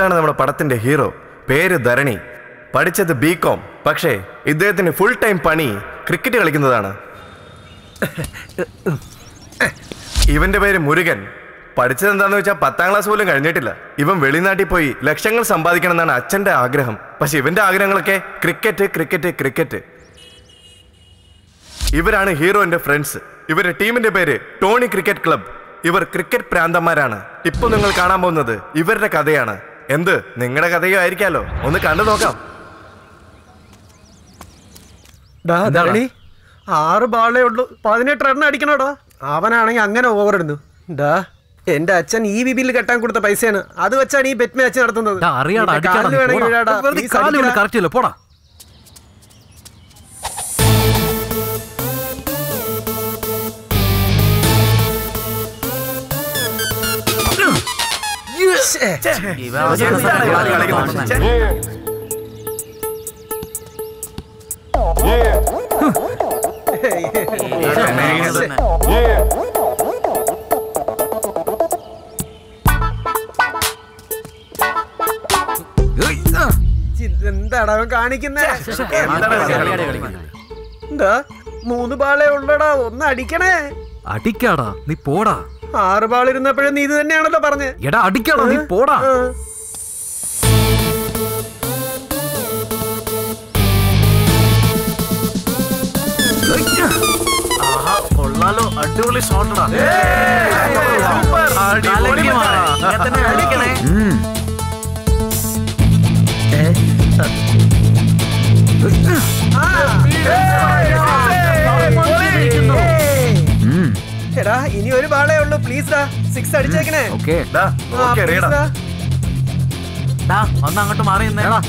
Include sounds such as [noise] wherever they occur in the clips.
ഇതാണ് നമ്മുടെ പടത്തിന്റെ ഹീറോ. പേര് ധരണി. പഠിച്ചത് ബി കോം പക്ഷേ ഇദ്ദേഹത്തിന് ഫുൾ ടൈം പണി ക്രിക്കറ്റ് കളിക്കുന്നതാണ്. ഇവന്റെ പേര് മുരുകൻ. പഠിച്ചത് എന്താന്ന് വെച്ചാൽ പത്താം ക്ലാസ് പോലും കഴിഞ്ഞിട്ടില്ല. ഇവൻ വെളിനാട്ടിൽ പോയി ലക്ഷങ്ങൾ സമ്പാദിക്കണം എന്നാണ് അച്ഛന്റെ ആഗ്രഹം. പക്ഷെ ഇവന്റെ ആഗ്രഹങ്ങളൊക്കെ ക്രിക്കറ്റ് ക്രിക്കറ്റ് ക്രിക്കറ്റ് ഇവരാണ് ഹീറോന്റെ ഫ്രണ്ട്സ് ഇവരുടെ ടീമിന്റെ പേര് ടോണി ക്രിക്കറ്റ് ക്ലബ്. ഇവർ ക്രിക്കറ്റ് പ്രാന്തന്മാരാണ്. ഇപ്പോൾ നിങ്ങൾ കാണാൻ പോകുന്നത് ഇവരുടെ കഥയാണ്. എന്ത്? നിങ്ങളുടെ കഥയോ ആയിരിക്കാലോ ഒന്ന് കണ്ടു നോക്കാം. ആറ് ബാളേ ഉള്ളൂ. പതിനെട്ട് റൺ അടിക്കണോടാ. അവനാണെങ്കിൽ അങ്ങനെ ഓവർ ഇടുന്നു ഡാ എന്റെ അച്ഛൻ ഈ ബി ബില്ല് കെട്ടാൻ കൊടുത്ത പൈസയാണ്. അത് വെച്ചാണ് ഈ ബെറ്റ് മാച്ച് നടത്തുന്നത്. അറിയാടാ എന്താടാ അവൻ കാണിക്കുന്നേ? എന്താ? മൂന്ന് ബാളേ ഉള്ളടാ ഒന്ന് അടിക്കണേ. അടിക്കാടാ നീ പോടാ. ആറ് ബാൾ നീ ഇത് തന്നെയാണല്ലോ പറഞ്ഞ്. എടാ അടിക്കണം നീ പോടാ. ആ. കൊള്ളാലോ. അടിപൊളി ഷോട്ടടാ അടിക്കണേ. ഉം. എടാ ഇനി ഒരു ബാളേ ഉള്ളൂ. പ്ലീസ് ഡാ സിക്സ് അടിച്ചേക്കണേ. ഓക്കേ ഡാ ഓക്കേ അറിയടാ ഡാ. ഡാ ഒന്ന് അങ്ങോട്ട് മാറി നിന്നേ. എടാ,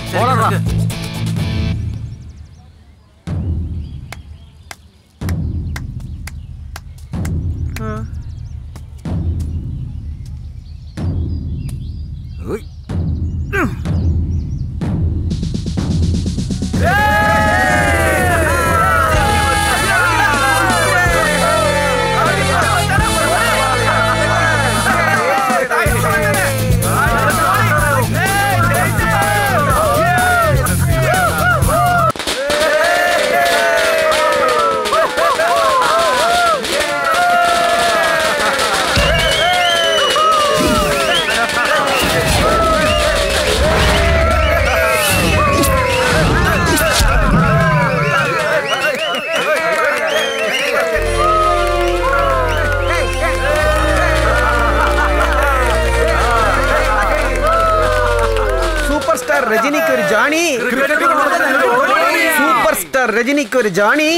ഒരു ജോണി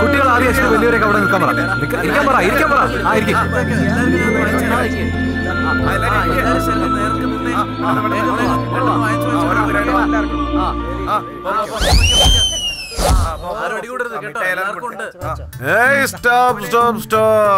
കുട്ടികൾ ആദ്യം വലിയവരൊക്കെ അവിടെ നിൽക്കാൻ പറ നിക്ക- പറ ഇരിക്കാൻ പറ ആ ഇരിക്കും എല്ലാവരും ശരി, നേർക്ക് നിന്നേ. വേഗം പോ. വെള്ളം വാങ്ങിച്ച് വെച്ചോ. ആരും അടികൂടരുത് കേട്ടോ എല്ലാവർക്കും ഉണ്ട് ഏയ് സ്റ്റോപ്പ് സ്റ്റോപ്പ് സ്റ്റോപ്പ്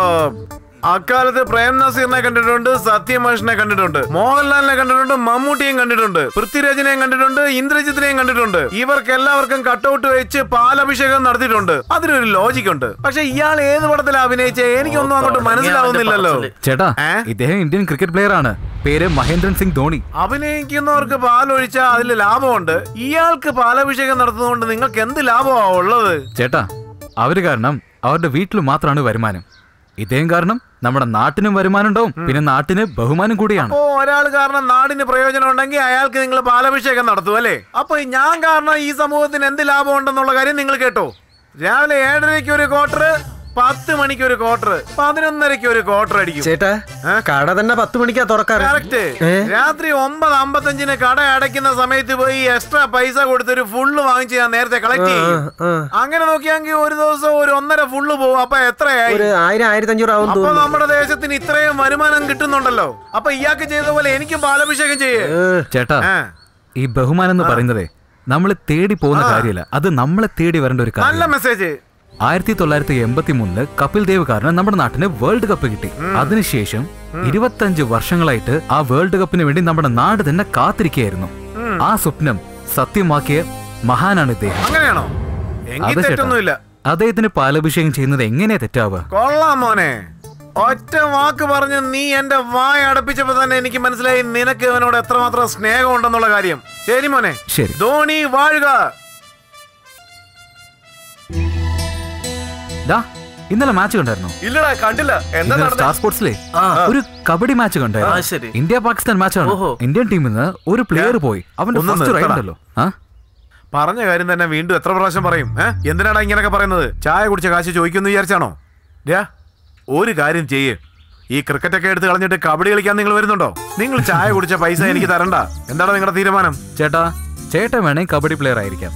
അക്കാലത്ത് പ്രേം നസീറിനെ കണ്ടിട്ടുണ്ട് സത്യമാഷിനെ കണ്ടിട്ടുണ്ട് മോഹൻലാലിനെ കണ്ടിട്ടുണ്ട് മമ്മൂട്ടിയും കണ്ടിട്ടുണ്ട് പൃഥ്വിരാജിനെയും കണ്ടിട്ടുണ്ട് ഇന്ദ്രജിത്തിനെയും കണ്ടിട്ടുണ്ട്. ഇവർക്ക് എല്ലാവർക്കും കട്ടൗട്ട് വെച്ച് പാലഭിഷേകം നടത്തിയിട്ടുണ്ട്. അതിനൊരു ലോജിക് ഉണ്ട്. പക്ഷെ ഇയാൾ ഏത് പടത്തിൽ അഭിനയിച്ച? എനിക്കൊന്നും അങ്ങോട്ട് മനസ്സിലാവുന്നില്ലല്ലോ. ചേട്ടാ? ഇദ്ദേഹം ഇന്ത്യൻ ക്രിക്കറ്റ് പ്ലെയർ ആണ്. പേര് മഹേന്ദ്രൻ സിംഗ് ധോണി. അഭിനയിക്കുന്നവർക്ക് പാലൊഴിച്ചാൽ അതിൽ ലാഭമുണ്ട്. ഇയാൾക്ക് പാലഭിഷേകം നടത്തുന്നതുകൊണ്ട് നിങ്ങൾക്ക് എന്ത് ലാഭമാ ഉള്ളത്? ചേട്ടാ അവർ കാരണം അവരുടെ വീട്ടിൽ മാത്രമാണ് വരുമാനം. ഇദ്ദേഹം കാരണം നമ്മുടെ നാട്ടിനും വരുമാനം ഉണ്ടാവും. പിന്നെ നാട്ടിന് ബഹുമാനം കൂടിയാണ്. ഒരാൾ കാരണം നാടിന് പ്രയോജനം ഉണ്ടെങ്കിൽ അയാൾക്ക് നിങ്ങൾ പാലഭിഷേകം നടത്തും അല്ലേ? അപ്പൊ ഞാൻ കാരണം ഈ സമൂഹത്തിന് എന്ത് ലാഭം ഉണ്ടെന്നുള്ള കാര്യം നിങ്ങൾ കേട്ടോ. രാവിലെ ഏഴരയ്ക്ക് ഒരു ക്വാർട്ടർ പത്ത് മണിക്ക് ഒരു ക്വാർട്ടർ പതിനൊന്നരക്ക് ഒരു ക്വാർട്ടർ അടിക്കും. ചേട്ടാ കട തന്നെ പത്ത് മണിക്കാ തുറക്കാറ്. കറക്റ്റ് രാത്രി ഒമ്പത് അമ്പത്തഞ്ചിന് കട അടയ്ക്കുന്ന സമയത്ത് പോയി എക്സ്ട്രാ പൈസ കൊടുത്തൊരു ഫുള്ള് വാങ്ങിച്ച് ഞാൻ നേരത്തെ കളക്ട് ചെയ്യും. അങ്ങനെ നോക്കിയാങ്കിൽ ഒരു ദിവസം ഒരു ഒന്നര ഫുള്ള് പോകും അപ്പൊ എത്രയായി? ഒരു ആയിരം ആയിരത്തി അഞ്ഞൂറ് ആവും അപ്പൊ നമ്മുടെ ദേശത്തിന് ഇത്രയും വരുമാനം കിട്ടുന്നുണ്ടല്ലോ. അപ്പൊ ഇയാൾക്ക് ചെയ്ത പോലെ എനിക്കും പാലഭിഷേകം ചെയ്യേ. ചേട്ടാ ഈ ബഹുമാനം എന്ന് പറയുന്നതേ നമ്മൾ തേടി പോകുന്ന കാര്യമല്ല. അത് നമ്മളെ തേടി വരേണ്ട ഒരു കാര്യം നല്ല മെസ്സേജ് ആയിരത്തി തൊള്ളായിരത്തി എൺപത്തി മൂന്നിൽ കപിൽ ദേവ് കാരണം നമ്മുടെ നാട്ടിന് വേൾഡ് കപ്പ് കിട്ടി. അതിനുശേഷം ഇരുപത്തഞ്ച് വർഷങ്ങളായിട്ട് ആ വേൾഡ് കപ്പിന് വേണ്ടി നമ്മുടെ നാട് തന്നെ കാത്തിരിക്കുകയായിരുന്നു. ആ സ്വപ്നം സത്യമാക്കിയ മഹാനാണ് ഇദ്ദേഹം. അങ്ങനെയാണോ? എങ്കിൽ തെറ്റൊന്നുമില്ല. അദ്ദേഹത്തിന് പാലഭിഷേകം ചെയ്യുന്നത് എങ്ങനെയാ തെറ്റാവുക? കൊള്ളാം മോനെ. ഒറ്റ വാക്ക് പറഞ്ഞ് നീ എന്റെ വായ അടപ്പിച്ചപ്പോ തന്നെ എനിക്ക് മനസ്സിലായി നിനക്ക് അവനോട് എത്രമാത്രം സ്നേഹം ഉണ്ടെന്നുള്ള കാര്യം. ശരി മോനെ. ശരി. ധോണി വാഴുക. ഇന്നലെ മാച്ച് കണ്ടായിരുന്നു? ഇല്ലടാ കണ്ടില്ല. എന്താ സ്റ്റാർ സ്പോർട്സിലെ ഒരു കബഡി മാച്ച് കണ്ടായിരുന്നു. ഇന്ത്യ പാകിസ്ഥാൻ മാച്ചാണ് ഇന്ത്യൻ ടീമിൽ നിന്ന് ഒരു പ്ലെയർ പോയി. നിർത്തടാ. ഉണ്ടല്ലോ. പറഞ്ഞ കാര്യം തന്നെ വീണ്ടും എത്ര പ്രാവശ്യം പറയും എന്തിനാടാ ഇങ്ങനെയൊക്കെ പറയുന്നത്? ചായ കുടിച്ച കാശ് ചോദിക്കുമെന്ന് വിചാരിച്ചാണോ? ഒരു കാര്യം ചെയ്യ്. ഈ ക്രിക്കറ്റൊക്കെ എടുത്ത് കളഞ്ഞിട്ട് കബഡി കളിക്കാൻ നിങ്ങൾ വരുന്നുണ്ടോ? നിങ്ങൾ ചായ കുടിച്ച പൈസ എനിക്ക് തരണ്ട. എന്താണ് നിങ്ങളുടെ തീരുമാനം? ചേട്ടാ ചേട്ടൻ വേണേ കബഡി പ്ലെയർ ആയിരിക്കാം.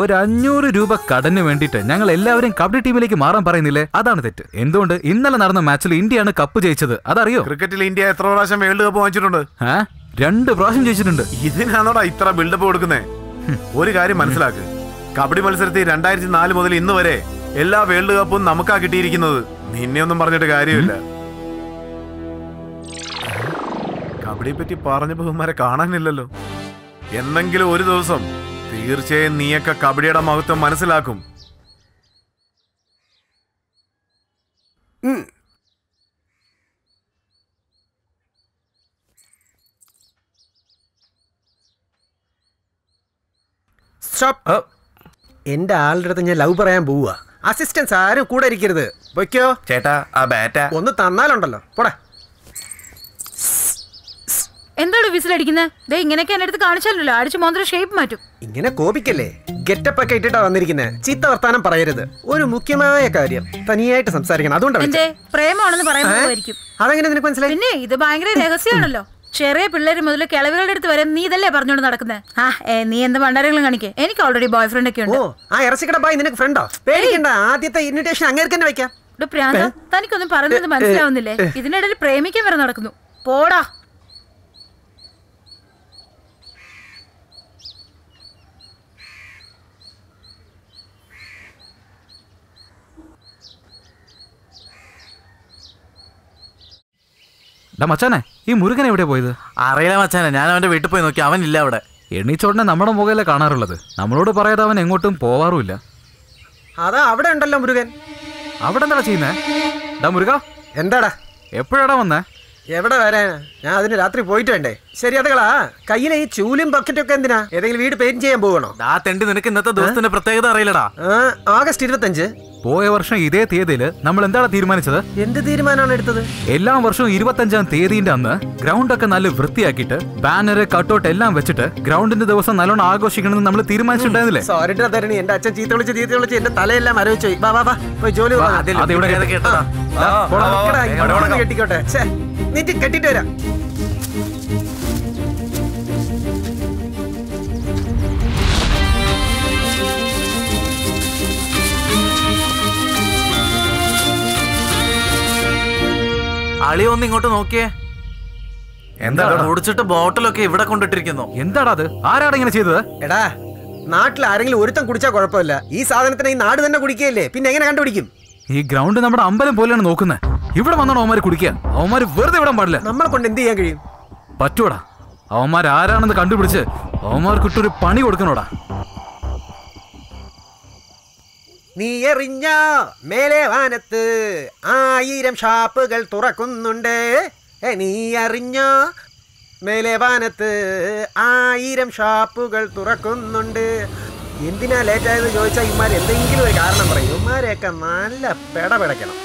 ഒരു അഞ്ഞൂറ് രൂപ കടന് വേണ്ടിയിട്ട് ഞങ്ങൾ എല്ലാവരും കബഡി ടീമിലേക്ക് മാറാൻ പറയുന്നില്ലേ? അതാണ് തെറ്റ്. എന്തുകൊണ്ട്? ഇന്നലെ നടന്ന മാച്ചിൽ ഇന്ത്യയാണ് കപ്പ് ജയിച്ചത്. അതറിയോ? ക്രിക്കറ്റിൽ ഇന്ത്യ എത്ര പ്രാവശ്യം വേൾഡ് കപ്പ് വാങ്ങിച്ചിട്ടുണ്ട്? രണ്ട് പ്രാവശ്യം ജയിച്ചിട്ടുണ്ട്. ഇതിനാണോടാ ഇത്ര ബിൽഡപ്പ് കൊടുക്കുന്നേ? ഒരു കാര്യം മനസ്സിലാക്ക്. കബഡി മത്സരത്തിൽ രണ്ടായിരത്തി നാല് മുതൽ ഇന്ന് വരെ എല്ലാ വേൾഡ് കപ്പും നമുക്കാ കിട്ടിയിരിക്കുന്നത്. നിന്നെ ഒന്നും പറഞ്ഞിട്ട് കാര്യമില്ല. കബഡിയെ പറ്റി പറഞ്ഞ ബഹുമാരെ കാണാനില്ലല്ലോ. എന്നെങ്കിലും ഒരു ദിവസം തീർച്ചയായും നീയൊക്കെ കബഡിയുടെ മഹത്വം മനസ്സിലാക്കും. സ്റ്റോപ്പ് എന്റെ ആളുടെ അടുത്ത് ഞാൻ ലവ് പറയാൻ പോവുക അസിസ്റ്റൻസ് ആരും കൂടെ ഇരിക്കരുത്. ചേട്ടാ ആ ബാറ്റാ ഒന്ന് തന്നാലുണ്ടല്ലോ. പോടെ. എന്താണ് വിസിലടിക്കുന്നത് ദേ ഇങ്ങനെയൊക്കെ എന്റെ അടുത്ത് കാണിച്ചാലല്ലോ അടിച്ചു മോന്തിരി ഷേപ്പ് മാറ്റും. ഇങ്ങനെ കോപിക്കല്ലേ? ഗെറ്റപ്പ് ഒക്കെ ഇട്ടിട്ടാ വന്നിരിക്കുന്നത് ചീത്ത വർത്താനം പറയരുത്. ഒരു മുഖ്യമായ കാര്യം. തനിയായിട്ട് സംസാരിക്കണം. അതുകൊണ്ടാണ് എന്തേ? പ്രേമമാണെന്ന് പറയാൻ പോവായിരിക്കും അതെങ്ങനെ നിനക്ക് മനസ്സിലായി? പിന്നെ ഇത് ഭയങ്കര രഹസ്യമാണല്ലോ ചെറിയ പിള്ളേര് മുതൽ കിളവികളുടെ അടുത്ത് വരെ നീ ഇതല്ലേ പറഞ്ഞോണ്ട് നടക്കുന്നത് ആ നീ എന്ത് ഭണ്ടാരങ്ങളും കാണിക്കേ? എനിക്ക് ഓൾറെഡി ബോയ് ഫ്രണ്ട് ഒക്കെ ഓ ഉണ്ട് ആ ഇറച്ചിക്കട ബായ് നിനക്ക് ഫ്രണ്ടോ പേടിക്കണ്ട. ആദ്യത്തെ ഇൻവിറ്റേഷൻ അങ്ങേർക്ക് തന്നെ വെക്കാം തനിക്കൊന്നും പറയുന്നത് മനസ്സിലാവുന്നില്ലേ? ഇതിനിടയിൽ പ്രേമിക്കാൻ വരെ നടക്കുന്നു. പോടാ. ഡാ മച്ചാനെ ഈ മുരുകൻ എവിടെ പോയത്? അറിയില്ല മച്ചാനെ ഞാൻ അവന്റെ വീട്ടിൽ പോയി നോക്കി. അവൻ ഇല്ല അവിടെ. എണീച്ചോടനെ നമ്മുടെ മുഖയിലെ കാണാറുള്ളത്. നമ്മളോട് പറയാതെ അവൻ എങ്ങോട്ടും പോവാറുമില്ല. അതാ അവിടെ ഉണ്ടല്ലോ മുരുകൻ. അവിടെ എന്താടാ ചെയ്യുന്നേ? ഡാ മുരുക എന്താടാ? എപ്പോഴാടാ വന്നേ? എവിടെ വരാനാ? ഞാൻ അതിന് രാത്രി പോയിട്ട് വേണ്ടേ? ശരി അതുകളാ. കയ്യിലെ ഈ ചൂലും ബക്കറ്റും ഒക്കെ എന്തിനാ? ഏതെങ്കിലും വീട് പെയിന്റ് ചെയ്യാൻ പോകണോ? ആ തെണ്ടി നിനക്ക് ഇന്നത്തെ ദിവസത്തിന്റെ പ്രത്യേകത അറിയില്ലടാ. ഓഗസ്റ്റ് ആഗസ്റ്റ് ഇരുപത്തഞ്ച്. പോയ വർഷം ഇതേ തീയതിയിൽ നമ്മൾ എന്താണ് തീരുമാനിച്ചത്? എന്ത് തീരുമാനമാണ് എടുത്തത്? എല്ലാ വർഷവും ഇരുപത്തഞ്ചാം തീയതിന്റെ അന്ന് ഗ്രൗണ്ട് ഒക്കെ നല്ല വൃത്തിയാക്കിയിട്ട് ബാനർ കട്ടൗട്ട് എല്ലാം വെച്ചിട്ട് ഗ്രൗണ്ടിന്റെ ദിവസം നല്ലോണം ആഘോഷിക്കണമെന്ന് നമ്മൾ തീരുമാനിച്ചിട്ടുണ്ടായിരുന്നില്ലേ? സോറി എന്റെ അച്ഛൻ ചീത്ത വിളിച്ച് ചീത്ത വിളിച്ച് എന്റെ തലയെല്ലാം മരവിച്ചു വാ വാ വാ പോയി ജോലി. കെട്ടിക്കോട്ടെ. ഛേ, കെട്ടിട്ട് വരാം. അളി ഒന്ന് ഇങ്ങോട്ട് നോക്കിയേ. എന്താ കുടിച്ചിട്ട് ബോട്ടിലൊക്കെ ഇവിടെ കൊണ്ടിട്ടിരിക്കുന്നു. എന്താടാ അത്? ആരാണ് ഇങ്ങനെ ചെയ്തത്? എടാ നാട്ടിൽ ആരെങ്കിലും ഒരുത്തം കുടിച്ചാൽ കുഴപ്പമില്ല. ഈ സാധനത്തിന് ഈ നാട് തന്നെ കുടിക്കുകയല്ലേ? പിന്നെ എങ്ങനെ കണ്ടുപിടിക്കും? ഈ ഗ്രൗണ്ട് നമ്മുടെ അമ്പലം പോലെയാണ് നോക്കുന്നത് ഇവിടെ വന്നാണ് അവന്മാര് കുടിക്കുക. അവന്മാര് വെറുതെ വിടാൻ പാടില്ല. നമ്മളെ കൊണ്ട് എന്ത് ചെയ്യാൻ കഴിയും? പറ്റൂടാ. അവന്മാർ ആരാണെന്ന് കണ്ടുപിടിച്ച് അവന്മാർക്കിട്ടൊരു പണി കൊടുക്കണോടാ. നീ എറിഞ്ഞ മേലെ വാനത്ത് ആയിരം ഷാപ്പുകൾ തുറക്കുന്നുണ്ട്. നീ അറിഞ്ഞ മേലെ വാനത്ത് ആയിരം ഷാപ്പുകൾ തുറക്കുന്നുണ്ട്. എന്തിനാ ലേറ്റായെന്ന് ചോദിച്ചാൽ ഇമാർ എന്തെങ്കിലും ഒരു കാരണം പറയും. ഇമാരെയൊക്കെ നല്ല പെടപെടക്കണം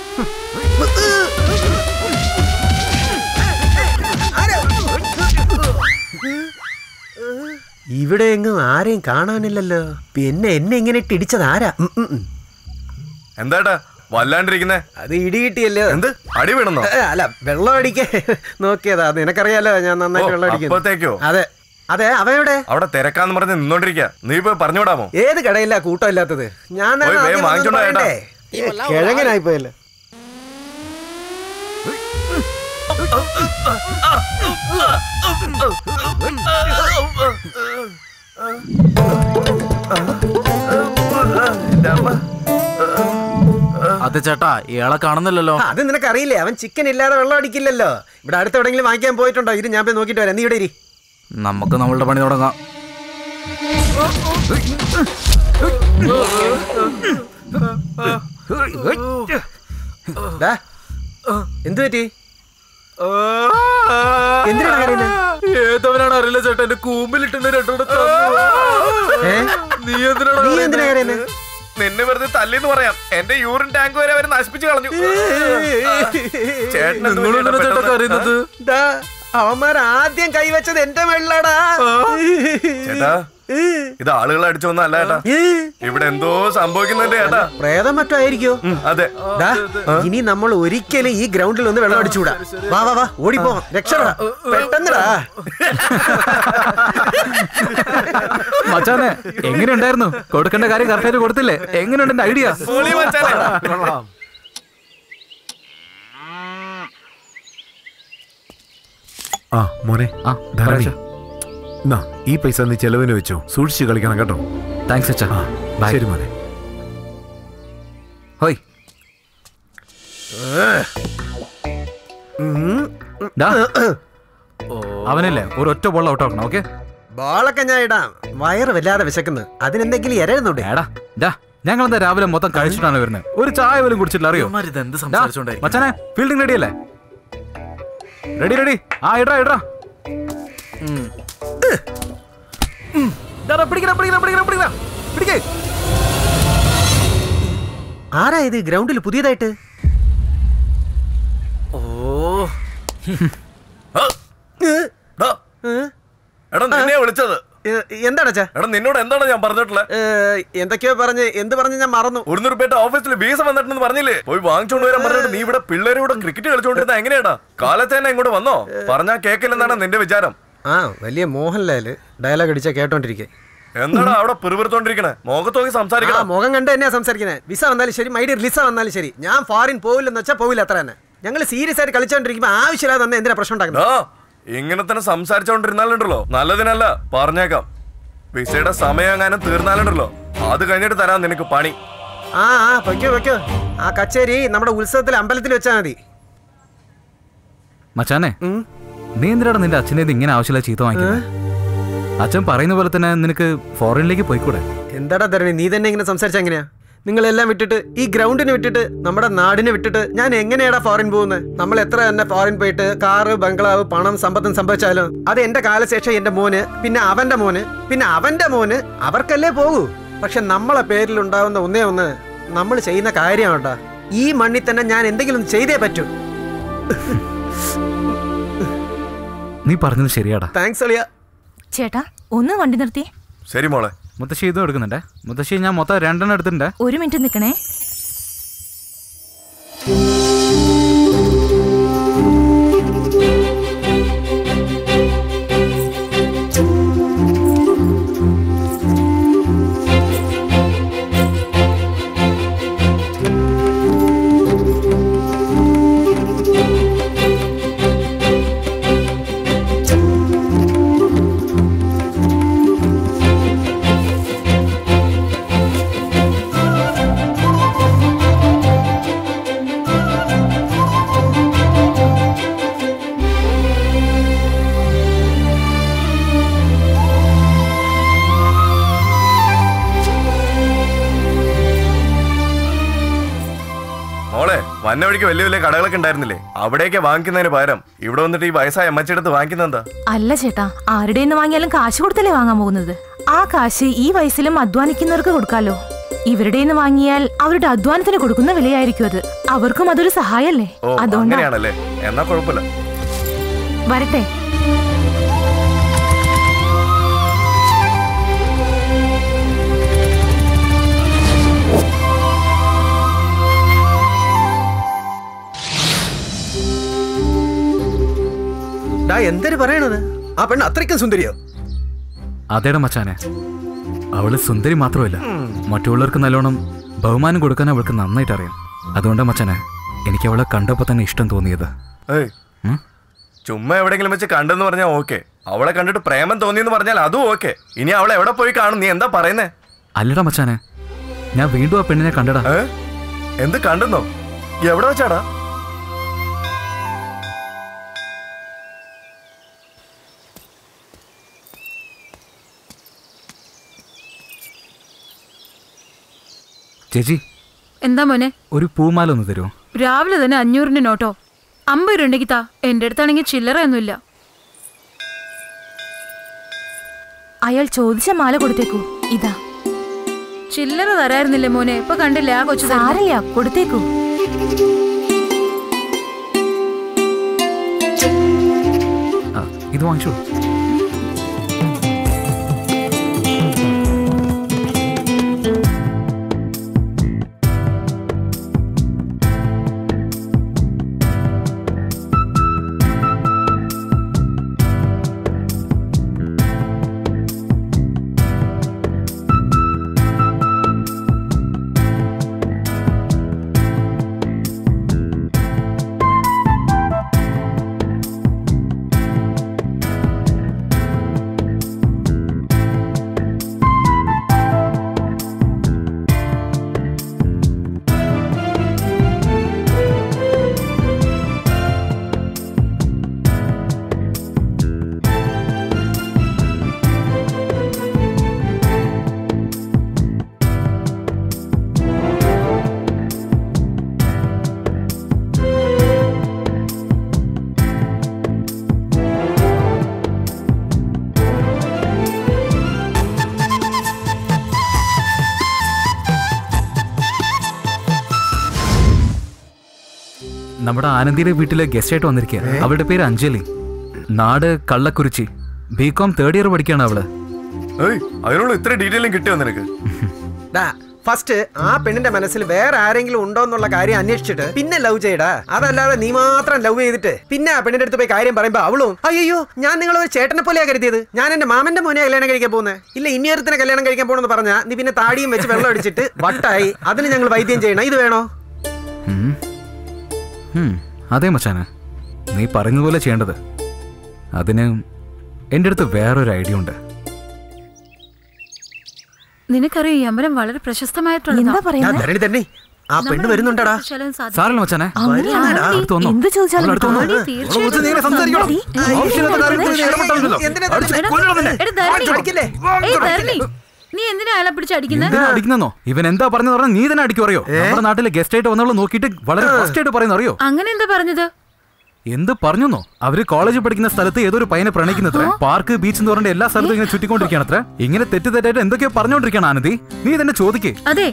ഇവിടെ എങ്ങും ആരെയും കാണാനില്ലല്ലോ. പിന്നെ എന്നെ ഇങ്ങനെ ഇട്ടിടിച്ചത് ആരാ. എന്താട്ടാ വല്ലാണ്ടിരിക്കുന്നേ? അത് ഇടികിട്ടിയല്ലോ എന്ത്? അടി വീണെന്നോ? അല്ല വെള്ളം അടിക്കേ. നോക്കിയതാ. നിനക്കറിയാലോ ഞാൻ നന്നായിട്ട് വെള്ളം? അടിക്കുന്നു. അതെ. അതെ അവ എവിടെ? അവിടെ തിരക്കാന്ന് പറഞ്ഞ് നിന്നോണ്ടിരിക്കാ. നീ പോയി പറഞ്ഞുവിടാമോ? ഏത് കടയില്ല കൂട്ടം ഇല്ലാത്തത്? ഞാൻ തന്നെ പോയി വേഗം എന്റെ ചേട്ടാ ഇയാളെ കാണുന്നില്ലല്ലോ. അത് നിനക്കറിയില്ലേ? അവൻ ചിക്കൻ ഇല്ലാതെ വെള്ളം അടിക്കില്ലല്ലോ. ഇവിടെ അടുത്ത് എവിടെയെങ്കിലും വാങ്ങിക്കാൻ പോയിട്ടുണ്ടോ? ഇത് ഞാൻ പോയി നോക്കിട്ട് വരാം. നീ ഇവിടെ ഇരി. നമുക്ക് നമ്മളുടെ പണി തുടങ്ങാം. ദാ, എന്ത് പറ്റി? ഏതവനാണ് അറിയില്ല ചേട്ടാ. എന്റെ കൂമ്പിലിട്ടുണ്ട് രണ്ടു നീ എന്തിനാണ് നീ എന്തിനാ? നിന്നെ വെറുതെ തല്ലിന്ന് പറയാം എന്റെ യൂറിൻ ടാങ്ക് വരെ അവർ നശിപ്പിച്ചു കളഞ്ഞു ചേട്ടൻ അവന്മാർ ആദ്യം കൈവച്ചത് എന്റെ വെള്ളടാ ചേട്ടാ ഇത് ആളുകൾ അടിച്ചു വന്നല്ല ഏട്ടാ. ഇവിടെ എന്തോ സംഭവിക്കുന്നുണ്ട് ഏട്ടാ. പ്രേതം മറ്റോ ആയിരിക്കോ അതെ. ഇനി നമ്മൾ ഒരിക്കലും ഈ ഗ്രൗണ്ടിൽ ഒന്ന് വെള്ളം അടിച്ചുകൂടാ. വാ വാ വാ ഓടിപ്പോ രക്ഷപ്പെടാ. പെട്ടെന്നടാ. മച്ചാനെ എങ്ങനെയുണ്ടായിരുന്നു? കൊടുക്കേണ്ട കാര്യം കറക്റ്റായിട്ട് കൊടുത്തില്ലേ? എങ്ങനെയുണ്ട് എന്റെ ഐഡിയ. ആ മോനെ ആ ധാരാളി. എന്നാ ഈ പൈസ നീ ചെലവിന് വെച്ചോ. സൂക്ഷിച്ച് കളിക്കണം കേട്ടോ. താങ്ക്സ് അച്ഛാ. ബൈ ശരി മോനെ. ഹോയ്. അവനല്ലേ? ഒരു ഒറ്റ ബോൾ ഔട്ട് ആക്കണം ഓക്കെ ബോളൊക്കെ ഞാൻ ഇടാം. വയറ് വല്ലാതെ വിശക്കുന്നു. അതിനെന്തെങ്കിലും എരയുന്നുണ്ടേ എടാ ഡാ ഞങ്ങൾ എന്താ രാവിലെ മൊത്തം കഴിച്ചിട്ടാണ് വരുന്നത് ഒരു ചായ പോലും കുടിച്ചിട്ടില്ല അറിയോ? മച്ചാനെ ഫീൽഡിംഗ് റെഡി അല്ലേ? റെഡി റെഡി ആ ഇടാ ഇടാ ആരാ ഇത്? ഗ്രൗണ്ടിൽ പുതിയതായിട്ട്? ഓ. എടാ വിളിച്ചത്. എടാ നിന്നോട് എന്താണ് ഞാൻ പറഞ്ഞിട്ടുള്ളത് എന്തൊക്കെയോ പറഞ്ഞ് എന്ത് പറഞ്ഞ് ഞാൻ മറന്നു. ഒരു രൂപയുടെ ഓഫീസിൽ വീസ വന്നിട്ടുണ്ടെന്ന് പറഞ്ഞില്ലേ? പോയി വാങ്ങിച്ചോണ്ട് വരാൻ പറഞ്ഞിട്ട് നീ ഇവിടെ പിള്ളേരുടെ ക്രിക്കറ്റ് കളിച്ചോണ്ടിരുന്ന എങ്ങനെയാടാ? കാലത്ത് തന്നെ ഇങ്ങോട്ട് വന്നോ? പറഞ്ഞാ കേക്കില്ലെന്നാണ് നിന്റെ വിചാരം. ആ വലിയ മോഹൻലാൽ ഡയലോഗ് അടിച്ചാ കേട്ടോണ്ടിരിക്കെ. എന്താടാ അവിടെ പിറുപിറുത്തോണ്ടിരിക്കണേ? മുഖത്ത് നോക്കി സംസാരിക്കണം. മുഖം കണ്ട് തന്നെയാ സംസാരിക്കുന്നത് വിസ വന്നാലും ശരി മൈഡിയർ ലിസ വന്നാലും ശരി. ഞാൻ ഫോറിൻ പോവില്ലെന്ന് വെച്ചാൽ പോവില്ല അത്ര തന്നെ. ഞങ്ങൾ സീരിയസ് ആയിട്ട് കളിച്ചോണ്ടിരിക്കുമ്പോ ആവശ്യമില്ലാതെ തന്നെ എന്തിനാ പ്രശ്നം ഉണ്ടാക്കുന്നത് ഇങ്ങനെ തന്നെ സംസാരിച്ചോണ്ടിരുന്നാലുണ്ടല്ലോ. നല്ലതിനല്ല പറഞ്ഞേക്കാം. വിസയുടെ സമയം എങ്ങാനും തീർന്നാലുണ്ടല്ലോ. അത് കഴിഞ്ഞിട്ട് തരാം നിനക്ക് പണി. ആ ആ വെക്കോ പൊയ്ക്കോ. ആ കച്ചേരി നമ്മുടെ ഉത്സവത്തിൽ അമ്പലത്തിൽ വെച്ചാ മതി. മച്ചാനെ നീ എന്തിനാണ് നിന്റെ അച്ഛനെ ഇത് ഇങ്ങനെ ആവശ്യമില്ല ചീത്ത വാങ്ങിക്കുന്നത് അച്ഛൻ പറയുന്ന പോലെ തന്നെ നിനക്ക് ഫോറിനിലേക്ക് പോയിക്കൂടെ? എന്താടാ തരണി നീ തന്നെ ഇങ്ങനെ സംസാരിച്ച എങ്ങനെയാ? നിങ്ങളെല്ലാം വിട്ടിട്ട് ഈ ഗ്രൗണ്ടിനെ വിട്ടിട്ട് നമ്മുടെ നാടിനെ വിട്ടിട്ട് ഞാൻ എങ്ങനെയാടാ ഫോറിൻ പോകുന്നത് നമ്മൾ എത്ര തന്നെ ഫോറിൻ പോയിട്ട് കാറ് ബംഗ്ലാവ് പണം സമ്പത്തും സംഭവിച്ചാലും? അത് എന്റെ കാലശേഷം എന്റെ മോന് പിന്നെ അവന്റെ മോന് പിന്നെ അവന്റെ മോന് അവർക്കല്ലേ പോകൂ? പക്ഷെ നമ്മളെ പേരിൽ ഉണ്ടാവുന്ന ഒന്നേ ഒന്ന് നമ്മൾ ചെയ്യുന്ന കാര്യമാണ് ഈ മണ്ണിൽ തന്നെ ഞാൻ എന്തെങ്കിലും ചെയ്തേ പറ്റൂ. നീ പറഞ്ഞത് ശരിയാടാ. താങ്ക്സ് അളിയ. ചേട്ടാ ഒന്ന് വണ്ടി നിർത്തി. ശരി മോളെ. മുത്തശ്ശി ഇതും എടുക്കുന്നുണ്ടേ. മുത്തശ്ശി ഞാൻ മൊത്തം രണ്ടെണ്ണം എടുത്തിട്ടുണ്ട്. ഒരു മിനിറ്റ് നിൽക്കണേ. വഴിക്ക് വലിയ വലിയ കടകളൊക്കെ ഉണ്ടായിരുന്നില്ലേ? അവിടെയൊക്കെ വാങ്ങിക്കുന്നതിന് പകരം ഇവിടെ വന്നിട്ട് ഈ വയസ്സായ അമ്മച്ചിയുടെ വാങ്ങിക്കുന്ന എന്താ? അല്ല ചേട്ടാ ആരുടെ നിന്ന് വാങ്ങിയാലും കാശ് കൊടുത്തല്ലേ വാങ്ങാൻ പോകുന്നത്. ആ കാശ് ഈ വയസ്സിലും അധ്വാനിക്കുന്നവർക്ക് കൊടുക്കാലോ. ഇവരുടെ നിന്ന് വാങ്ങിയാൽ അവരുടെ അധ്വാനത്തിന് കൊടുക്കുന്ന വിലയായിരിക്കും അത്. അവർക്കും അതൊരു സഹായല്ലേ അതോ അങ്ങനെയാണല്ലേ? എന്നാ കുഴപ്പമില്ല. വരട്ടെ. എന്തൊരു പറയണത്? ആ പെണ്ണ് അത്രയ്ക്കും സുന്ദരിയോ? അതേടെ മച്ചാനെ. അവൾ സുന്ദരി മാത്രമല്ല മറ്റുള്ളവർക്ക് നല്ലോണം ബഹുമാനം കൊടുക്കാൻ അവൾക്ക് നന്നായിട്ട് അറിയാം. അതുകൊണ്ടാ മച്ചാനെ എനിക്ക് അവളെ കണ്ടപ്പോ തന്നെ ഇഷ്ടം തോന്നിയത്? ചുമ്മാ എവിടെങ്കിലും വെച്ച് കണ്ടെന്ന് പറഞ്ഞാൽ ഓക്കെ. അവളെ കണ്ടിട്ട് പ്രേമം തോന്നിയെന്ന് പറഞ്ഞാൽ അതും ഓക്കെ. ഇനി അവളെ എവിടെ പോയി കാണും? നീ എന്താ പറയുന്നേ? അല്ലടാ മച്ചാനെ ഞാൻ വീണ്ടും ആ പെണ്ണിനെ കണ്ടടാ. എന്ത് കണ്ടെന്നോ? എവിടെ വെച്ചാടാ? ചേച്ചി. എന്താ മോനെ? ഒരു പൂമാല ഒന്ന് തരുമോ രാവിലെ തന്നെ അഞ്ഞൂറിന്റെ നോട്ടോ. അമ്പത് രൂപ ഉണ്ടെങ്കിൽ താ. എന്റെ അടുത്താണെങ്കിൽ ചില്ലറയൊന്നുമില്ല. അയാൾ ചോദിച്ച മാല കൊടുത്തേക്കൂ. ഇതാ. ചില്ലറ തരായിരുന്നില്ലേ മോനെ? ഇപ്പൊ കണ്ടില്ലേ ആ കൊച്ചു ആരല്ല സാരല്ല കൊടുത്തേക്കൂ. ആ ഇത് വാങ്ങിച്ചോ നമ്മുടെ ആനന്ദിയുടെ വീട്ടിലെ ഗസ്റ്റ് ആയിട്ട് വന്നിരിക്കുക അവളുടെ പേര് അഞ്ജലി. നാട് Kallakurichi. B com third year പഠിക്കാണ് അവൾ അതിനുള്ള ഇത്ര ഡീറ്റെയിലും കിട്ടിയോ നിനക്ക്? [laughs] ഫസ്റ്റ് ആ പെണ്ണിന്റെ മനസ്സിൽ വേറെ ആരെങ്കിലും ഉണ്ടോ എന്നുള്ള കാര്യം അന്വേഷിച്ചിട്ട് പിന്നെ ലവ് ചെയ്യടാ. അതല്ലാതെ നീ മാത്രം ലവ് ചെയ്തിട്ട് പിന്നെ ആ പെണ്ണിന്റെ അടുത്ത് പോയി കാര്യം പറയുമ്പോ അവളും അയ്യോ ഞാൻ നിങ്ങളെ ഒരു ചേട്ടനെ പോലെയാ കരുതിയത്. ഞാൻ എന്റെ മാമന്റെ മോനെ കല്യാണം കഴിക്കാൻ പോകുന്നത് ഇല്ല ഇനിയൊരുത്തിനെ കല്യാണം കഴിക്കാൻ പോണെന്ന് പറഞ്ഞാ നീ പിന്നെ താടിയും വെച്ച് വെള്ളം അടിച്ചിട്ട് വട്ടായി അതിന് ഞങ്ങൾ വൈദ്യം ചെയ്യണം. ഇത് വേണോ? അതെ മച്ചാന്. നീ പറഞ്ഞതുപോലെ ചെയ്യേണ്ടത്. അതിന് എന്റെ അടുത്ത് വേറൊരു ഐഡിയ ഉണ്ട്. നിനക്കറിയോ ഈ അമ്പലം വളരെ പ്രശസ്തമായിട്ടുള്ള ഞാൻ തന്നെ ആ പെണ്ണ് വരുന്നുണ്ടടാ. സാറല്ല മച്ചാനെ. എന്ത് ചോദിച്ചാലും നീ. എന്തിനാ അയാളെ പിടിച്ചടിക്കുന്നത് അടിക്കുന്നോ? ഇവൻ എന്താ പറഞ്ഞത് പറഞ്ഞാൽ നീ തന്നെ അടിക്കും അറിയോ? നമ്മുടെ നാട്ടിലെ ഗസ്റ്റ് ആയിട്ട് വന്നവൾ നോക്കിട്ട് വളരെ ഫസ്റ്റ് ആയിട്ട് പറയുന്ന അറിയോ? അങ്ങനെ എന്താ പറഞ്ഞത്? എന്ത് പറഞ്ഞോ അവർ കോളേജിൽ പഠിക്കുന്ന സ്ഥലത്ത് ഏതൊരു പയ്യനെ പ്രണയിക്കുന്നത്ര? പാർക്ക് ബീച്ച് എന്ന് പറഞ്ഞ എല്ലാ സ്ഥലത്തും ഇങ്ങനെ ചുറ്റിക്കൊണ്ടിരിക്കണത്ര? ഇങ്ങനെ തെറ്റ് തെറ്റായിട്ട് എന്തൊക്കെയോ പറഞ്ഞോണ്ടിരിക്കണം ആനന്ദി. നീ തന്നെ ചോദിക്കേ. അതെ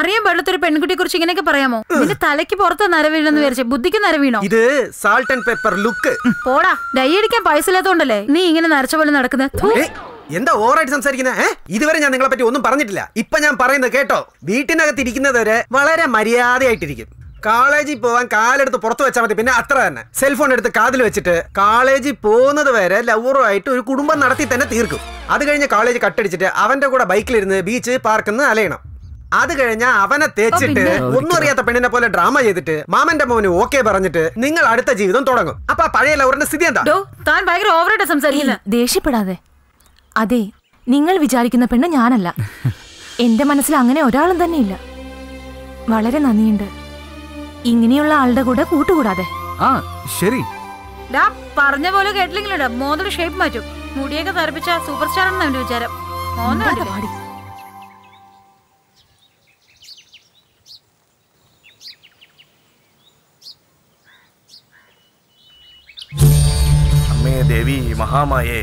അറിയാൻ പാടില്ലാത്ത ഒരു പെൺകുട്ടിയെ കുറിച്ച് ഇങ്ങനെയൊക്കെ പറയാമോ? നിന്റെ തലയ്ക്ക് പുറത്ത് നരവീണെന്ന് വിചാരിച്ചു ബുദ്ധിക്ക് നരവീണോ? ഇത് സാൾട്ട് ആൻഡ് പെപ്പർ ലുക്ക് പോടാ. ഡൈ അടിക്കാൻ പൈസ ഇല്ലാത്തോണ്ടല്ലേ നീ ഇങ്ങനെ നരച്ച പോലെ നടക്കുന്നത്. എന്താ ഓവറായിട്ട് സംസാരിക്കുന്നത് ഇതുവരെ ഞാൻ നിങ്ങളെ പറ്റി ഒന്നും പറഞ്ഞിട്ടില്ല. ഇപ്പൊ ഞാൻ പറയുന്നത് കേട്ടോ വീട്ടിനകത്ത് ഇരിക്കുന്നവരെ വളരെ മര്യാദയായിട്ടിരിക്കും. കോളേജിൽ പോവാൻ കാലെടുത്ത് പുറത്ത് വെച്ചാൽ മതി പിന്നെ അത്ര തന്നെ. സെൽഫോൺ എടുത്ത് കാതിൽ വെച്ചിട്ട് കോളേജിൽ പോകുന്നത് വരെ ലവറുമായിട്ട് ഒരു കുടുംബം നടത്തി തന്നെ തീർക്കും. അത് കഴിഞ്ഞ് കോളേജ് കട്ടടിച്ചിട്ട് അവന്റെ കൂടെ ബൈക്കിലിരുന്ന് ബീച്ച് പാർക്കിന്ന് അലയണം. അത് കഴിഞ്ഞ അവനെ തേച്ചിട്ട് ഒന്നും അറിയാത്ത പെണ്ണിനെ പോലെ ഡ്രാമ ചെയ്തിട്ട് മാമന്റെ മോന് ഓക്കെ പറഞ്ഞിട്ട് നിങ്ങൾ അടുത്ത ജീവിതം തുടങ്ങും. അപ്പൊ പഴയ ലവറിന്റെ സ്ഥിതി എന്താ? താൻ ഭയങ്കര ഓവറായിട്ട് സംസാരിക്കില്ല ദേഷ്യപ്പെടാതെ. അതെ നിങ്ങൾ വിചാരിക്കുന്ന പെണ്ണ് ഞാനല്ല. എന്റെ മനസ്സിൽ അങ്ങനെ ഒരാളും തന്നെ ഇല്ല വളരെ നന്ദിയുണ്ട്. ഇങ്ങനെയുള്ള ആളുടെ കൂടെ കൂട്ടുകൂടാതെ. ആ ശരി. പറഞ്ഞ പോലെ കേട്ടില്ലെങ്കിലോ മോതിയുടെ ഷേപ്പ് മാറ്റും. മുടിയൊക്കെ തറപ്പിച്ച സൂപ്പർ സ്റ്റാർ അവന്റെ വിചാരം. പാടി? അമ്മേ ദേവി മഹാമായേ.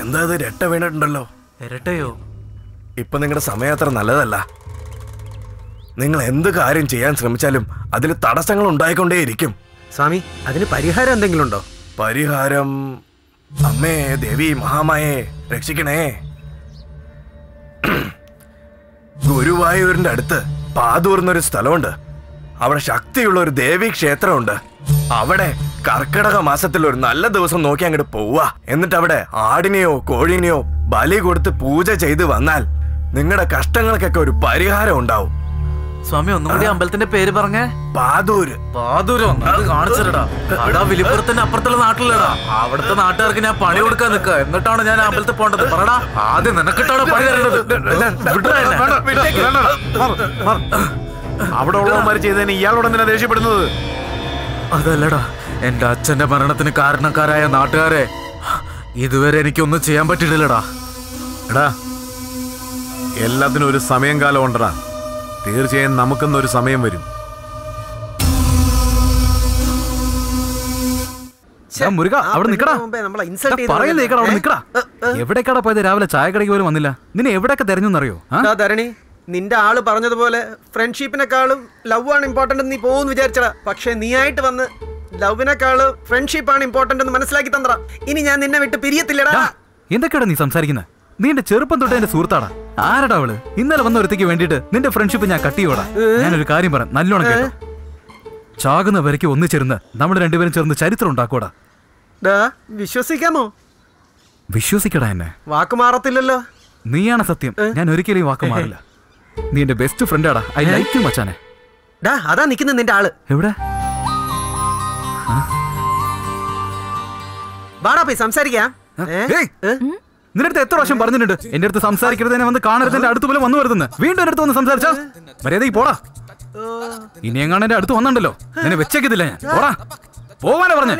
എന്താ ഇത് രട്ട വീണിട്ടുണ്ടല്ലോ? ഇരട്ടയോ ഇപ്പൊ നിങ്ങളുടെ സമയം അത്ര നല്ലതല്ല. നിങ്ങൾ എന്ത് കാര്യം ചെയ്യാൻ ശ്രമിച്ചാലും അതിൽ തടസ്സങ്ങൾ ഉണ്ടായിക്കൊണ്ടേയിരിക്കും. സ്വാമി അതിന് പരിഹാരം എന്തെങ്കിലും ഉണ്ടോ പരിഹാരം അമ്മേ ദേവി മഹാമായെ രക്ഷിക്കണേ. ഗുരുവായൂരിന്റെ അടുത്ത് പാതൂർ എന്നൊരു സ്ഥലമുണ്ട്. അവിടെ ശക്തിയുള്ള ഒരു ദേവി ക്ഷേത്രമുണ്ട്. അവിടെ കർക്കിടക മാസത്തിൽ ഒരു നല്ല ദിവസം നോക്കി അങ്ങോട്ട് പോവുക എന്നിട്ട് അവിടെ ആടിനെയോ കോഴിനെയോ ബലി കൊടുത്ത് പൂജ ചെയ്ത് വന്നാൽ നിങ്ങളുടെ കഷ്ടങ്ങൾക്കൊക്കെ ഒരു പരിഹാരം ഉണ്ടാവും. സ്വാമി ഒന്നും കൂടി അമ്പലത്തിന്റെ പേര് പറഞ്ഞേ. പാതൂര്. പാതൂരോ അത് കാണിച്ചിരടാ. അതാ വിളിപ്പുറത്തിന്റെ അപ്പുറത്തുള്ള നാട്ടിലടാ. അവിടുത്തെ നാട്ടുകാർക്ക് ഞാൻ പണി കൊടുക്കാൻ നിക്ക എന്നിട്ടാണ് ഞാൻ അമ്പലത്തിൽ പോണ്ടത് പറടാ ആദ്യം നിനക്കിട്ടാണ് പണി. അവിടെ ഉള്ളവന്മാർ ചെയ്തതിന് ഇയാളോട് എന്തിനാ ദേഷ്യപ്പെടുന്നത്? അതല്ലടാ എന്റെ അച്ഛന്റെ മരണത്തിന് കാരണക്കാരായ നാട്ടുകാരെ ഇതുവരെ എനിക്കൊന്നും ചെയ്യാൻ പറ്റിയിട്ടില്ലടാ. എടാ എല്ലാത്തിനും ഒരു സമയം കാലം ഉണ്ടടാ. തീർച്ചയായും നമുക്കെന്നൊരു സമയം വരും. എവിടേക്കാടാ പോയത്? രാവിലെ ചായ കടയ്ക്ക് പോലും വന്നില്ല. നിന്നെ എവിടെയൊക്കെ തെരഞ്ഞെന്നറിയോ? ധരണി നിന്റെ ആൾ പറഞ്ഞതുപോലെ ഫ്രണ്ട്ഷിപ്പിനെക്കാളും ലവ് ആണ് ഇമ്പോർട്ടന്റ് നീ പോകുന്നു വിചാരിച്ചടാ. പക്ഷെ നീ ആയിട്ട് വന്ന് ലവിനെക്കാളും ഫ്രണ്ട്ഷിപ്പ് ആണ് ഇമ്പോർട്ടന്റ് എന്ന് മനസ്സിലാക്കി തന്നടാ. ഇനി ഞാൻ നിന്നെ വിട്ട് പിരിയത്തില്ലടാ. എന്തൊക്കെയാണ് നീ സംസാരിക്കുന്നത് നീ എന്റെ ചെറുപ്പം തൊട്ട് എന്റെ സുഹൃത്താടാ. ആരടാ അവൾ? ഇന്നലെ വന്ന ഒരുത്തേക്ക് വേണ്ടിയിട്ട് നിന്റെ ഫ്രണ്ട്ഷിപ്പ് ഞാൻ കട്ട് ചെയ്യോടാ. ഞാനൊരു കാര്യം പറയാം. നല്ലോണം കേട്ടോ. ചാകുന്ന വരയ്ക്ക് ഒന്നിച്ചിരുന്ന് നമ്മൾ രണ്ടുപേരും ചേർന്ന് ചരിത്രം ഉണ്ടാക്കൂടാ വിശ്വസിക്കാമോ? വിശ്വസിക്കടാ എന്നെ. വാക്ക് മാറത്തില്ലല്ലോ. നീയാണ് സത്യം. ഞാൻ ഒരിക്കലും വാക്ക് മാറില്ല. നീ എന്റെ ബെസ്റ്റ് ഫ്രണ്ടാടാ ഐ ലൈക്ക് യു മച്ചാനെ. ഡാ അതാ നിൽക്കുന്ന നിന്റെ ആൾ. എവിടെ? വാടാ പോയി സംസാരിക്കാം? നിന്റെ എത്ര പ്രാവശ്യം പറഞ്ഞിട്ടുണ്ട്? എന്റെ അടുത്ത് സംസാരിക്കരുത് എന്നെ വന്ന് കാണരുത് എന്റെ അടുത്ത് പോലെ വന്നു വരുന്നത് വീണ്ടും എന്റെ അടുത്ത് വന്ന് സംസാരിച്ചാ? മര്യാദയ്ക്ക് പോടാ. ഇനി എങ്ങാണ്ട് എന്റെ അടുത്ത് വന്നുണ്ടല്ലോ. നിന്നെ വെച്ചേക്കത്തില്ല ഞാൻ. പോടാ. പോവാനാ പറഞ്ഞു.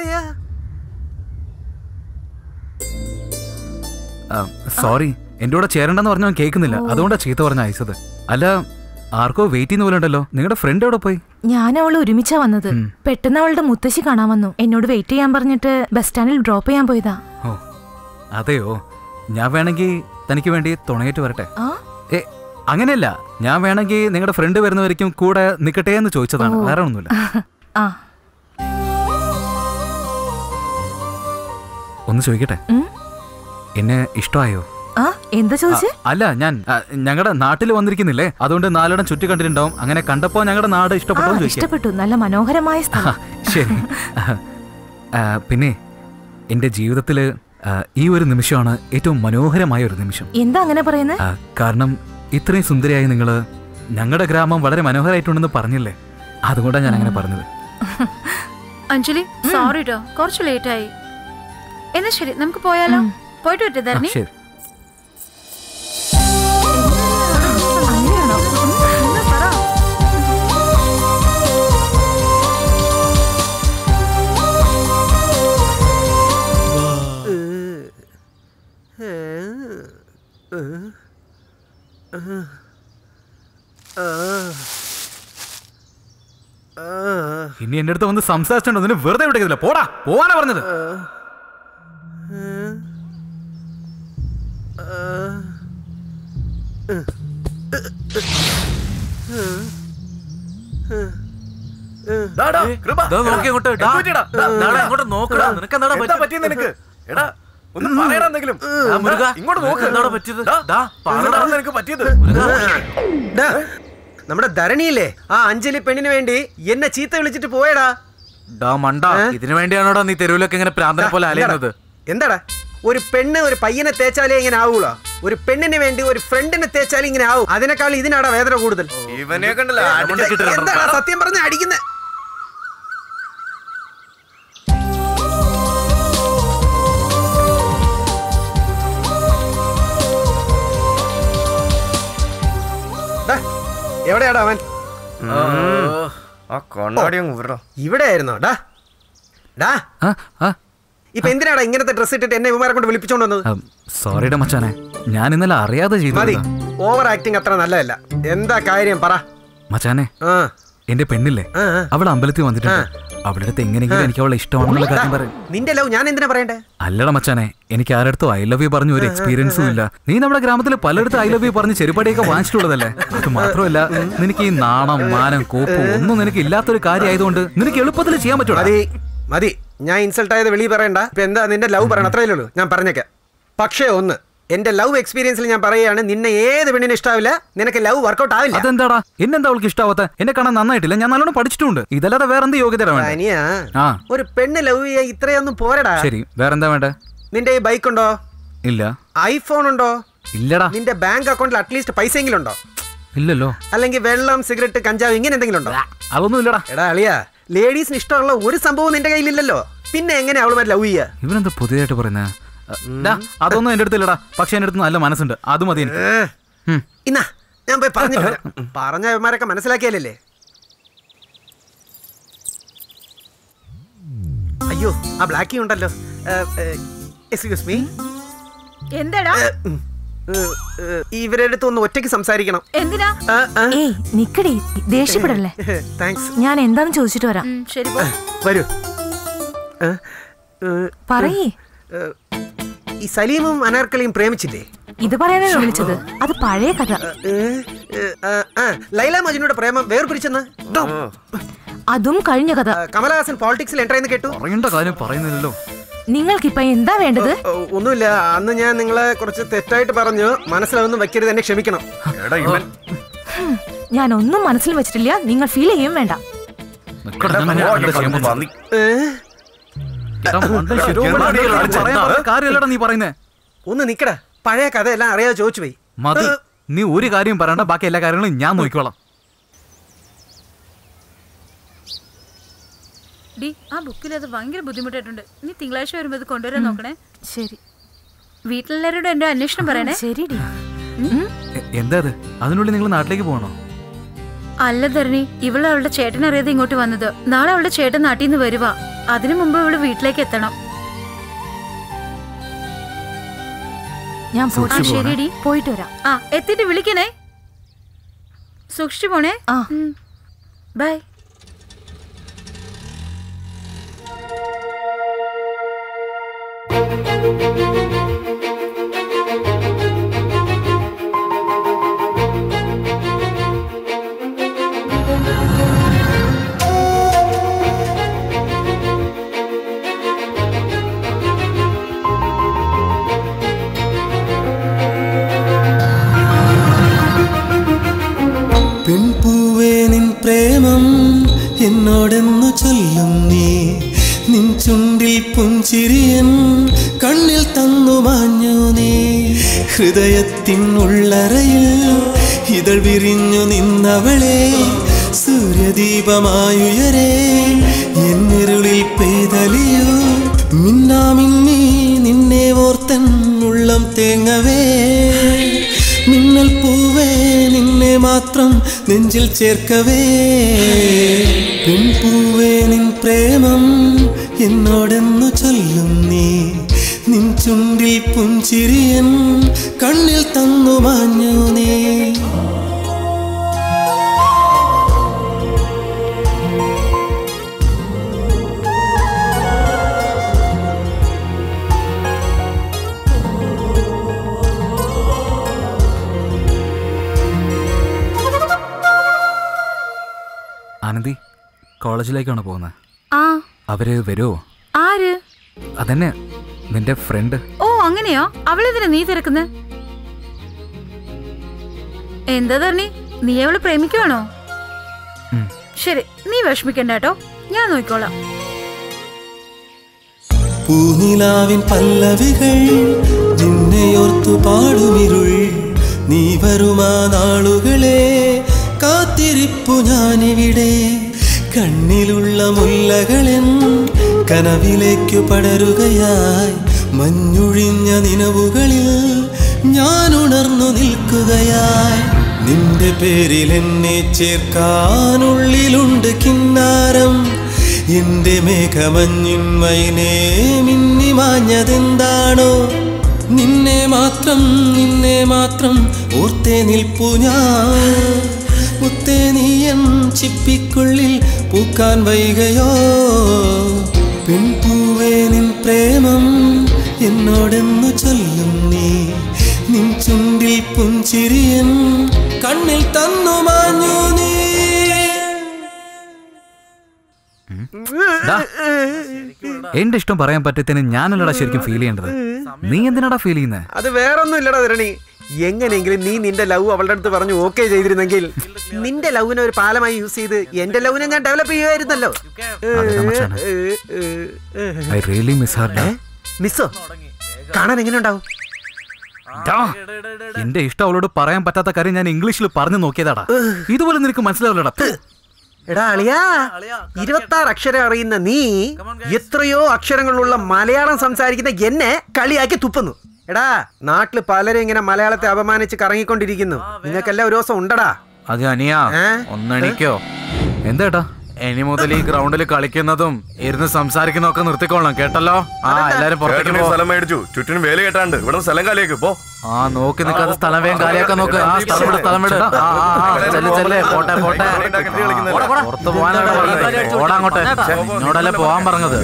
സോറി. എന്റെ കൂടെ ചേരണ്ടെന്ന് പറഞ്ഞവൻ കേൾക്കുന്നില്ല. അതുകൊണ്ടാ ചീത്ത പറഞ്ഞ അയച്ചത്. അല്ല ആർക്കോ വെയിറ്റ് ചെയ്യുന്ന പോലെ ഉണ്ടല്ലോ. നിങ്ങളുടെ ഫ്രണ്ട് എവിടെ പോയി? ഞാൻ അവൾ ഒരുമിച്ചാ വന്നത്. പെട്ടെന്ന് അവളുടെ മുത്തശ്ശി കാണാൻ വന്നു. എന്നോട് വെയിറ്റ് ചെയ്യാൻ പറഞ്ഞിട്ട് ബസ് സ്റ്റാൻഡിൽ ഡ്രോപ്പ് ചെയ്യാൻ പോയതാ. ഓ അതെയോ? ഞാൻ വേണമെങ്കിൽ തനിക്ക് വേണ്ടി തുണയേറ്റ് വരട്ടെ? ഏ അങ്ങനെയല്ല. ഞാൻ വേണമെങ്കിൽ നിങ്ങളുടെ ഫ്രണ്ട് വരുന്നവരിക്കും കൂടെ നിൽക്കട്ടെ എന്ന് ചോദിച്ചതാണ്. വേറെ ഒന്നുമില്ല. ഒന്ന് ചോദിക്കട്ടെ. എന്നെ ഇഷ്ടമായോ? ആ എന്താ ചോദിച്ചേ? അല്ല ഞാൻ ഞങ്ങളുടെ നാട്ടിൽ വന്നിരിക്കുന്നില്ലേ? അതുകൊണ്ട് നാലിടം ചുറ്റി കണ്ടിട്ടുണ്ടാവും. അങ്ങനെ കണ്ടപ്പോ ഞങ്ങളുടെ നാട് ഇഷ്ടപ്പെട്ടു ഇഷ്ടപ്പെട്ടോ. നല്ല മനോഹരമായ സ്ഥലം. [laughs] ശരി. പിന്നെ എന്റെ ജീവിതത്തിൽ ഈ ഒരു നിമിഷമാണ് ഏറ്റവും മനോഹരമായ ഒരു നിമിഷം. എന്താ അങ്ങനെ പറയുന്നത് കാരണം ഇത്രയും സുന്ദരിയായി നിങ്ങൾ ഞങ്ങളുടെ ഗ്രാമം വളരെ മനോഹരമായിട്ടുണ്ടെന്ന് പറഞ്ഞില്ലേ? അതുകൊണ്ടാണ് ഞാൻ അങ്ങനെ പറഞ്ഞത്. [laughs] അഞ്ജലി സോറി കേട്ടോ കുറച്ച് ലേറ്റ് ആയി. എന്നാ ശരി നമുക്ക് പോയാലോ? പോയിട്ട് വരട്ടെ ഇനി എന്റെ അടുത്ത് വന്ന് സംസാരിച്ചോണ്ട് നിന്നെ വെറുതെ വിട്ടേക്കില്ല പോടാ പോവാനാ പറഞ്ഞത്. നോക്കിയോട്ട് നോക്കടാ നിനക്ക് എന്താടാ പറ്റിയ നിനക്ക് എടാ ഒന്ന് പറയണം എന്തെങ്കിലും. ഇങ്ങോട്ട് നോക്ക്. എന്താടാ പറ്റിയത്? നമ്മുടെ ധരണിയില്ലേ? ആ അഞ്ജലി പെണ്ണിന് വേണ്ടി എന്നെ ചീത്ത വിളിച്ചിട്ട് പോയടാ. ഡാ മണ്ട. ഇതിനു വേണ്ടിയാണോടാ നീ തെരുവിലൊക്കെ ഇങ്ങനെ പ്രാന്തനെ പോലെ അലയുന്നത്? എന്താടാ? ഒരു പെണ്ണ് ഒരു പയ്യനെ തേച്ചാലേ ഇങ്ങനെ ആവൂളോ ഒരു പെണ്ണിന് വേണ്ടി ഒരു ഫ്രണ്ടിനെ തേച്ചാലേ ഇങ്ങനെ ആവും. അതിനേക്കാൾ ഇതിനാടാ വേദന കൂടുതൽ. ഇവനെ കണ്ടല്ലോ സത്യം പറഞ്ഞ അടിക്കുന്ന? എവിടെയാടാ അവൻ? ആ കണ്ണാടി അങ്ങ് വിടറോ ഇവിടെ ആയിരുന്നോ ഡാ. ഡാ ഇപ്പൊ എന്തിനാടാ ഇങ്ങനത്തെ ഡ്രസ് ഇട്ടിട്ട് എന്നെ ഇവമാരെ കൊണ്ട് വിളിപ്പിച്ചോണ്ട് വന്നത്? സോറിയുടെ മച്ചാനെ. ഞാൻ ഇന്നലെ അറിയാതെ മതി. ചെയ്തു ഓവർ ആക്ടിങ് അത്ര നല്ലതല്ല. എന്താ കാര്യം പറ. മച്ചാനെ ആ. എന്റെ പെണ്ണില്ലേ. അവൾ അമ്പലത്തിൽ വന്നിട്ടുണ്ട്. അടുത്ത് എങ്ങനെയെങ്കിലും എനിക്ക് അവളെ ഇഷ്ടമാണെന്നുള്ള കാര്യം പറയും. നിന്റെ ലവ് ഞാൻ എന്തിനാ പറയണ്ടേ? അല്ലട മച്ചാനെ എനിക്ക് ആരടുത്തും ഐ ലവ് യു പറഞ്ഞു ഒരു എക്സ്പീരിയൻസും ഇല്ല. നീ നമ്മുടെ ഗ്രാമത്തിൽ പലയിടത്തും ഐ ലവ് യു പറഞ്ഞ് ചെറുപടിയൊക്കെ വാങ്ങിച്ചിട്ടുള്ളതല്ലേ? അത് മാത്രമല്ല നിനക്ക് ഈ നാണം മാനം കോപ്പ് ഒന്നും നിനക്ക് ഇല്ലാത്തൊരു കാര്യമായതുകൊണ്ട് നിനക്ക് എളുപ്പത്തിൽ ചെയ്യാൻ പറ്റുള്ളൂ മതി മതി. ഞാൻ ഇൻസൾട്ട് ആയത് വെളിയിൽ പറയണ്ട. ഇപ്പൊ എന്താ നിന്റെ ലവ് പറയണം? അത്രയല്ലേ ഉള്ളൂ. ഞാൻ പറഞ്ഞേക്കാം. പക്ഷേ ഒന്ന് എന്റെ ലവ് എക്സ്പീരിയൻസിൽ ഞാൻ പറയുകയാണ് നിന്നെ ഏത് പെണ്ണിന് ഇഷ്ടാവില്ല നിനക്ക് ലവ് വർക്കൗട്ട് ആവില്ല. അതെന്താടാ? എന്നെന്താ അവൾക്ക് ഇഷ്ടാവാത്ത? എന്നെ കാണാൻ നന്നായിട്ടില്ല. ഞാൻ നല്ലോണം പഠിച്ചിട്ടുണ്ട്. ഇതല്ലാതെ വേറെന്ത് യോഗ്യത ഒരു പെണ്ണ് ലവ് ചെയ്യാൻ ഇത്രയൊന്നും പോരടാ. ശരി വേറെന്താ വേണ്ടേ? നിന്റെ ഈ ബൈക്ക് ഉണ്ടോ? ഇല്ല. ഐഫോൺ ഉണ്ടോ? ഇല്ലടാ. നിന്റെ ബാങ്ക് അക്കൗണ്ടിൽ അറ്റ്ലീസ്റ്റ് പൈസ എങ്കിലും ഉണ്ടോ? ഇല്ലല്ലോ. അല്ലെങ്കിൽ വെള്ളം സിഗരറ്റ് കഞ്ചാവ് ഇങ്ങനെ എന്തെങ്കിലും ഉണ്ടോ? അതൊന്നും ഇല്ലടാ എടാ അളിയാ ലേഡീസിന് ഇഷ്ടമുള്ള ഒരു സംഭവം നിന്റെ കയ്യിലില്ലല്ലോ. പിന്നെ എങ്ങനെ അവളുമാർ ലവ് ചെയ്യാ? ഇവനെന്താ പുതിയതായിട്ട് പറയുന്നത് അതൊന്നും എന്റെ അടുത്തില്ലടാ. പക്ഷെ എന്റെ അടുത്ത് നല്ല മനസ്സുണ്ട്. അത് മതി ഇന്നാ ഞാൻ പോയി പറഞ്ഞു പറഞ്ഞ അവന്മാരൊക്കെ മനസ്സിലാക്കിയാലല്ലേ? അയ്യോ ആ ബ്ലാക്കി ഉണ്ടല്ലോ. എക്സ്ക്യൂസ് മീ എന്താടാ? ഇവരുടെ അടുത്ത് ഒന്ന് ഒറ്റയ്ക്ക് സംസാരിക്കണം. എന്തിനാ? ഏയ് നിക്കടി. ദേഷ്യപ്പെടല്ലേ? താങ്ക്സ് ഞാൻ എന്താന്ന് ചോദിച്ചിട്ട് വരാം. ശരി പോ. വരൂ. പറയേ. ഈ സലീമും അനാർക്കലിയും പ്രേമിച്ചില്ലേ? ഇത് പറയാനാണ് വിളിച്ചത്? അത് പഴയ കഥ. ലൈല മജുനോട് പ്രേമം വേർപിരിച്ചെന്ന് പിടിച്ചെന്ന് അതും കഴിഞ്ഞ കഥ. കമലഹാസൻ പോളിറ്റിക്സിൽ എന്റർ ചെയ്യുന്ന കേട്ടു. പറയേണ്ട കാര്യം പറയുന്നില്ലല്ലോ. നിങ്ങൾക്കിപ്പൊ എന്താ വേണ്ടത്? ഒന്നുമില്ല. അന്ന് ഞാൻ നിങ്ങളെ കുറച്ച് തെറ്റായിട്ട് പറഞ്ഞു. മനസ്സിലൊന്നും വെക്കരുത് എന്നെ ക്ഷമിക്കണം. എടാ ഇവൻ. ഞാൻ ഒന്നും മനസ്സിൽ വെച്ചിട്ടില്ല. നിങ്ങൾ ഫീൽ ചെയ്യും വേണ്ട. [laughs] കാര്യമല്ലടാ നീ പറയുന്നേ. ഒന്ന് നിക്കടാ. പഴയ കഥ എല്ലാം അറിയാതെ ചോദിച്ചു പോയി. മതി. നീ ഒരു കാര്യം പറയണ്ട ബാക്കി എല്ലാ കാര്യങ്ങളും ഞാൻ നോക്കിക്കോളാം. ഡി ആ ബുക്കിൽ അത് ഭയങ്കര ബുദ്ധിമുട്ടായിട്ടുണ്ട്. നീ തിങ്കളാഴ്ച വരുമ്പോൾ ഇത് കൊണ്ടുവരാൻ നോക്കണേ. ശരി. വീട്ടിലെല്ലാവരോടും എന്റെ അന്വേഷണം പറയണേ. ശരി ഡി. എന്താ അത്? അതിനുള്ളിൽ നിങ്ങൾ നാട്ടിലേക്ക് പോകണോ? അല്ല ധരണി ഇവൾ അവളുടെ ചേട്ടൻ അറിയാതെ ഇങ്ങോട്ട് വന്നത്. നാളെ അവളുടെ ചേട്ടൻ നാട്ടിൽ നിന്ന് വരുവാ. അതിനു മുമ്പ് ഇവൾ വീട്ടിലേക്ക് എത്തണം. ഞാൻ ശരിയടി. പോയിട്ട് വരാം. ആ എത്തിട്ട് വിളിക്കണേ. സൂക്ഷിച്ചു പോണേ. ആ. ബൈ. പെൺപൂവേ എന്നോടെന്നു ചൊല്ലും നീ. നിൻ ചുണ്ടിൽ പുഞ്ചിരിയൻ കണ്ണിൽ തന്നു മാഞ്ഞു നീ. ഹൃദയത്തിൻ ഉള്ളറയിൽ ഇതൾ വിരിഞ്ഞു നിന്നവളെ. സൂര്യദീപമായുയരേ എന്നിരുളിൽ പെയ്തലിയോ. മിന്നാമിന്നി നിന്നെ ഓർത്തൻ ഉള്ളം തേങ്ങവേ. മിന്നൽ പൂവേ നിന്നെ മാത്രം നെഞ്ചിൽ ചേർക്കവേ. പെൺപൂവേ നിൻ പ്രേമം എന്നോടെന്നു ചൊല്ലും നീ നിൻ ചുണ്ടിൽ പുഞ്ചിരിയൻ കണ്ണിൽ തന്നു മാഞ്ഞു നീ. കോളേജിലേക്കാണ് പോകുന്നത് ആ. അവർ വരുമോ ആര്? അതന്നെ നിന്റെ ഫ്രണ്ട്. ഓ അങ്ങനെയോ? അവളെതിനെ നീ തിരക്കുന്നത് എന്താ തരണി നീ അവൾ പ്രേമിക്കുവാണോ? ശരി നീ വിഷമിക്കണ്ട കേട്ടോ ഞാൻ നോക്കിക്കോളാം. പൂനിലാവിൻ പല്ലവികൾ നിന്നെയോർത്തു പാടുമിരുൾ. നീ വരുമാ നാളുകളെ കാത്തിരിപ്പു ഞാനിവിടെ. കണ്ണിലുള്ള മുല്ലകളെൻ കനവിലേക്കു പടരുകയായി. മഞ്ഞുഴിഞ്ഞ നിലവുകളിൽ ഞാൻ ഉണർന്നു നിൽക്കുകയായി. നിന്റെ പേരിൽ എന്നെ ചേർക്കാനുള്ളിലുണ്ട് കിന്നാരം. എന്റെ മേഘമഞ്ഞിന്മയിനെ മിന്നി മാഞ്ഞതെന്താണോ? നിന്നെ മാത്രം നിന്നെ മാത്രം ഓർത്തേ നിൽപ്പു ഞാൻ. മുത്തേ നീയൻ ചിപ്പിക്കുള്ളിൽ പൂക്കാൻ വൈകയോ? പെൺപൂവേ നിൻ പ്രേമം എന്നോടെന്നു ചൊല്ലും നീ. നിൻ ചുണ്ടിൽ പുഞ്ചിരിയൻ കണ്ണിൽ തന്നു മാഞ്ഞു നീ. എന്റെ ഇഷ്ടം പറയാൻ പറ്റത്തിന് ഞാനല്ലടാ ശരിക്കും ഫീൽ ചെയ്യേണ്ടത്. നീ എന്തിനാടാ ഫീൽ ചെയ്യുന്നത് അത് വേറൊന്നും ഇല്ലടാ ധരണി. എങ്ങനെയെങ്കിലും നീ നിന്റെ ലവ് അവളുടെ അടുത്ത് പറഞ്ഞു ഓക്കെ ചെയ്തിരുന്നെങ്കിൽ നിന്റെ ലവിനെ ഒരു പാലമായി യൂസ് ചെയ്ത് എന്റെ ലവിനെ ഞാൻ ഡെവലപ്പ് ചെയ്യുമായിരുന്നല്ലോ ഐ റിയലി മിസ് ഹർ മിസ്സോ കാണാൻ എങ്ങനെ ഉണ്ടാവും എന്റെ ഇഷ്ടം അവളോട് പറയാൻ പറ്റാത്ത കാര്യം ഞാൻ ഇംഗ്ലീഷിൽ പറഞ്ഞു നോക്കിയതാടാ. ഇതുപോലെ നിനക്ക് മനസ്സിലാവില്ലടാ. എടാ അളിയാ ഇരുപത്തി ആറ് അക്ഷരം അറിയുന്ന നീ എത്രയോ അക്ഷരങ്ങളുള്ള മലയാളം സംസാരിക്കുന്ന എന്നെ കളിയാക്കി തുപ്പുന്നു. എടാ നാട്ടിൽ പലരും ഇങ്ങനെ മലയാളത്തെ അപമാനിച്ച് കറങ്ങിക്കൊണ്ടിരിക്കുന്നു. നിങ്ങൾക്കെല്ലാം ഒരു ദിവസം ഉണ്ടടാ. അത് അനിയാ ഒന്നണിക്കോ. എന്താ ഇനി മുതൽ ഈ ഗ്രൗണ്ടിൽ കളിക്കുന്നതും ഇരുന്ന് സംസാരിക്കുന്നതും ഒക്കെ നിർത്തിക്കോളാം കേട്ടല്ലോ? ആ എല്ലാരും പുറത്തേക്ക് സ്ഥലം മേടിച്ചു. ചുറ്റിനും വേല കേട്ടാണ്ട്. ഇവിടെ സ്ഥലം കാലിയാക്ക് പോ. ആ നോക്കി നിൽക്കാതെ സ്ഥലം വേഗം കാലിയാക്കാൻ നോക്ക്. ആ സ്ഥലം വിട് സ്ഥലം വിട്. ആ ആ ആ ചെല്ല് ചെല്ല്. പോട്ടെ പോട്ടെ. പുറത്ത് പോകാനാണ് പറഞ്ഞത്. ഓടാ അങ്ങോട്ട്. എന്നോടല്ലേ പോവാൻ പറഞ്ഞത്.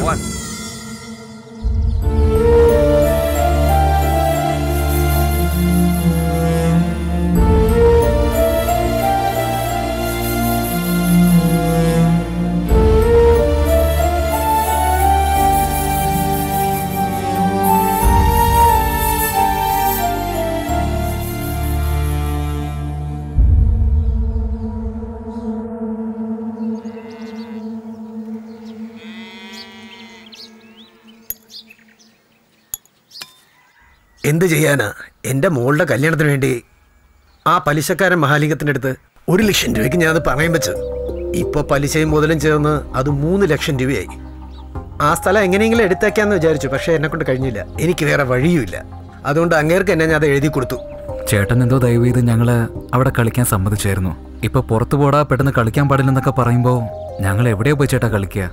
എന്ത് ചെയ്യാനാ? എന്റെ മോളുടെ കല്യാണത്തിന് വേണ്ടി ആ പലിശക്കാരൻ മഹാലിംഗത്തിന്റെ അടുത്ത് ഒരു ലക്ഷം രൂപയ്ക്ക് ഞാൻ അത് പറയാൻ വെച്ചത്. ഇപ്പോൾ പലിശയും മുതലും ചേർന്ന് അത് മൂന്ന് ലക്ഷം രൂപയായി. ആ സ്ഥലം എങ്ങനെയെങ്കിലും എടുത്തേക്കാന്ന് വിചാരിച്ചു പക്ഷേ എന്നെക്കൊണ്ട് കഴിഞ്ഞില്ല. എനിക്ക് വേറെ വഴിയുമില്ല. അതുകൊണ്ട് അങ്ങേർക്ക് എന്നെ ഞാൻ അത് എഴുതി കൊടുത്തു. ചേട്ടൻ എന്തോ ദയവ് ചെയ്ത് ഞങ്ങൾ അവിടെ കളിക്കാൻ സമ്മതിച്ചായിരുന്നു. ഇപ്പൊ പുറത്തു പോടാ പെട്ടെന്ന് കളിക്കാൻ പാടില്ലെന്നൊക്കെ പറയുമ്പോൾ ഞങ്ങൾ എവിടെയാ പോയി ചേട്ടാ കളിക്കുക?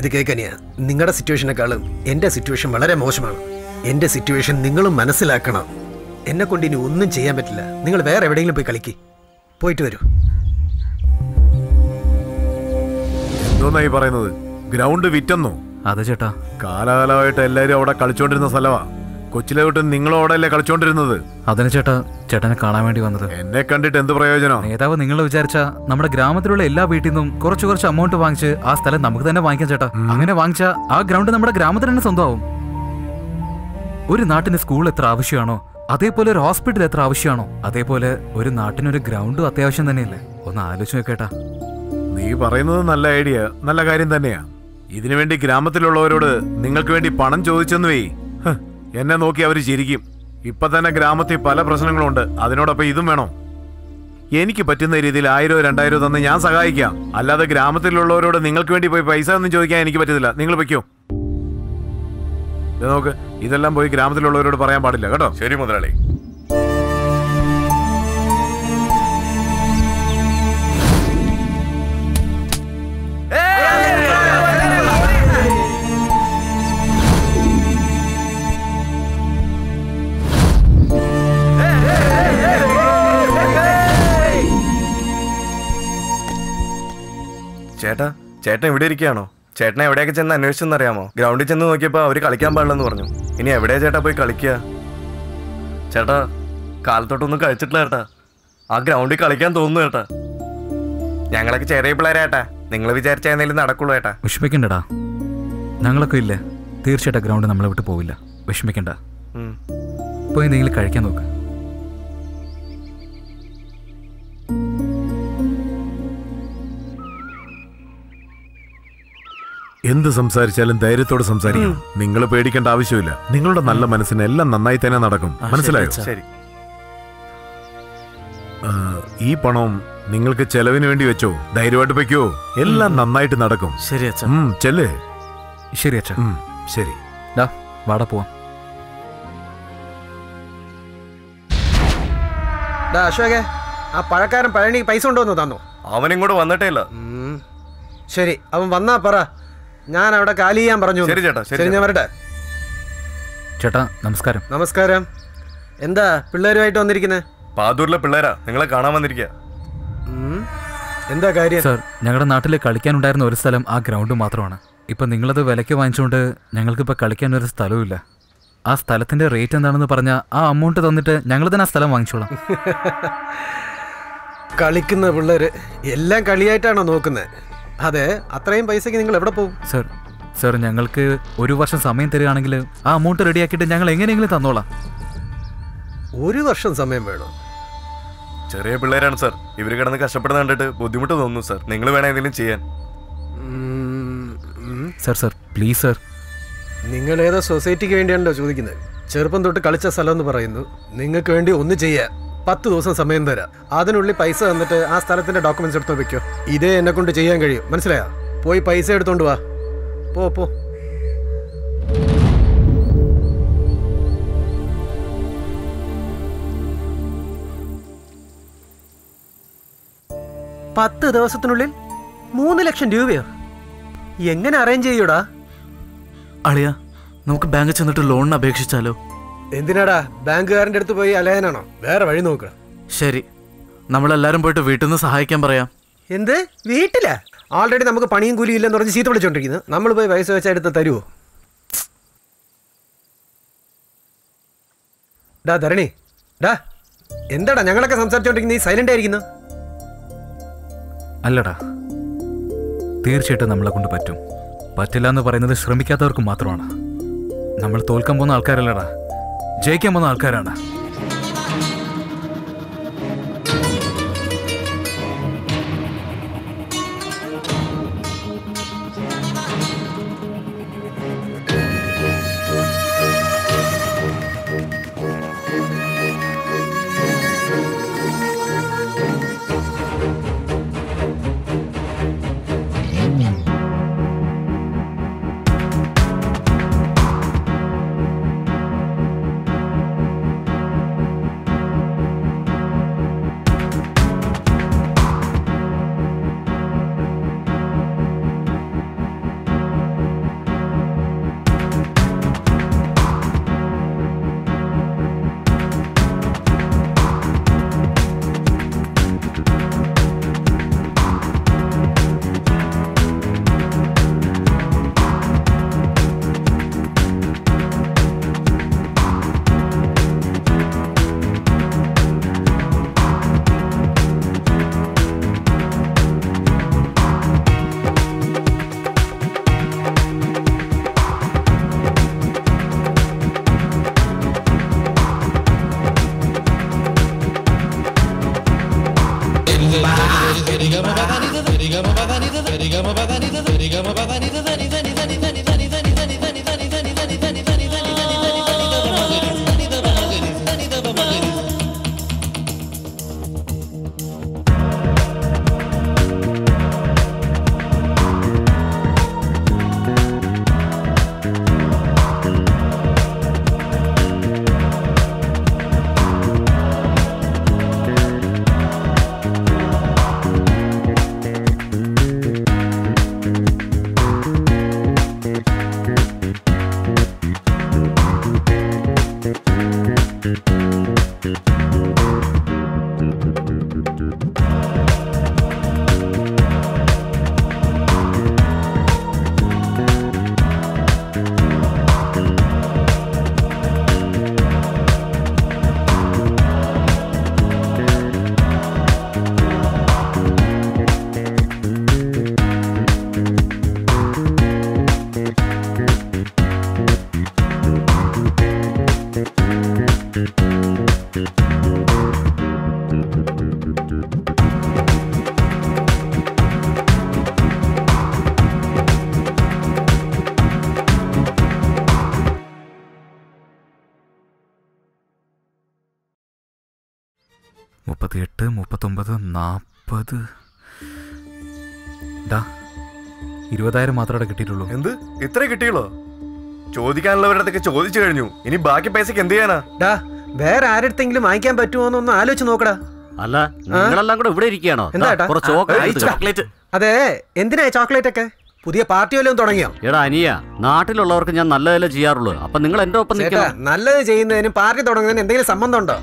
ഇത് കേൾക്കാനിയാ നിങ്ങളുടെ സിറ്റുവേഷനേക്കാളും എന്റെ സിറ്റുവേഷൻ വളരെ മോശമാണ്. എന്റെ സിറ്റുവേഷൻ നിങ്ങളും മനസ്സിലാക്കണം. എന്നെ കൊണ്ട് ഇനി ഒന്നും ചെയ്യാൻ പറ്റില്ല. നിങ്ങൾ വേറെ എവിടെയെങ്കിലും പോയി കളിക്ക്. പോയിട്ട് വരൂ. എന്തോന്നായി പറയുന്നത്? ഗ്രൗണ്ട് വിറ്റെന്നോ? അതെ ചേട്ടാ. കാലാകാലമായിട്ട് എല്ലാരും അവിടെ കളിച്ചോണ്ടിരുന്ന സ്ഥലമാ കൊച്ചിലെ തൊട്ട് നിങ്ങളും അവിടെ അല്ലേ കളിച്ചോണ്ടിരുന്നത്? അതിന് ചേട്ടാ. ചേട്ടനെ കാണാൻ വേണ്ടി വന്നത്. എന്നെ കണ്ടിട്ട് എന്ത് പ്രയോജനം? നേതാവ് നിങ്ങൾ വിചാരിച്ച നമ്മുടെ ഗ്രാമത്തിലുള്ള എല്ലാ വീട്ടിൽ നിന്നും കുറച്ച് കുറച്ച് അമൗണ്ട് വാങ്ങിച്ച് ആ സ്ഥലം നമുക്ക് തന്നെ വാങ്ങിക്കാം ചേട്ടാ. അങ്ങനെ വാങ്ങിച്ച ആ ഗ്രൗണ്ട് നമ്മുടെ ഗ്രാമത്തിന് തന്നെ സ്വന്തമാവും. ഒരു നാട്ടിന് സ്കൂൾ എത്ര ആവശ്യമാണോ അതേപോലെ ഒരു ഹോസ്പിറ്റൽ എത്ര ആവശ്യമാണോ അതേപോലെ ഒരു നാട്ടിനൊരു ഗ്രൗണ്ടും അത്യാവശ്യം തന്നെയല്ലേ? ഒന്ന് ആലോചിച്ച് നോക്കേട്ടാ. നീ പറയുന്നത് നല്ല ഐഡിയ നല്ല കാര്യം തന്നെയാ. ഇതിനുവേണ്ടി ഗ്രാമത്തിലുള്ളവരോട് നിങ്ങൾക്ക് വേണ്ടി പണം ചോദിച്ചെന്ന് വേ എന്നെ നോക്കി അവർ ചിരിക്കും. ഇപ്പൊ തന്നെ ഗ്രാമത്തിൽ പല പ്രശ്നങ്ങളുണ്ട് അതിനോടൊപ്പം ഇതും വേണോ. എനിക്ക് പറ്റുന്ന രീതിയിൽ ആയിരോ രണ്ടായിരോ തന്നെ ഞാൻ സഹായിക്കാം. അല്ലാതെ ഗ്രാമത്തിലുള്ളവരോട് നിങ്ങൾക്ക് വേണ്ടി പോയി പൈസ ഒന്നും ചോദിക്കാൻ എനിക്ക് പറ്റത്തില്ല. നിങ്ങൾ വെക്കോ ഇത് നോക്ക് ഇതെല്ലാം പോയി ഗ്രാമത്തിലുള്ളവരോട് പറയാൻ പാടില്ല കേട്ടോ? ശരി മുതലാളി. ചേട്ടാ ചേട്ടൻ ഇവിടെ ഇരിക്കുകയാണോ? ചേട്ടനെ എവിടെയൊക്കെ ചെന്ന് അന്വേഷിച്ചെന്ന് അറിയാമോ? ഗ്രൗണ്ടിൽ ചെന്ന് നോക്കിയപ്പോൾ അവർ കളിക്കാൻ പാടില്ലെന്ന് പറഞ്ഞു. ഇനി എവിടെയാ ചേട്ടാ പോയി കളിക്കുക? ചേട്ടാ കാലത്തോട്ടൊന്നും കഴിച്ചിട്ടില്ല ചേട്ടാ. ആ ഗ്രൗണ്ടിൽ കളിക്കാൻ തോന്നുന്നു ചേട്ടാ. ഞങ്ങളൊക്കെ ചെറിയ പിള്ളേരാട്ടാ നിങ്ങൾ വിചാരിച്ച എന്തെങ്കിലും നടക്കുള്ളൂ ചേട്ടാ. വിഷമിക്കണ്ടടാ. ഞങ്ങളൊക്കെ ഇല്ലേ? തീർച്ചയായിട്ടും ഗ്രൗണ്ട് നമ്മളെ വിട്ട് പോവില്ല. വിഷമിക്കണ്ട. പോയി എന്തെങ്കിലും കഴിക്കാൻ നോക്ക്. എന്ത് സംസാരിച്ചാലും ധൈര്യത്തോടെ സംസാരിക്കണം നിങ്ങൾ പേടിക്കേണ്ട ആവശ്യമില്ല. നിങ്ങളുടെ നല്ല മനസ്സിന് എല്ലാം നന്നായി തന്നെ നടക്കും. മനസ്സിലായോ? ശരി. ആ, ഈ പണം നിങ്ങൾക്ക് ചെലവിന് വേണ്ടി വെച്ചോ? ധൈര്യമായിട്ട് വെക്കോ? എല്ലാം നന്നായിട്ട് നടക്കും. ശരി അച്ഛൻ ചെല്ലേ ചെല്ല്. ശരി അച്ഛാ. ഉം, ശരി. വാടാ പോവാം. അശോകെ ആ പഴക്കാരൻ പഴനി പൈസ കൊണ്ടുവന്നു തന്നോ. അവനും കൂടെ വന്നിട്ടേ ഇല്ല. ശരി അവൻ വന്നാ പറ. ഞാൻ അവിടെ കാലി ചെയ്യാൻ പറഞ്ഞു ശരി ചേട്ടാ, ശരി ഞാൻ വരട്ടെ. ചേട്ടാ നമസ്കാരം. നമസ്കാരം. എന്താ പിള്ളേരുമായിട്ട് വന്നിരിക്കുന്നത് പാതൂരിലെ പിള്ളേരാ നിങ്ങളെ കാണാൻ വന്നിരിക്കുക എന്താ കാര്യം? സർ ഞങ്ങളുടെ നാട്ടിൽ കളിക്കാനുണ്ടായിരുന്ന ഒരു സ്ഥലം ആ ഗ്രൗണ്ട് മാത്രമാണ്. ഇപ്പം നിങ്ങളത് വിലയ്ക്ക് വാങ്ങിച്ചുകൊണ്ട് ഞങ്ങൾക്കിപ്പോൾ കളിക്കാൻ ഒരു സ്ഥലവുമില്ല. ആ സ്ഥലത്തിന്റെ റേറ്റ് എന്താണെന്ന് പറഞ്ഞാൽ ആ അമൗണ്ട് തന്നിട്ട് ഞങ്ങൾ തന്നെ ആ സ്ഥലം വാങ്ങിച്ചോളാം. [laughs] കളിക്കുന്ന പിള്ളേർ എല്ലാം കളിയായിട്ടാണോ നോക്കുന്നത് അതെ അത്രയും പൈസക്ക് നിങ്ങൾ എവിടെ പോകും സർ സർ ഞങ്ങൾക്ക് ഒരു വർഷം സമയം തരികയാണെങ്കിൽ ആ അമൗണ്ട് റെഡിയാക്കിയിട്ട് ഞങ്ങൾ എങ്ങനെയെങ്കിലും തന്നോളാം. ഒരു വർഷം സമയം വേണോ? ചെറിയ പിള്ളേരാണ് സർ. ഇവർ കിടന്ന് കഷ്ടപ്പെടുന്ന കണ്ടിട്ട് ബുദ്ധിമുട്ട് തോന്നുന്നു സർ. നിങ്ങൾ വേണം എന്തെങ്കിലും ചെയ്യാൻ. Sir sir please sir. നിങ്ങൾ ഏതോ സൊസൈറ്റിക്ക് വേണ്ടിയാണല്ലോ ചോദിക്കുന്നത്. ചെറുപ്പം തൊട്ട് കളിച്ച സ്ഥലം എന്ന് പറയുന്നു. നിങ്ങൾക്ക് വേണ്ടി ഒന്ന് ചെയ്യാൻ. പത്ത് ദിവസം സമയം തരാം. അതിനുള്ളിൽ പൈസ തന്നിട്ട് ആ സ്ഥലത്തിന്റെ ഡോക്യുമെന്റ്സ് എടുത്ത് വെക്കോ. ഇതേ എന്നെ കൊണ്ട് ചെയ്യാൻ കഴിയും. മനസ്സിലായോ? പോയി പൈസ എടുത്തോണ്ട് വാ. പോ പോ. പത്ത് ദിവസത്തിനുള്ളിൽ മൂന്ന് ലക്ഷം രൂപയോ? എങ്ങനെ അറേഞ്ച് ചെയ്യൂടാ? അളിയ നമുക്ക് ബാങ്കിൽ ചെന്നിട്ട് ലോണിന് അപേക്ഷിച്ചാലോ? എന്തിനാടാ? ബാങ്കുകാരന്റെ അടുത്ത് പോയി അലയാനാണോ? വേറെ വഴി നോക്കുക ശരി. നമ്മളെല്ലാരും പോയിട്ട് വീട്ടിൽ നിന്ന് സഹായിക്കാൻ പറയാം. എന്ത്? വീട്ടിലാ? ഓൾറെഡി നമുക്ക് പണിയും കൂലിയും ഇല്ലെന്ന് പറഞ്ഞ് ചീത്ത വിളിച്ചോണ്ടിരിക്കുന്നു. നമ്മൾ പോയി പൈസ വെച്ചാൽ എടുത്ത് തരുമോ ഡാ ധരണി. ഡാ എന്താടാ ഞങ്ങളൊക്കെ സംസാരിച്ചോണ്ടിരിക്കുന്ന? നീ സൈലന്റ് ആയിരിക്കുന്നു. അല്ലടാ. തീർച്ചയായിട്ടും നമ്മളെ കൊണ്ട് പറ്റും. പറ്റില്ല എന്ന് പറയുന്നത് ശ്രമിക്കാത്തവർക്ക് മാത്രമാണ്. നമ്മൾ തോൽക്കാൻ പോകുന്ന ആൾക്കാരല്ലടാ. ജയിക്കാൻ വന്ന ആൾക്കാരാണ്. മുപ്പത്തിയെട്ട് മുപ്പത്തൊമ്പത് നാൽപ്പത് ഡാ ഇരുപതായിരം മാത്രമേ കിട്ടിയിട്ടുള്ളൂ. എന്ത്? ഇത്ര കിട്ടിയുള്ളോ? ചോദിക്കാനുള്ളവരുടെ അടുത്തൊക്കെ ചോദിച്ചു കഴിഞ്ഞു. ഇനി ബാക്കി പൈസക്ക് എന്ത് ചെയ്യാനാ? ഡാ വേറെ ആരെടുത്തെങ്കിലും വാങ്ങിക്കാൻ പറ്റുമോ എന്നൊന്ന് ആലോചിച്ച് നോക്കടാ. അല്ല നിങ്ങളെല്ലാം കൂടെ ഇവിടെ ഇരിക്കുകയാണോ? ചോക്ലേറ്റ് അതെ എന്തിനാ ചോക്ലേറ്റ് ഒക്കെ? പുതിയ പാർട്ടി വല്ലതും തുടങ്ങിയോ? എടാ അനിയ നാട്ടിലുള്ളവർക്ക് ഞാൻ നല്ലതല്ലേ ചെയ്യാറുള്ളൂ. അപ്പൊ നിങ്ങൾ എന്റെ ഒപ്പം നിൽക്കണം? നല്ലത് ചെയ്യുന്നതിനും പാർട്ടി തുടങ്ങുന്നതിന് എന്തെങ്കിലും സംബന്ധം ഉണ്ടോ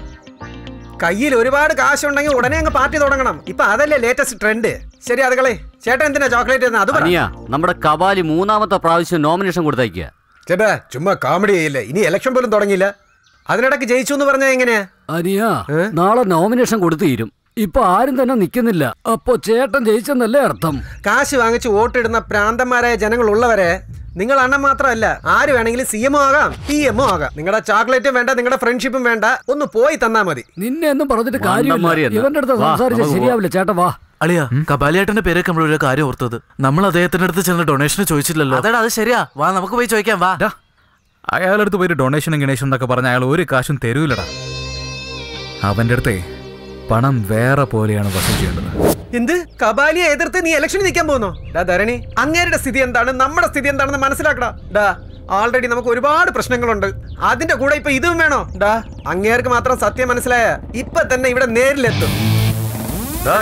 കയ്യിൽ ഒരുപാട് കാശുണ്ടെങ്കിൽ ഉടനെ അങ്ങ് പാർട്ടി തുടങ്ങണം. ഇപ്പൊ അതല്ലേ ലേറ്റസ്റ്റ് ട്രെൻഡ് ശരി അതുകളെ ചേട്ടൻ എന്തിനാ ചോക്ലേറ്റ് തരുന്നത് അത് അനിയ നമ്മുടെ കവാലി മൂന്നാമത്തെ പ്രാവശ്യം നോമിനേഷൻ കൊടുത്തയക്കുക ചേട്ടാ ചുമ്മാ കോമഡി ചെയ്യില്ലേ. ഇനി ഇലക്ഷൻ പോലും തുടങ്ങിയില്ല. അതിനിടക്ക് ജയിച്ചു എന്ന് പറഞ്ഞാൽ എങ്ങനെയാ? അനിയ നാളെ നോമിനേഷൻ കൊടുത്തു തീരും. ഇപ്പൊ ആരും തന്നെ നിക്കുന്നില്ല. അപ്പൊ ചേട്ടൻ ജയിച്ചെന്നല്ലേ അർത്ഥം? കാശ് വാങ്ങിച്ച് വോട്ടിടുന്ന പ്രാന്തന്മാരായ ജനങ്ങൾ ഉള്ളവരെ നിങ്ങൾ അണ്ണൻ മാത്രമല്ല. ആര് വേണമെങ്കിലും സി എം ആകാം പി എം ആകാം. നിങ്ങളുടെ ചോക്ലേറ്റും വേണ്ട നിങ്ങളുടെ ഫ്രണ്ട്ഷിപ്പും വേണ്ട. ഒന്ന് പോയി തന്നാ മതി. നിന്നെ ഒന്നും പറഞ്ഞിട്ട് കാര്യം കാര്യമില്ല. ഇവന്റെ അടുത്ത് വാ, സംസാരിച്ച ശരിയാവില്ല. ചേട്ടാ വാ. അളിയ കപാലിയേട്ടന്റെ പേരൊക്കെ നമ്മൾ ഒരു കാര്യം ഓർത്തത്. നമ്മൾ അദ്ദേഹത്തിന്റെ അടുത്ത് ചെന്ന് ഡൊണേഷൻ ചോദിച്ചില്ലല്ലോ. അതെടാ അത് ശരിയാ. വാ നമുക്ക് പോയി ചോദിക്കാം വാ. അയാളടുത്ത് പോയി ഡൊണേഷനും ഗണേഷനും എന്നൊക്കെ പറഞ്ഞ അയാൾ ഒരു കാശും തരൂലടാ. അവന്റെ അടുത്തേ പണം വേറെ പോലെയാണ് വസൂൽ ചെയ്യേണ്ടത്. എന്ത്? കബാലിയെ എതിർത്ത് നീ ഇലക്ഷനിൽ നിൽക്കാൻ പോകുന്നോ? ഡാ ധരണി അങ്ങേരുടെ സ്ഥിതി എന്താണ്? നമ്മുടെ സ്ഥിതി എന്താണെന്ന് മനസ്സിലാക്കടാ. ഡാ ആൾറെഡി നമുക്ക് ഒരുപാട് പ്രശ്നങ്ങളുണ്ട്. അതിന്റെ കൂടെ ഇപ്പൊ ഇതും വേണോ? ഡാ അങ്ങേർക്ക് മാത്രം സത്യം മനസ്സിലായ ഇപ്പൊ തന്നെ ഇവിടെ നേരിലെത്തും. ദാ,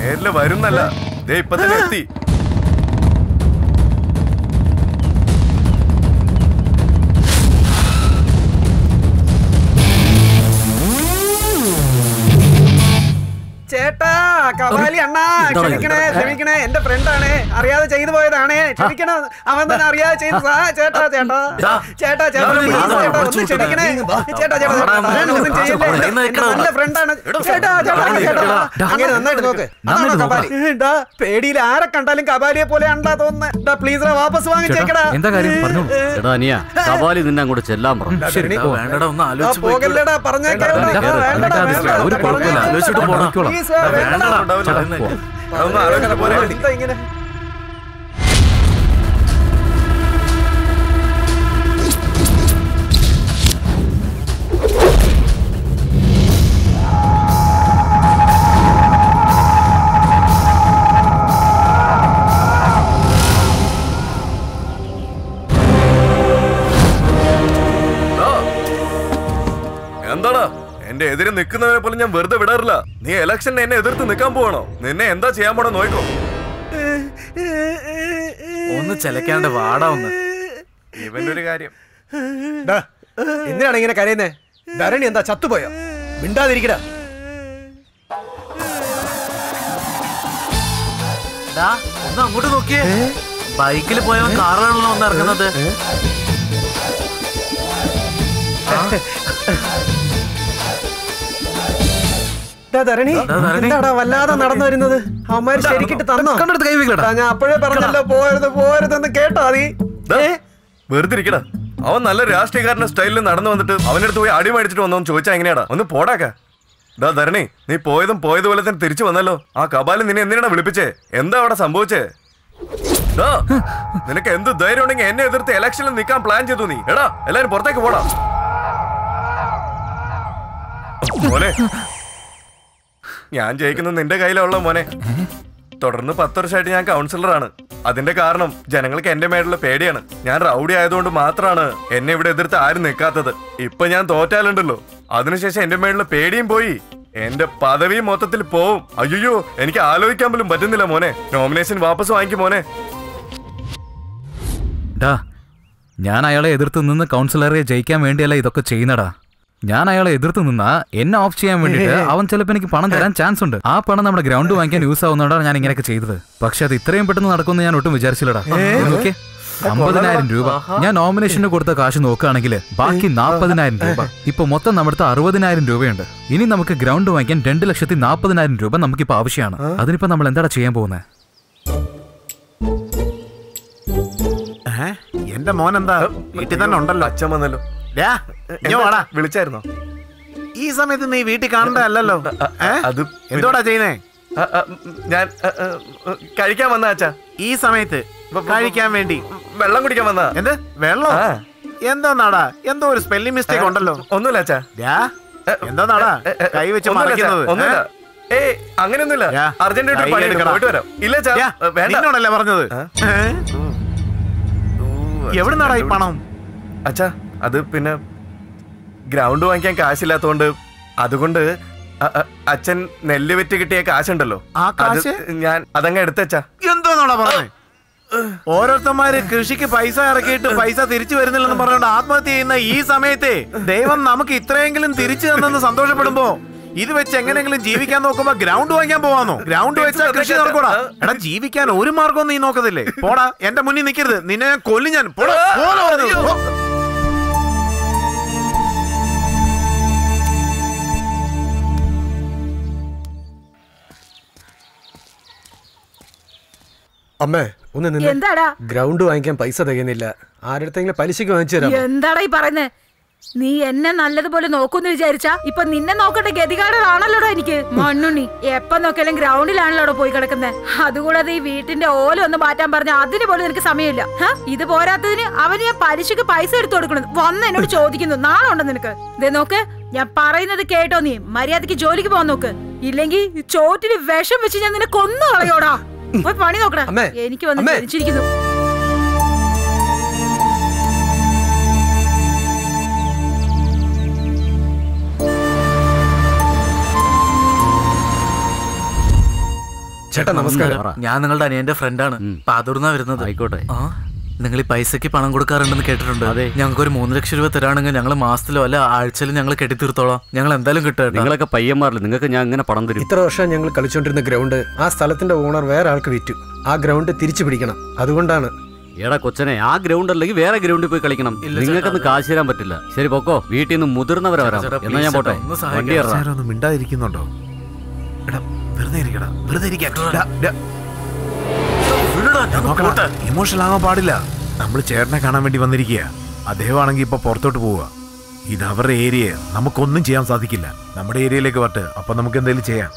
നേരിൽ വരുന്നല്ല. ഇപ്പൊ തന്നെ എത്തി. ചേട്ടാ കവാലി അണ്ണാ എന്താണ് ക്ഷമിക്കണേ ക്ഷമിക്കണേ എന്റെ ഫ്രണ്ടാണ് അറിയാതെ ചെയ്തു പോയതാണ് ക്ഷമിക്കണം അവൻ തന്നെ അറിയാതെ ചെയ്തു ചേട്ടാ ചേട്ടാ ചേട്ടാ ചേട്ടാ ദാ, please, ചേട്ടാ ഒന്ന് ക്ഷമിക്കണേ ചേട്ടാ ചേട്ടാ ഒന്നും വാടാ, എന്റെ നല്ല ഫ്രണ്ടാണ് ചേട്ടാ ചേട്ടാ ചേട്ടാ അങ്ങനെ നന്നായിട്ട് നോക്ക് പേടിയിൽ ആരെ കണ്ടാലും കപാലിയെ പോലെ ആണ്ടാ തോന്നുന്നേ പ്ലീസ് വാപ്പസ് വാങ്ങിച്ചേക്കടാ എന്താ കാര്യം? പറഞ്ഞോളൂ. എടാ അനിയ കപാലി നിന്നെ അങ്ങോട്ട് ചെല്ലാൻ പറഞ്ഞു. പോകല്ലേടാ പറഞ്ഞേക്കാം ഒരു കുഴപ്പമില്ല. ആലോചിച്ചിട്ട് പോടാ. അതൊന്ന് പോരെ. എന്റെ എതിരെ നിൽക്കുന്നവരെ പോലും ഞാൻ വെറുതെ വിടാറില്ല. നീ ഇലക്ഷന് എന്നെ എതിർത്ത് നിൽക്കാൻ പോവാണോ? നിന്നെ എന്താ ചെയ്യാൻ പോണോ നോക്കോ. ഒന്ന് ചെലക്കാണ്ട് വാടാ ഒന്ന്. ഇവന്റെ ഒരു കാര്യം എന്തിനാണ് ഇങ്ങനെ കരയുന്നേ? ധരണി എന്താ ചത്തുപോയോ? മിണ്ടാതിരിക്കടാ. ഒന്ന് അങ്ങോട്ട് നോക്കിയേ. ബൈക്കിൽ പോയവൻ കാറാണല്ലോ ഒന്ന് ഇറങ്ങുന്നത്. ധരണി എന്താടാ വല്ലാതെ നടന്നു വരുന്നത്? അവന്മാര് ശരിക്കിട്ട് തന്നോ? കൈ ഞാൻ അപ്പോഴേ പറഞ്ഞല്ലോ പോരുത് പോരുതെന്ന് കേട്ടോ നീ വെറുതെ ഇരിക്കടാ. അവൻ നല്ല രാഷ്ട്രീയക്കാരന്റെ സ്റ്റൈലിൽ നടന്നു വന്നിട്ട് അവന്റെ അടുത്ത് പോയി അടി മേടിച്ചിട്ട് വന്നോന്ന് ചോദിച്ചാ എങ്ങനെയാടാ? ഒന്ന് പോടാക്ക. ദാ ധരണി നീ പോയതും പോയതുപോലെ തന്നെ തിരിച്ചു വന്നല്ലോ. ആ കപാലി നിന്നെ എന്തിനാണ് വിളിപ്പിച്ചേ? എന്താ അവിടെ സംഭവിച്ചേ? നിനക്ക് എന്ത് ധൈര്യം ഉണ്ടെങ്കിൽ എന്നെ എതിർത്ത് ഇലക്ഷനിൽ നിൽക്കാൻ പ്ലാൻ ചെയ്തു നീ. എടാ എല്ലാരും പുറത്തേക്ക് പോടാ. ഞാൻ ജയിക്കുന്നത് നിന്റെ കയ്യിലുള്ള മോനെ. തുടർന്ന് പത്ത് വർഷമായിട്ട് ഞാൻ കൗൺസിലറാണ് അതിന്റെ കാരണം ജനങ്ങൾക്ക് എന്റെ മേലുള്ള പേടിയാണ്. ഞാൻ റൗഡി ആയതുകൊണ്ട് മാത്രമാണ് എന്നെ ഇവിടെ എതിർത്ത് ആരും നിൽക്കാത്തത്. ഇപ്പൊ ഞാൻ തോറ്റാലുണ്ടല്ലോ. അതിനുശേഷം എന്റെ മേലുള്ള പേടിയും പോയി. എന്റെ പദവി മൊത്തത്തിൽ പോവും. അയ്യോ എനിക്ക് ആലോചിക്കാൻ പോലും പറ്റുന്നില്ല മോനെ. നോമിനേഷൻ വാപ്പസ് വാങ്ങിക്കും മോനെ. ഞാൻ അയാളെ എതിർത്ത് നിന്ന് കൗൺസിലറെ ജയിക്കാൻ വേണ്ടിയല്ല ഇതൊക്കെ ചെയ്യുന്നടാ. ഞാൻ അയാളെ എതിർത്ത് നിന്നാ എന്നെ ഓഫ് ചെയ്യാൻ വേണ്ടിട്ട് [laughs] അവൻ ചിലപ്പോൾ എനിക്ക് പണം തരാൻ ചാൻസ് ഉണ്ട്. ആ പണം നമ്മുടെ ഗ്രൗണ്ട് വാങ്ങിക്കാൻ യൂസ് ആവുന്നതാണ് ഞാൻ ഇങ്ങനെയൊക്കെ ചെയ്തത്. പക്ഷെ അത് ഇത്രയും പെട്ടെന്ന് നടക്കുമെന്ന് ഞാൻ ഒട്ടും വിചാരിച്ചില്ലടാ. ഓക്കെ അമ്പതിനായിരം രൂപ. ഞാൻ നോമിനേഷന് കൊടുത്ത കാശ് നോക്കുകയാണെങ്കിൽ ബാക്കി നാൽപ്പതിനായിരം രൂപ. ഇപ്പൊ മൊത്തം നമ്മുടെ അറുപതിനായിരം രൂപയുണ്ട്. ഇനി നമുക്ക് ഗ്രൗണ്ട് വാങ്ങിക്കാൻ രണ്ട് ലക്ഷത്തി നാൽപ്പതിനായിരം രൂപ നമുക്കിപ്പോ ആവശ്യമാണ്. അതിനിപ്പോ നമ്മൾ എന്താടാ ചെയ്യാൻ പോകുന്നത്? എന്റെ മോൻ എന്താ വീട്ടിൽ തന്നെ ഉണ്ടല്ലോ. അച്ഛൻ വന്നല്ലോ. ഇങ്ങ് വിളിച്ചായിരുന്നോ? ഈ സമയത്ത് നീ വീട്ടിൽ കാണണ്ടല്ലോ അല്ലല്ലോ. അത് എന്തോടാ ചെയ്യുന്നേ? ഞാൻ കഴിക്കാൻ വന്ന അച്ഛാ. ഈ സമയത്ത് കഴിക്കാൻ വേണ്ടി. വെള്ളം കുടിക്കാൻ വന്ന. എന്ത്? വെള്ളം? ആ. നാടാ എന്തോ ഒരു സ്പെല്ലിംഗ് മിസ്റ്റേക്ക് ഉണ്ടല്ലോ. ഒന്നുമില്ല അച്ഛാ. ഡാ, നാടാ കൈ വെച്ച് ഒന്നുമില്ല ഏ മറക്കുന്നത്. ഒന്നുമില്ല. ഏ അങ്ങനെയൊന്നുമില്ല. യാ. അർജന്റ് കൈ പണി പോയിട്ട് വരാം. ഇല്ല വേണ്ടല്ലേ പറഞ്ഞത്? എവിടെ എവിടുന്നാടാ ഈ പണം? അച്ഛാ അത് പിന്നെ ഗ്രൗണ്ട് വാങ്ങിക്കാൻ കാശില്ലാത്തോണ്ട് അതുകൊണ്ട് അച്ഛൻ നെല്ല് വിറ്റ് കിട്ടിയ കാശുണ്ടല്ലോ. ആ കാശ്? ഞാൻ അതങ്ങ് എടുത്തച്ചാ. എന്തോന്നാടാ പറഞ്ഞേ? ഓരോരുത്തന്മാര് കൃഷിക്ക് പൈസ ഇറക്കിയിട്ട് പൈസ തിരിച്ചു വരുന്നില്ലെന്ന് പറഞ്ഞുകൊണ്ട് ആത്മഹത്യ ചെയ്യുന്ന ഈ സമയത്തെ ദൈവം നമുക്ക് ഇത്രയെങ്കിലും തിരിച്ചു തന്നെന്ന് സന്തോഷപ്പെടുമ്പോ ഇത് വെച്ച് എങ്ങനെങ്കിലും ജീവിക്കാൻ നോക്കുമ്പോ ഗ്രൗണ്ട് വാങ്ങിക്കാൻ പോവാന്നോ? ഗ്രൗണ്ട് വെച്ചാൽ കൃഷി നടക്കൂടാ. എടാ ജീവിക്കാൻ ഒരു മാർഗം നീ നോക്കത്തില്ലേ? പോടാ എന്റെ മുന്നിൽ നിൽക്കരുത് നിന്നെ ഞാൻ കൊല്ലും ഞാൻ. പോടാ, അമ്മേ ഒന്ന് നിന്ന് എന്താടാ? ഗ്രൗണ്ട് വാങ്ങിക്കാൻ പൈസ തികയുന്നില്ല. ആരുടെ പലിശക്ക് വാങ്ങിച്ചു തരാം എന്താടാ ഈ പറയുന്നേ? നീ എന്നെ നല്ലതുപോലെ നോക്കൂന്ന് വിചാരിച്ചാ ഇപ്പൊ നിന്നെ നോക്കട്ടെ ഗതികാടാണല്ലോടാ എനിക്ക്? മണ്ണുണ്ണി എപ്പ നോക്കിയാലും ഗ്രൗണ്ടിലാണല്ലോ പോയി കിടക്കുന്നത് അതുകൂടാതെ ഈ വീട്ടിന്റെ ഓല ഒന്ന് മാറ്റാൻ പറഞ്ഞ അതിന് പോലും നിനക്ക് സമയമില്ല. ഇത് പോരാത്തതിന് അവന് ഞാൻ പലിശക്ക് പൈസ എടുത്തു കൊടുക്കണം വന്ന് എന്നോട് ചോദിക്കുന്നു. നാളെ ഉണ്ടോ നിനക്ക്? ദേ നോക്ക് ഞാൻ പറയുന്നത് കേട്ടോ നീ. മര്യാദയ്ക്ക് ജോലിക്ക് പോകാൻ നോക്ക്. ഇല്ലെങ്കിൽ ചോറ്റിന് വിഷം വെച്ച് ഞാൻ നിന്നെ കൊന്നു കളയോടാ. പോയി പണി അമ്മേ, എനിക്ക് വന്ന്. ജനിച്ചിരിക്കുന്നു. ചേട്ടാ നമസ്കാരം. ഞാൻ നിങ്ങളുടെ അനിയന്റെ ഫ്രണ്ടാണ് പാതൂർന്നാ വരുന്നത്. ആയിക്കോട്ടെ. ആ. നിങ്ങൾ ഈ പൈസക്ക് പണം കൊടുക്കാറുണ്ടെന്ന് കേട്ടിട്ടുണ്ട്. അതെ. ഞങ്ങൾക്ക് ഒരു മൂന്ന് ലക്ഷം രൂപ തരാണെങ്കിൽ ഞങ്ങൾ മാസത്തിലോ അല്ല ആഴ്ചയിലും ഞങ്ങൾ കെട്ടിത്തീർത്തോളാം. ഞങ്ങൾ എന്തായാലും കിട്ടും. നിങ്ങളൊക്കെ പയ്യന്മാരില്ല? നിങ്ങൾക്ക് ഞാൻ ഇങ്ങനെ പണം തരും. ഇത്ര വർഷം ഞങ്ങൾ കളിച്ചോണ്ടിരുന്ന ഗ്രൗണ്ട് ആ സ്ഥലത്തിന്റെ ഓണർ വേറെ ആൾക്ക് വിറ്റു. ആ ഗ്രൗണ്ട് തിരിച്ചു പിടിക്കണം. അതുകൊണ്ടാണ്. എടാ കൊച്ചനെ ആ ഗ്രൗണ്ട് അല്ലെങ്കിൽ വേറെ ഗ്രൗണ്ടിൽ പോയി കളിക്കണം. നിങ്ങൾക്കൊന്ന് കാശ് തരാൻ പറ്റില്ല. ശരി പൊക്കോ. വീട്ടിൽ നിന്ന് മുതിർന്നവരെ വരാം. എന്നാ ഞാൻ പോട്ടെ. വണ്ടി മിണ്ടാതിരിക്കുന്നുണ്ടോ? എടാ വെറുതെ ഇരിക്കടാ. വെറുതെ ഇരിക്കടാ ഇമോഷണൽ ആകാൻ പാടില്ല. നമ്മൾ ചേട്ടനെ കാണാൻ വേണ്ടി വന്നിരിക്കുക അദ്ദേഹമാണെങ്കിൽ ഇപ്പൊ പുറത്തോട്ട് പോവുക. ഇത് അവരുടെ ഏരിയ. നമുക്കൊന്നും ചെയ്യാൻ സാധിക്കില്ല. നമ്മുടെ ഏരിയയിലേക്ക് വട്ട് അപ്പൊ നമുക്ക് എന്തെങ്കിലും ചെയ്യാം.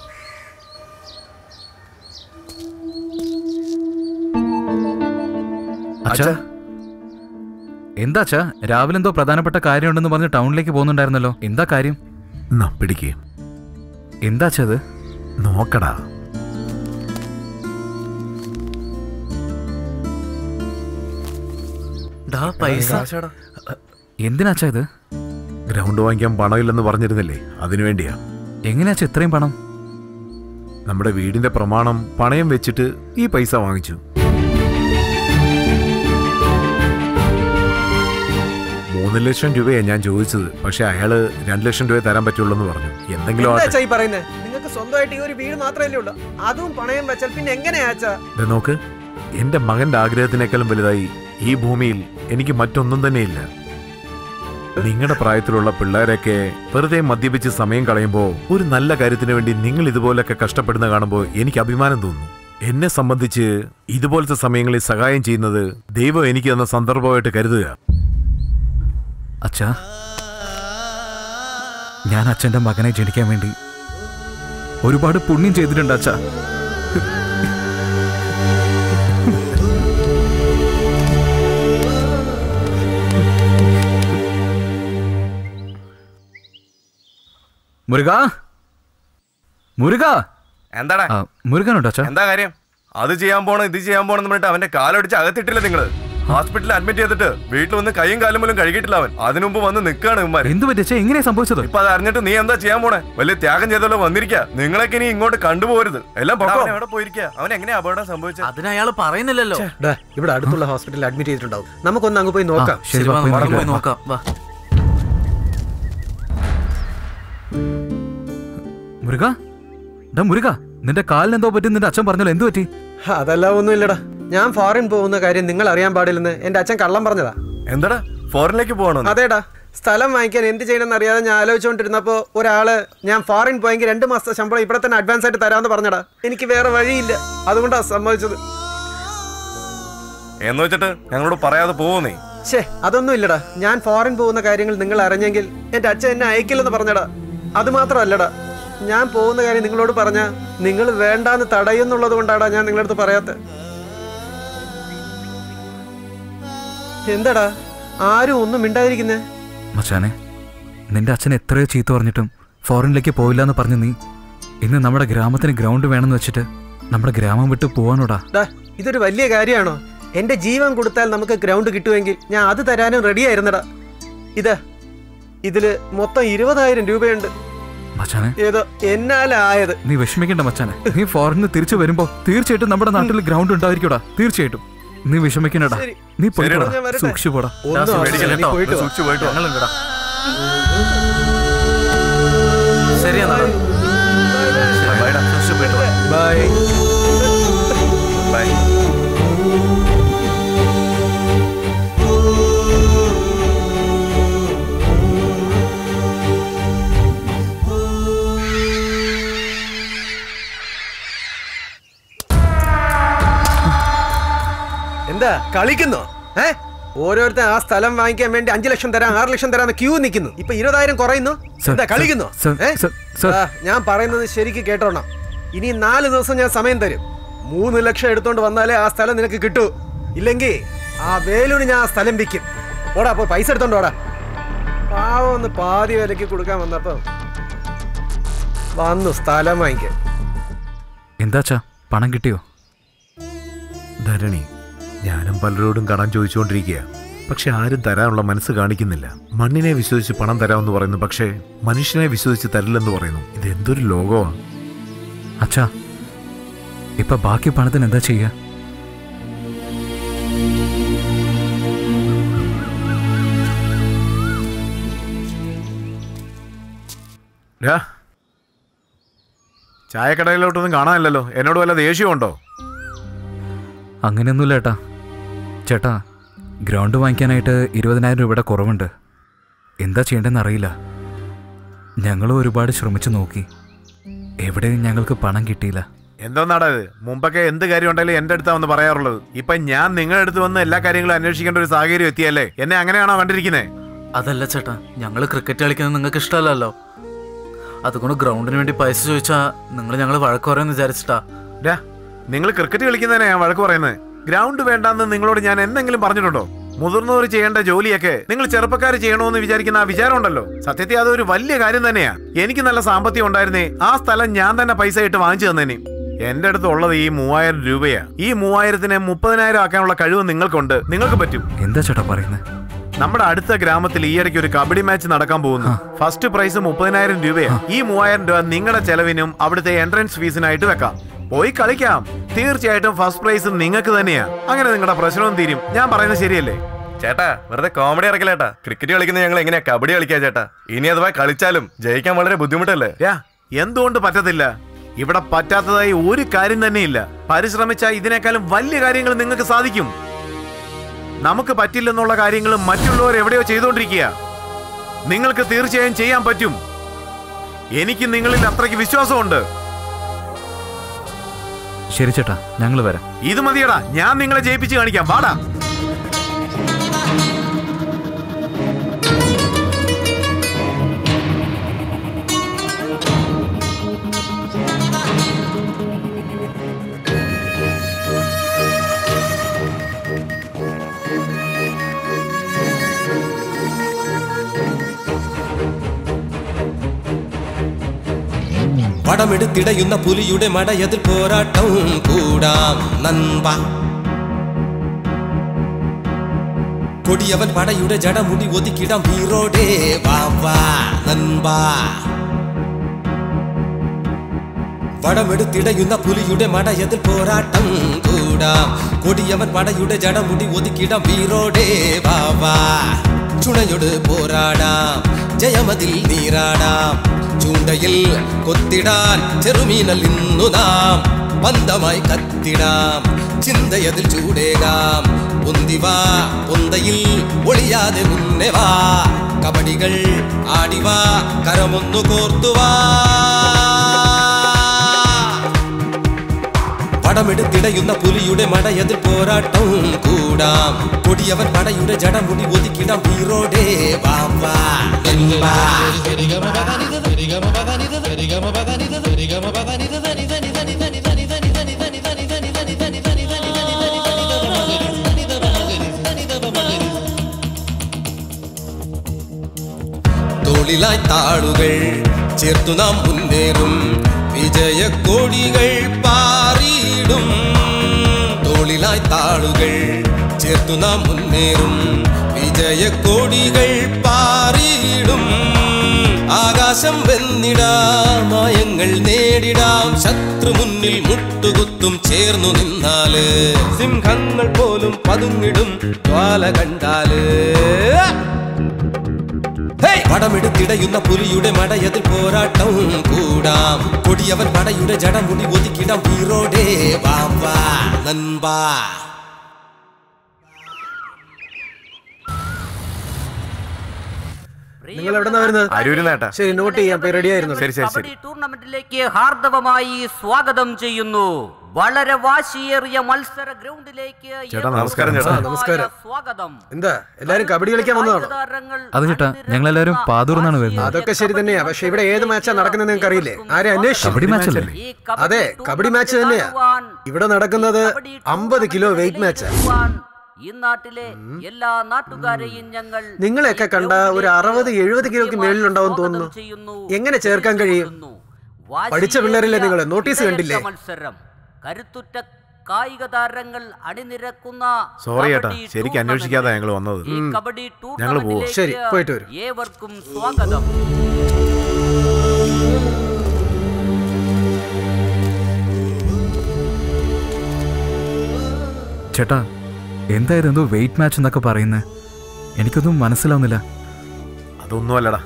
അച്ഛാ. എന്താ അച്ഛാ? രാവിലെ എന്തോ പ്രധാനപ്പെട്ട കാര്യമുണ്ടെന്ന് പറഞ്ഞ് ടൗണിലേക്ക് പോകുന്നുണ്ടായിരുന്നല്ലോ. എന്താ കാര്യം? പിടിക്കുകയും പിടിക്കേ. എന്താ അച്ഛാ അത്? നോക്കടാ. ഡാ പൈസ. എന്തിനാ അച്ഛാ ഇത്? ഗ്രൗണ്ട് വാങ്ങിക്കാൻ പണമില്ലെന്ന് പറഞ്ഞിരുന്നില്ലേ? അതിനു വേണ്ടിയാ. എങ്ങനെയാ അച്ഛാ ഇത്രയും പണം? നമ്മുടെ വീടിന്റെ പ്രമാണം പണയം വെച്ചിട്ട് ഈ പൈസ വാങ്ങിച്ചു. മൂന്ന് ലക്ഷം രൂപയാണ് ഞാൻ ചോദിച്ചത്. പക്ഷെ അയാൾ രണ്ട് ലക്ഷം രൂപ തരാൻ പറ്റുള്ളൂ എന്ന് പറഞ്ഞു. എന്തെങ്കിലും എന്താ ഈ പറയുന്നത് നിങ്ങൾക്ക് സ്വന്തമായിട്ട് ഈ ഒരു വീട് മാത്രമല്ലേ ഉള്ളൂ. അതും പണയം വെച്ചാൽ പിന്നെ എങ്ങനെയാച്ചാ നോക്ക്. എന്റെ മകന്റെ ആഗ്രഹത്തിനേക്കാളും വലുതായി ഈ ഭൂമിയിൽ എനിക്ക് മറ്റൊന്നും തന്നെയില്ല. നിങ്ങളുടെ പ്രായത്തിലുള്ള പിള്ളേരൊക്കെ വെറുതെ മദ്യപിച്ച് സമയം കളയുമ്പോൾ ഒരു നല്ല കാര്യത്തിന് വേണ്ടി നിങ്ങൾ ഇതുപോലൊക്കെ കഷ്ടപ്പെടുന്ന കാണുമ്പോൾ എനിക്ക് അഭിമാനം തോന്നുന്നു. എന്നെ സംബന്ധിച്ച് ഇതുപോലത്തെ സമയങ്ങളിൽ സഹായം ചെയ്യുന്നത് ദൈവം എനിക്ക് തന്ന സന്ദർഭമായിട്ട് കരുതുക. അച്ഛാ ഞാൻ അച്ഛന്റെ മകനെ ജനിക്കാൻ വേണ്ടി ഒരുപാട് പുണ്യം ചെയ്തിട്ടുണ്ട് അച്ഛാ. മുരുക? മുരുക? എന്താടാ? മുരുകനുണ്ടോ അച്ഛാ? എന്താ കാര്യം? അത് ചെയ്യാൻ പോണോ ഇത് ചെയ്യാൻ പോണെന്ന് പറഞ്ഞിട്ട് അവന്റെ കാലടിച്ച് അകത്തിട്ടില്ല നിങ്ങൾ ഹോസ്പിറ്റലിൽ അഡ്മിറ്റ് ചെയ്തിട്ട് വീട്ടിൽ വന്ന് കൈയും കാലും പോലും കഴുകിയിട്ടില്ല അവൻ. അതിനു മുമ്പ് വന്ന് നിൽക്കാണ് എന്ത് പറ്റിയ എങ്ങനെ സംഭവിച്ചത്? ഇപ്പൊ അത് അറിഞ്ഞിട്ട് നീ എന്താ ചെയ്യാൻ പോണേ? വലിയ ത്യാഗം ചെയ്തല്ലോ വന്നിരിക്ക. നിങ്ങളൊക്കെ ഇനി ഇങ്ങോട്ട് കണ്ടുപോകരുത്. എല്ലാം എവിടെ പോയിരിക്കുക അവൻ എങ്ങനെയാ അപകടം സംഭവിച്ചത്? അതിന് അയാൾ പറയുന്നില്ലല്ലോ. ഇവിടെ അടുത്തുള്ള ഹോസ്പിറ്റലിൽ അഡ്മിറ്റ് ചെയ്തിട്ടുണ്ടാവും. നമുക്കൊന്ന് അങ്ങ് പോയി നോക്കാം. ശരി, നോക്കാം. മുരുക? ഡാ മുരുക നിന്റെ കാലിന് എന്തോ പറ്റി? നിന്റെ അച്ഛൻ പറഞ്ഞല്ലോ എന്തു പറ്റി? അതല്ല ഒന്നുമില്ലടാ. ഞാൻ ഫോറിൻ പോകുന്ന കാര്യം നിങ്ങൾ അറിയാൻ പാടില്ലെന്ന് എന്റെ അച്ഛൻ കള്ളം പറഞ്ഞതാ. എന്താടാ? ഫോറിനിലേക്ക് പോകണോ അതേടാ സ്ഥലം വാങ്ങിക്കാൻ എന്ത് ചെയ്യണമെന്ന് അറിയാതെ ഞാൻ ആലോചിച്ചുകൊണ്ടിരുന്നപ്പോ ഒരാൾ ഞാൻ ഫോറിൻ പോയെങ്കിൽ രണ്ട് മാസത്തെ ശമ്പളം ഇവിടെ തന്നെ അഡ്വാൻസ് ആയിട്ട് തരാമെന്ന് പറഞ്ഞടാ. എനിക്ക് വേറെ വഴിയില്ല. അതുകൊണ്ടാ സംഭവിച്ചത് എന്ന് വെച്ചിട്ട് ഞങ്ങളോട് പറയാതെ പോവുന്നേ ഷേ അതൊന്നും ഇല്ലടാ ഞാൻ ഫോറിൻ പോകുന്ന കാര്യങ്ങൾ നിങ്ങൾ അറിഞ്ഞെങ്കിൽ എന്റെ അച്ഛൻ എന്നെ അയക്കില്ലെന്ന് പറഞ്ഞടാ. അത് മാത്രമല്ലടാ ഞാൻ പോകുന്ന കാര്യം നിങ്ങളോട് പറഞ്ഞ നിങ്ങൾ വേണ്ടാന്ന് തടയുന്നുള്ളത് കൊണ്ടാടാ ഞാൻ നിങ്ങളുടെ അടുത്ത് പറയാത്ത. എന്താടാ ആരും ഒന്നും മിണ്ടാതിരിക്കുന്നേ? മച്ചാനെ നിന്റെ അച്ഛൻ എത്രയോ ചീത്ത പറഞ്ഞിട്ടും ഫോറിനിലേക്ക് പോയില്ല എന്ന് പറഞ്ഞു നീ ഇന്ന് നമ്മുടെ ഗ്രാമത്തിന് ഗ്രൗണ്ട് വേണമെന്ന് വെച്ചിട്ട് നമ്മുടെ ഗ്രാമം വിട്ട് പോവാനോടാ? ഇതൊരു വലിയ കാര്യമാണോ? എന്റെ ജീവൻ കൊടുത്താൽ നമുക്ക് ഗ്രൗണ്ട് കിട്ടുമെങ്കിൽ ഞാൻ അത് തരാനും റെഡിയായിരുന്നടാ ഇത് ഇതിൽ മൊത്തം ഇരുപതായിരം രൂപയുണ്ട്. മച്ചാനെ. ഏതോ എന്നാലായത്. നീ വിഷമിക്കണ്ട മച്ചാനെ. നീ ഫോറിന് തിരിച്ചു വരുമ്പോ തീർച്ചയായിട്ടും നമ്മുടെ നാട്ടിൽ ഗ്രൗണ്ട് ഉണ്ടായിരിക്കൂടാ തീർച്ചയായിട്ടും. നീ വിഷമിക്കണ്ടടാ. നീ പോയിട്ടാ. സൂക്ഷിച്ചു പോടാ. സൂക്ഷിച്ചു പോയിട്ട്? വാ. ഞങ്ങളുണ്ടടാ ശരി എന്നാ ബൈഡാ. സൂക്ഷിച്ചു ബൈ. ബൈ. എന്താ? കളിക്കുന്നോ? ഏ? ഓരോരുത്തർ ആ സ്ഥലം വാങ്ങിക്കാൻ വേണ്ടി അഞ്ചു ലക്ഷം തരാം ആറ് ലക്ഷം തരാന്ന് ക്യൂ നിൽക്കുന്നു. ഇപ്പൊ ഇരുപതായിരം കുറയുന്നു? എന്താ കളിക്കുന്നു? ഞാൻ പറയുന്നത് ശരിക്ക് കേട്ടോണം. ഇനി നാല് ദിവസം ഞാൻ സമയം തരും. മൂന്ന് ലക്ഷം എടുത്തോണ്ട് വന്നാലേ ആ സ്ഥലം നിനക്ക് കിട്ടൂ. ഇല്ലെങ്കിൽ ആ വേലൂര് ഞാൻ ആ സ്ഥലം വിൽക്കും ഓടാ അപ്പൊ പൈസ എടുത്തോണ്ട് ഓടാ. പാവം ഒന്ന് പാതി വിലക്ക് കൊടുക്കാൻ വന്നപ്പോ വന്നു സ്ഥലം വാങ്ങിക്കാൻ. എന്താച്ചാ പണം കിട്ടിയോ? ധരണി ഞാനും പലരോടും കടം ചോദിച്ചുകൊണ്ടിരിക്കുക പക്ഷെ ആരും തരാനുള്ള മനസ്സ് കാണിക്കുന്നില്ല. മണ്ണിനെ വിശ്വസിച്ച് പണം തരാമെന്ന് പറയുന്നു. പക്ഷേ മനുഷ്യനെ വിശ്വസിച്ച് തരില്ലെന്ന് പറയുന്നു. ഇത് എന്തൊരു ലോകമാണ് അച്ഛാ ഇപ്പൊ ബാക്കി പണത്തിന് എന്താ ചെയ്യ? ചായക്കടയിലോട്ടൊന്നും കാണാനില്ലല്ലോ. എന്നോട് വല്ല ദേഷ്യമുണ്ടോ അങ്ങനെയൊന്നുമില്ല ഏട്ടാ. ചേട്ടാ ഗ്രൗണ്ട് വാങ്ങിക്കാനായിട്ട് ഇരുപതിനായിരം രൂപയുടെ കുറവുണ്ട്. എന്താ ചെയ്യേണ്ടതെന്ന് അറിയില്ല. ഞങ്ങൾ ഒരുപാട് ശ്രമിച്ചു നോക്കി. എവിടെയും ഞങ്ങൾക്ക് പണം കിട്ടിയില്ല. എന്തോന്നാടാ ഇത്? മുമ്പൊക്കെ എന്ത് കാര്യം ഉണ്ടെങ്കിലും എന്റെ അടുത്താ വന്ന് പറയാറുള്ളത്. ഇപ്പൊ ഞാൻ നിങ്ങളുടെ അടുത്ത് വന്ന് എല്ലാ കാര്യങ്ങളും അന്വേഷിക്കേണ്ട ഒരു സാഹചര്യം എത്തിയല്ലേ? എന്നെ അങ്ങനെയാണോ കണ്ടിരിക്കുന്നത് അതല്ല ചേട്ടാ ഞങ്ങൾ ക്രിക്കറ്റ് കളിക്കുന്നത് നിങ്ങൾക്ക് ഇഷ്ടമല്ലല്ലോ. അതുകൊണ്ട് ഗ്രൗണ്ടിന് വേണ്ടി പൈസ ചോദിച്ചാ നിങ്ങൾ ഞങ്ങൾ വഴക്ക് പറയുമെന്ന് വിചാരിച്ചിട്ടാ. ഡാ നിങ്ങൾ ക്രിക്കറ്റ് കളിക്കുന്നതിനാ ഞാൻ വഴക്ക് പറയുന്നത്? ഗ്രൗണ്ട് വേണ്ടാന്ന് നിങ്ങളോട് ഞാൻ എന്തെങ്കിലും പറഞ്ഞിട്ടുണ്ടോ? മുതിർന്നവർ ചെയ്യേണ്ട ജോലിയൊക്കെ നിങ്ങൾ ചെറുപ്പക്കാർ ചെയ്യണമെന്ന് വിചാരിക്കുന്ന ആ വിചാരം ഉണ്ടല്ലോ സത്യത്തിൽ അതൊരു വലിയ കാര്യം തന്നെയാ. എനിക്ക് നല്ല സാമ്പത്തികം ഉണ്ടായിരുന്നേ. ആ സ്ഥലം ഞാൻ തന്നെ പൈസ ഇട്ട് വാങ്ങിച്ചു തന്നേനെ. എന്റെ അടുത്ത് ഉള്ളത് ഈ മൂവായിരം രൂപയാ. ഈ മൂവായിരത്തിനെ മുപ്പതിനായിരം ആക്കാനുള്ള കഴിവ് നിങ്ങൾക്കുണ്ട്. നിങ്ങൾക്ക് പറ്റും. എന്താ ചേട്ടാ പറയുന്നത് നമ്മുടെ അടുത്ത ഗ്രാമത്തിൽ ഈ ഇടയ്ക്ക് ഒരു കബഡി മാച്ച് നടക്കാൻ പോകുന്നു. ഫസ്റ്റ് പ്രൈസ് മുപ്പതിനായിരം രൂപയാണ് ഈ മൂവായിരം രൂപ നിങ്ങളുടെ ചെലവിനും അവിടുത്തെ എൻട്രൻസ് ഫീസിനായിട്ട് വെക്കാം. പോയി കളിക്കാം. തീർച്ചയായിട്ടും ഫസ്റ്റ് പ്രൈസ് നിങ്ങൾക്ക് തന്നെയാ. അങ്ങനെ നിങ്ങളുടെ പ്രശ്നവും തീരും. ഞാൻ പറയുന്നത് ശരിയല്ലേ? ചേട്ടാ വെറുതെ കോമഡി ഇറക്കില്ലേട്ടാ ക്രിക്കറ്റ് കളിക്കുന്ന ഞങ്ങൾ എങ്ങനെയാ കബഡി കളിക്കാ ചേട്ടാ? ഇനി അഥവാ കളിച്ചാലും ജയിക്കാൻ വളരെ ബുദ്ധിമുട്ടല്ലേ? യാ എന്തുകൊണ്ട് പറ്റത്തില്ല? ഇവിടെ പറ്റാത്തതായി ഒരു കാര്യം തന്നെയില്ല. പരിശ്രമിച്ചാൽ ഇതിനേക്കാളും വലിയ കാര്യങ്ങൾ നിങ്ങൾക്ക് സാധിക്കും. നമുക്ക് പറ്റില്ലെന്നുള്ള കാര്യങ്ങൾ മറ്റുള്ളവർ എവിടെയോ ചെയ്തുകൊണ്ടിരിക്കുക നിങ്ങൾക്ക് തീർച്ചയായും ചെയ്യാൻ പറ്റും. എനിക്ക് നിങ്ങളിൽ അത്രയ്ക്ക് വിശ്വാസമുണ്ട്. ശരി ചേട്ടാ ഞങ്ങൾ വരാം. ഇത് മതിയടാ ഞാൻ നിങ്ങളെ ജയിപ്പിച്ച് കാണിക്കാം. വാടാ. പടമെടുത്തിടയുന്ന പുലിയുടെ മടയതിൽ പോരാട്ടം കൂടാം നൻപ കൊടിയവൻ പടയുടെ ജടമുടി ഒതുക്കിടാം ഹീറോഡേ വാ നൻപ പടമെടുത്തിടയുന്ന പുലിയുടെ മടയതിൽ പോരാട്ടം കൂടാം കൊടിയവൻ പടയുടെ ജടമുടി ഒതുക്കിടാം വീറോടേ വാ ചുണയോട് പോരാടാം ജയമതിൽ നീരാടാം ചൂണ്ടയിൽ കൊത്തിടാൻ ചെറുമീനൽ ഇന്നു നാം പന്തമായി കത്തിടാം ചിന്തയതിൽ ചൂടേകാം പൊന്തിവാ പൊന്തയിൽ ഒളിയാതെ മുന്നേ വാ കബഡികൾ ആടിവാ കരമൊന്നു കോർത്തുവാ പടമെടുത്തിടയുന്ന പുലിയുടെ മടയതിൽ പോരാട്ടം കൂടാം കൊടിയവൻ പടയുടെ ജടമുടി ഒതുക്കിടാം ഹീറോഡേ വാ തോളിലായി താളുകൾ ചേർത്തു നാം മുന്നേറും വിജയക്കൊടികൾ പാറിയിടും തോളിലായി താളുകൾ ചേർത്തു നാം മുന്നേറും. വിജയക്കൊടികൾ പാറിയിടും. ആകാശം വെന്നിടാം മായങ്ങൾ നേടിടാം ശത്രു മുന്നിൽ മുട്ടുകുത്തും ചേർന്നു നിന്നാൽ. സിംഹങ്ങൾ പോലും പതുങ്ങിടും ജ്വാല കണ്ടാൽ! പടമെടുത്തിടയുന്ന പുലിയുടെ മടയതിൽ പോരാട്ടം കൂടാം. കൊടിയവൻ പടയുടെ ജടമുടി ഒതുക്കിടാം. വീറോടെ വാ നൻപാ നിങ്ങൾ എവിടെ വരുന്നത്? ശരി നോട്ട് ചെയ്യാൻ റെഡി ആയിരുന്നു. ശരി ശരി ശരി. കബഡി ടൂർണമെന്റിലേക്ക് ഹാർദവമായി സ്വാഗതം ചെയ്യുന്നു. വളരെ വാശിയേറിയ മത്സര ഗ്രൗണ്ടിലേക്ക് ചേട്ടാ, നമസ്കാരം ചേട്ടാ. നമസ്കാരം. സ്വാഗതം. എന്താ എല്ലാരും കബഡി കളിക്കാൻ വന്നതാണ്? അത് ചേട്ടാ ഞങ്ങളെല്ലാവരും പാതൂർന്നാണ് വരുന്നത്. അതൊക്കെ ശരി തന്നെയാ. പക്ഷെ ഇവിടെ ഏത് മാച്ചാ നടക്കുന്നത് നിങ്ങൾക്ക് അറിയില്ലേ ആരെ അന്വേഷിച്ചു? കബഡി മാച്ചല്ലേ ഈ അതെ കബഡി മാച്ച് തന്നെയാ. ഇവിടെ നടക്കുന്നത് അമ്പത് കിലോ വെയിറ്റ് മാച്ചാ. കാണുവാൻ ഈ നാട്ടിലെ എല്ലാ നാട്ടുകാരെയും ഞങ്ങൾ നിങ്ങളെയൊക്കെ കണ്ട ഒരു അറുപത് എഴുപത് കിലോയ്ക്ക് മേളിലുണ്ടാവും തോന്നുന്നു. എങ്ങനെ ചേർക്കാൻ കഴിയും? പഠിച്ച പിള്ളേരില്ലേ നിങ്ങൾ നോട്ടീസ് കണ്ടില്ലേ? മത്സരം. കരുത്തുറ്റ കായിക താരങ്ങൾ അണിനിരക്കുന്ന സോറി ഏട്ടാ ശരിക്കും അന്വേഷിക്കാതെ ഞങ്ങൾ വന്നത്. കബഡി ഞങ്ങൾ പോവാ. ശരി, പോയിട്ട് വരും. ഏവർക്കും സ്വാഗതം. ചേട്ടാ എന്തായിരുന്നു എന്തോ വെയിറ്റ് മാച്ച് എന്നൊക്കെ പറയുന്നത് എനിക്കൊന്നും മനസ്സിലാവുന്നില്ല. അതൊന്നുമല്ലടാ.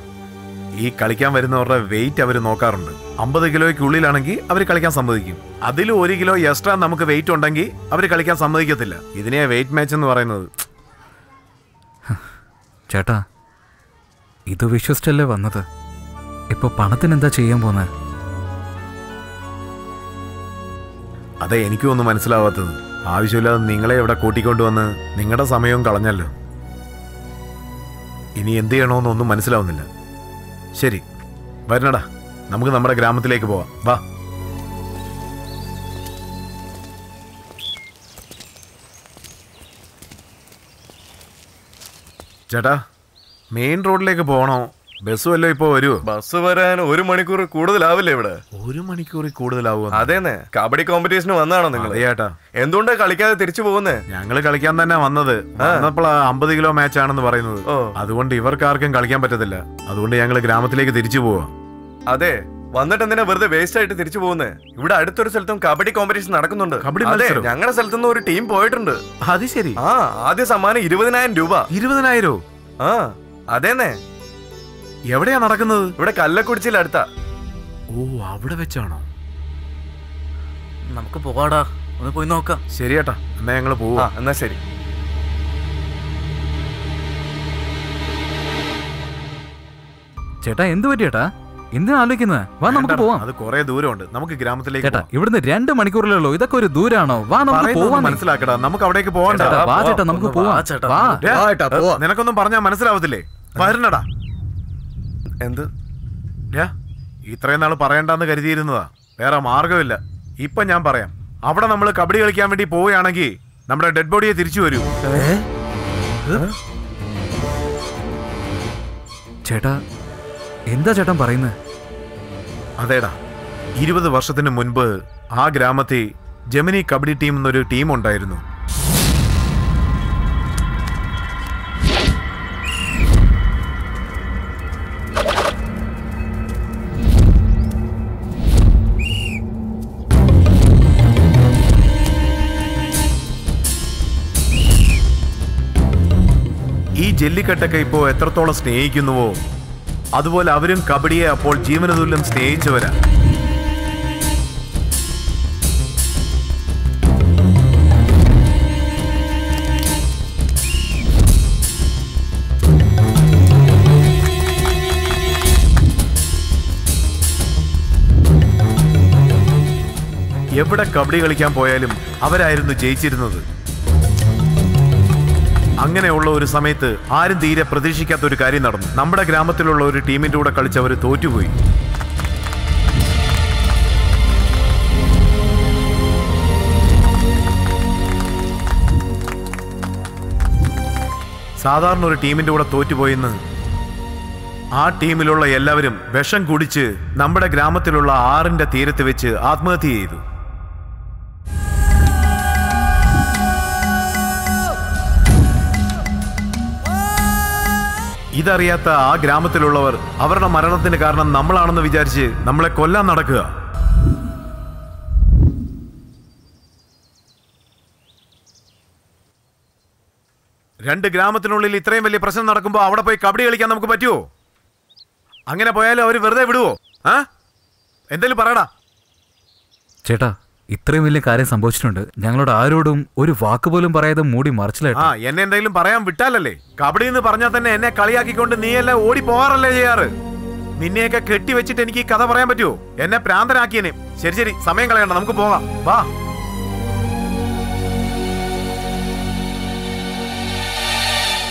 ഈ കളിക്കാൻ വരുന്നവരുടെ വെയിറ്റ് അവർ നോക്കാറുണ്ട്. അമ്പത് കിലോയ്ക്കുള്ളിലാണെങ്കിൽ അവർ കളിക്കാൻ സമ്മതിക്കും. അതിൽ ഒരു കിലോ എക്സ്ട്രാ നമുക്ക് വെയിറ്റ് ഉണ്ടെങ്കിൽ അവർ കളിക്കാൻ സമ്മതിക്കത്തില്ല. ഇതിനെ വെയിറ്റ് മാച്ച് എന്ന് പറയുന്നത്. ചേട്ടാ ഇത് വിശ്വസിച്ചല്ലേ വന്നത്? ഇപ്പൊ പണത്തിന് എന്താ ചെയ്യാൻ പോന്നെ? അതെ എനിക്കും ഒന്നും മനസ്സിലാവാത്തത്. ആവശ്യമില്ലാതെ നിങ്ങളെ ഇവിടെ കൂട്ടിക്കൊണ്ടുവന്ന് നിങ്ങളുടെ സമയവും കളഞ്ഞല്ലോ. ഇനി എന്ത് ചെയ്യണമെന്നൊന്നും മനസ്സിലാവുന്നില്ല. ശരി വരണടാ. നമുക്ക് നമ്മുടെ ഗ്രാമത്തിലേക്ക് പോവാം. വാ. ചേട്ടാ മെയിൻ റോഡിലേക്ക് പോകണോ? ബസ് വല്ലോ ഇപ്പോ വരുമോ ബസ് വരാൻ ഒരു മണിക്കൂർ കൂടുതലാവില്ലേ ഇവിടെ? ഒരു മണിക്കൂറിൽ കൂടുതലാവും അതേന്നെ. കബഡി കോമ്പറ്റീഷന് വന്നാണോ നിങ്ങൾ ഏട്ടാ എന്തുകൊണ്ടാ കളിക്കാതെ തിരിച്ചു പോകുന്നേ? ഞങ്ങൾ കളിക്കാൻ തന്നെ വന്നത്. വന്നപ്പോൾ അമ്പത് കിലോ മാച്ച് ആണെന്ന് പറയുന്നത്. അതുകൊണ്ട് ഇവർക്ക് ആർക്കും കളിക്കാൻ പറ്റത്തില്ല. അതുകൊണ്ട് ഞങ്ങൾ ഗ്രാമത്തിലേക്ക് തിരിച്ചു പോവാ. അതെ. വന്നിട്ട് എന്തിനാ വെറുതെ വേസ്റ്റ് ആയിട്ട് തിരിച്ചു പോകുന്നേ? ഇവിടെ അടുത്തൊരു സ്ഥലത്തും കബഡി കോമ്പറ്റീഷൻ നടക്കുന്നുണ്ട്. കബഡി അതെ ഞങ്ങളുടെ സ്ഥലത്തുനിന്ന് ഒരു ടീം പോയിട്ടുണ്ട്. അത് ശരി. ആ ആദ്യ സമ്മാനം ഇരുപതിനായിരം രൂപ. ഇരുപതിനായിരോ? ആ അതേന്നെ. എവിടെയാ നടക്കുന്നത്? ഇവിടെ കല്ലക്കുടിച്ചിൽ അടുത്താ ഓ അവിടെ വെച്ചാണോ? നമുക്ക് പോവാടാ. ഒന്ന് പോയി നോക്കാം. ശരി ചേട്ടാ എന്നാ ഞങ്ങൾ പോവാ. എന്നാ ശരി. ചേട്ടാ എന്ത് പറ്റി ചേട്ടാ എന്തിനാ ആലോചിക്കുന്നത് വാ നമുക്ക് പോവാം. അത് കുറെ ദൂരമുണ്ട്. നമുക്ക് ഗ്രാമത്തിലേക്ക് ചേട്ടാ. ഇവിടുന്ന് രണ്ട് മണിക്കൂറിലേ ഉള്ളൂ ഇതൊക്കെ ഒരു ദൂരാണോ? വാ നമുക്ക് പോവാൻ പോവാം. മനസ്സിലാക്കടാ. നമുക്ക് അവിടേക്ക് പോവാൻ വാ ചേട്ടാ നമുക്ക് പോവാം. നിനക്കൊന്നും പറഞ്ഞാൽ മനസ്സിലാവത്തില്ലേ? വരണടാ എന്ത്? ഞാ ഇത്രയും നാൾ പറയണ്ടെന്ന് കരുതിയിരുന്നതാ. വേറെ മാർഗമില്ല ഇപ്പൊ ഞാൻ പറയാം. അവിടെ നമ്മൾ കബഡി കളിക്കാൻ വേണ്ടി പോവുകയാണെങ്കിൽ നമ്മുടെ ഡെഡ് ബോഡിയെ തിരിച്ചു വരൂ. ചേട്ടാ എന്താ ചേട്ടൻ പറയുന്നത് അതേടാ. ഇരുപത് വർഷത്തിന് മുൻപ് ആ ഗ്രാമത്തിൽ ജമിനി കബഡി ടീം എന്നൊരു ടീം ഉണ്ടായിരുന്നു ജല്ലിക്കെട്ടൊക്കെ ഇപ്പോൾ എത്രത്തോളം സ്നേഹിക്കുന്നുവോ അതുപോലെ അവരും കബഡിയെ അപ്പോൾ ജീവനതുല്യം സ്നേഹിച്ചവരാ. എവിടെ കബഡി കളിക്കാൻ പോയാലും അവരായിരുന്നു ജയിച്ചിരുന്നത്. അങ്ങനെയുള്ള ഒരു സമയത്ത് ആരും തീരെ പ്രതീക്ഷിക്കാത്ത ഒരു കാര്യം നടന്നു. നമ്മുടെ ഗ്രാമത്തിലുള്ള ഒരു ടീമിന്റെ കൂടെ കളിച്ചവർ തോറ്റുപോയി. സാധാരണ ഒരു ടീമിന്റെ കൂടെ തോറ്റുപോയെന്ന് ആ ടീമിലുള്ള എല്ലാവരും വിഷം കുടിച്ച് നമ്മുടെ ഗ്രാമത്തിലുള്ള ആറിന്റെ തീരത്ത് വെച്ച് ആത്മഹത്യ ചെയ്തു. ഇതറിയാത്ത ആ ഗ്രാമത്തിലുള്ളവർ അവരുടെ മരണത്തിന് കാരണം നമ്മളാണെന്ന് വിചാരിച്ച് നമ്മളെ കൊല്ലാൻ നടക്കുക. രണ്ട് ഗ്രാമത്തിനുള്ളിൽ ഇത്രയും വലിയ പ്രശ്നം നടക്കുമ്പോൾ അവിടെ പോയി കബഡി കളിക്കാൻ നമുക്ക് പറ്റുമോ അങ്ങനെ പോയാലും അവർ വെറുതെ വിടുവോ? ആ? എന്തേലും പറയടാ. ചേട്ടാ ഇത്രയും വലിയ കാര്യം സംഭവിച്ചിട്ടുണ്ട്. ഞങ്ങളോട് ആരോടും ഒരു വാക്ക് പോലും പറയാതെ മൂടി മറിച്ചില്ല ആ എന്നെ എന്തെങ്കിലും പറയാൻ വിട്ടാലല്ലേ? കബഡി എന്ന് പറഞ്ഞാൽ തന്നെ എന്നെ കളിയാക്കിക്കൊണ്ട് നീയല്ല ഓടി പോകാറല്ലേ ചെയ്യാറ്? നിന്നെയൊക്കെ കെട്ടി വെച്ചിട്ട് എനിക്ക് ഈ കഥ പറയാൻ പറ്റുമോ എന്നെ പ്രാന്തനാക്കിയനെ. ശരി ശരി സമയം കളയണ്ട നമുക്ക് പോകാം. വാ.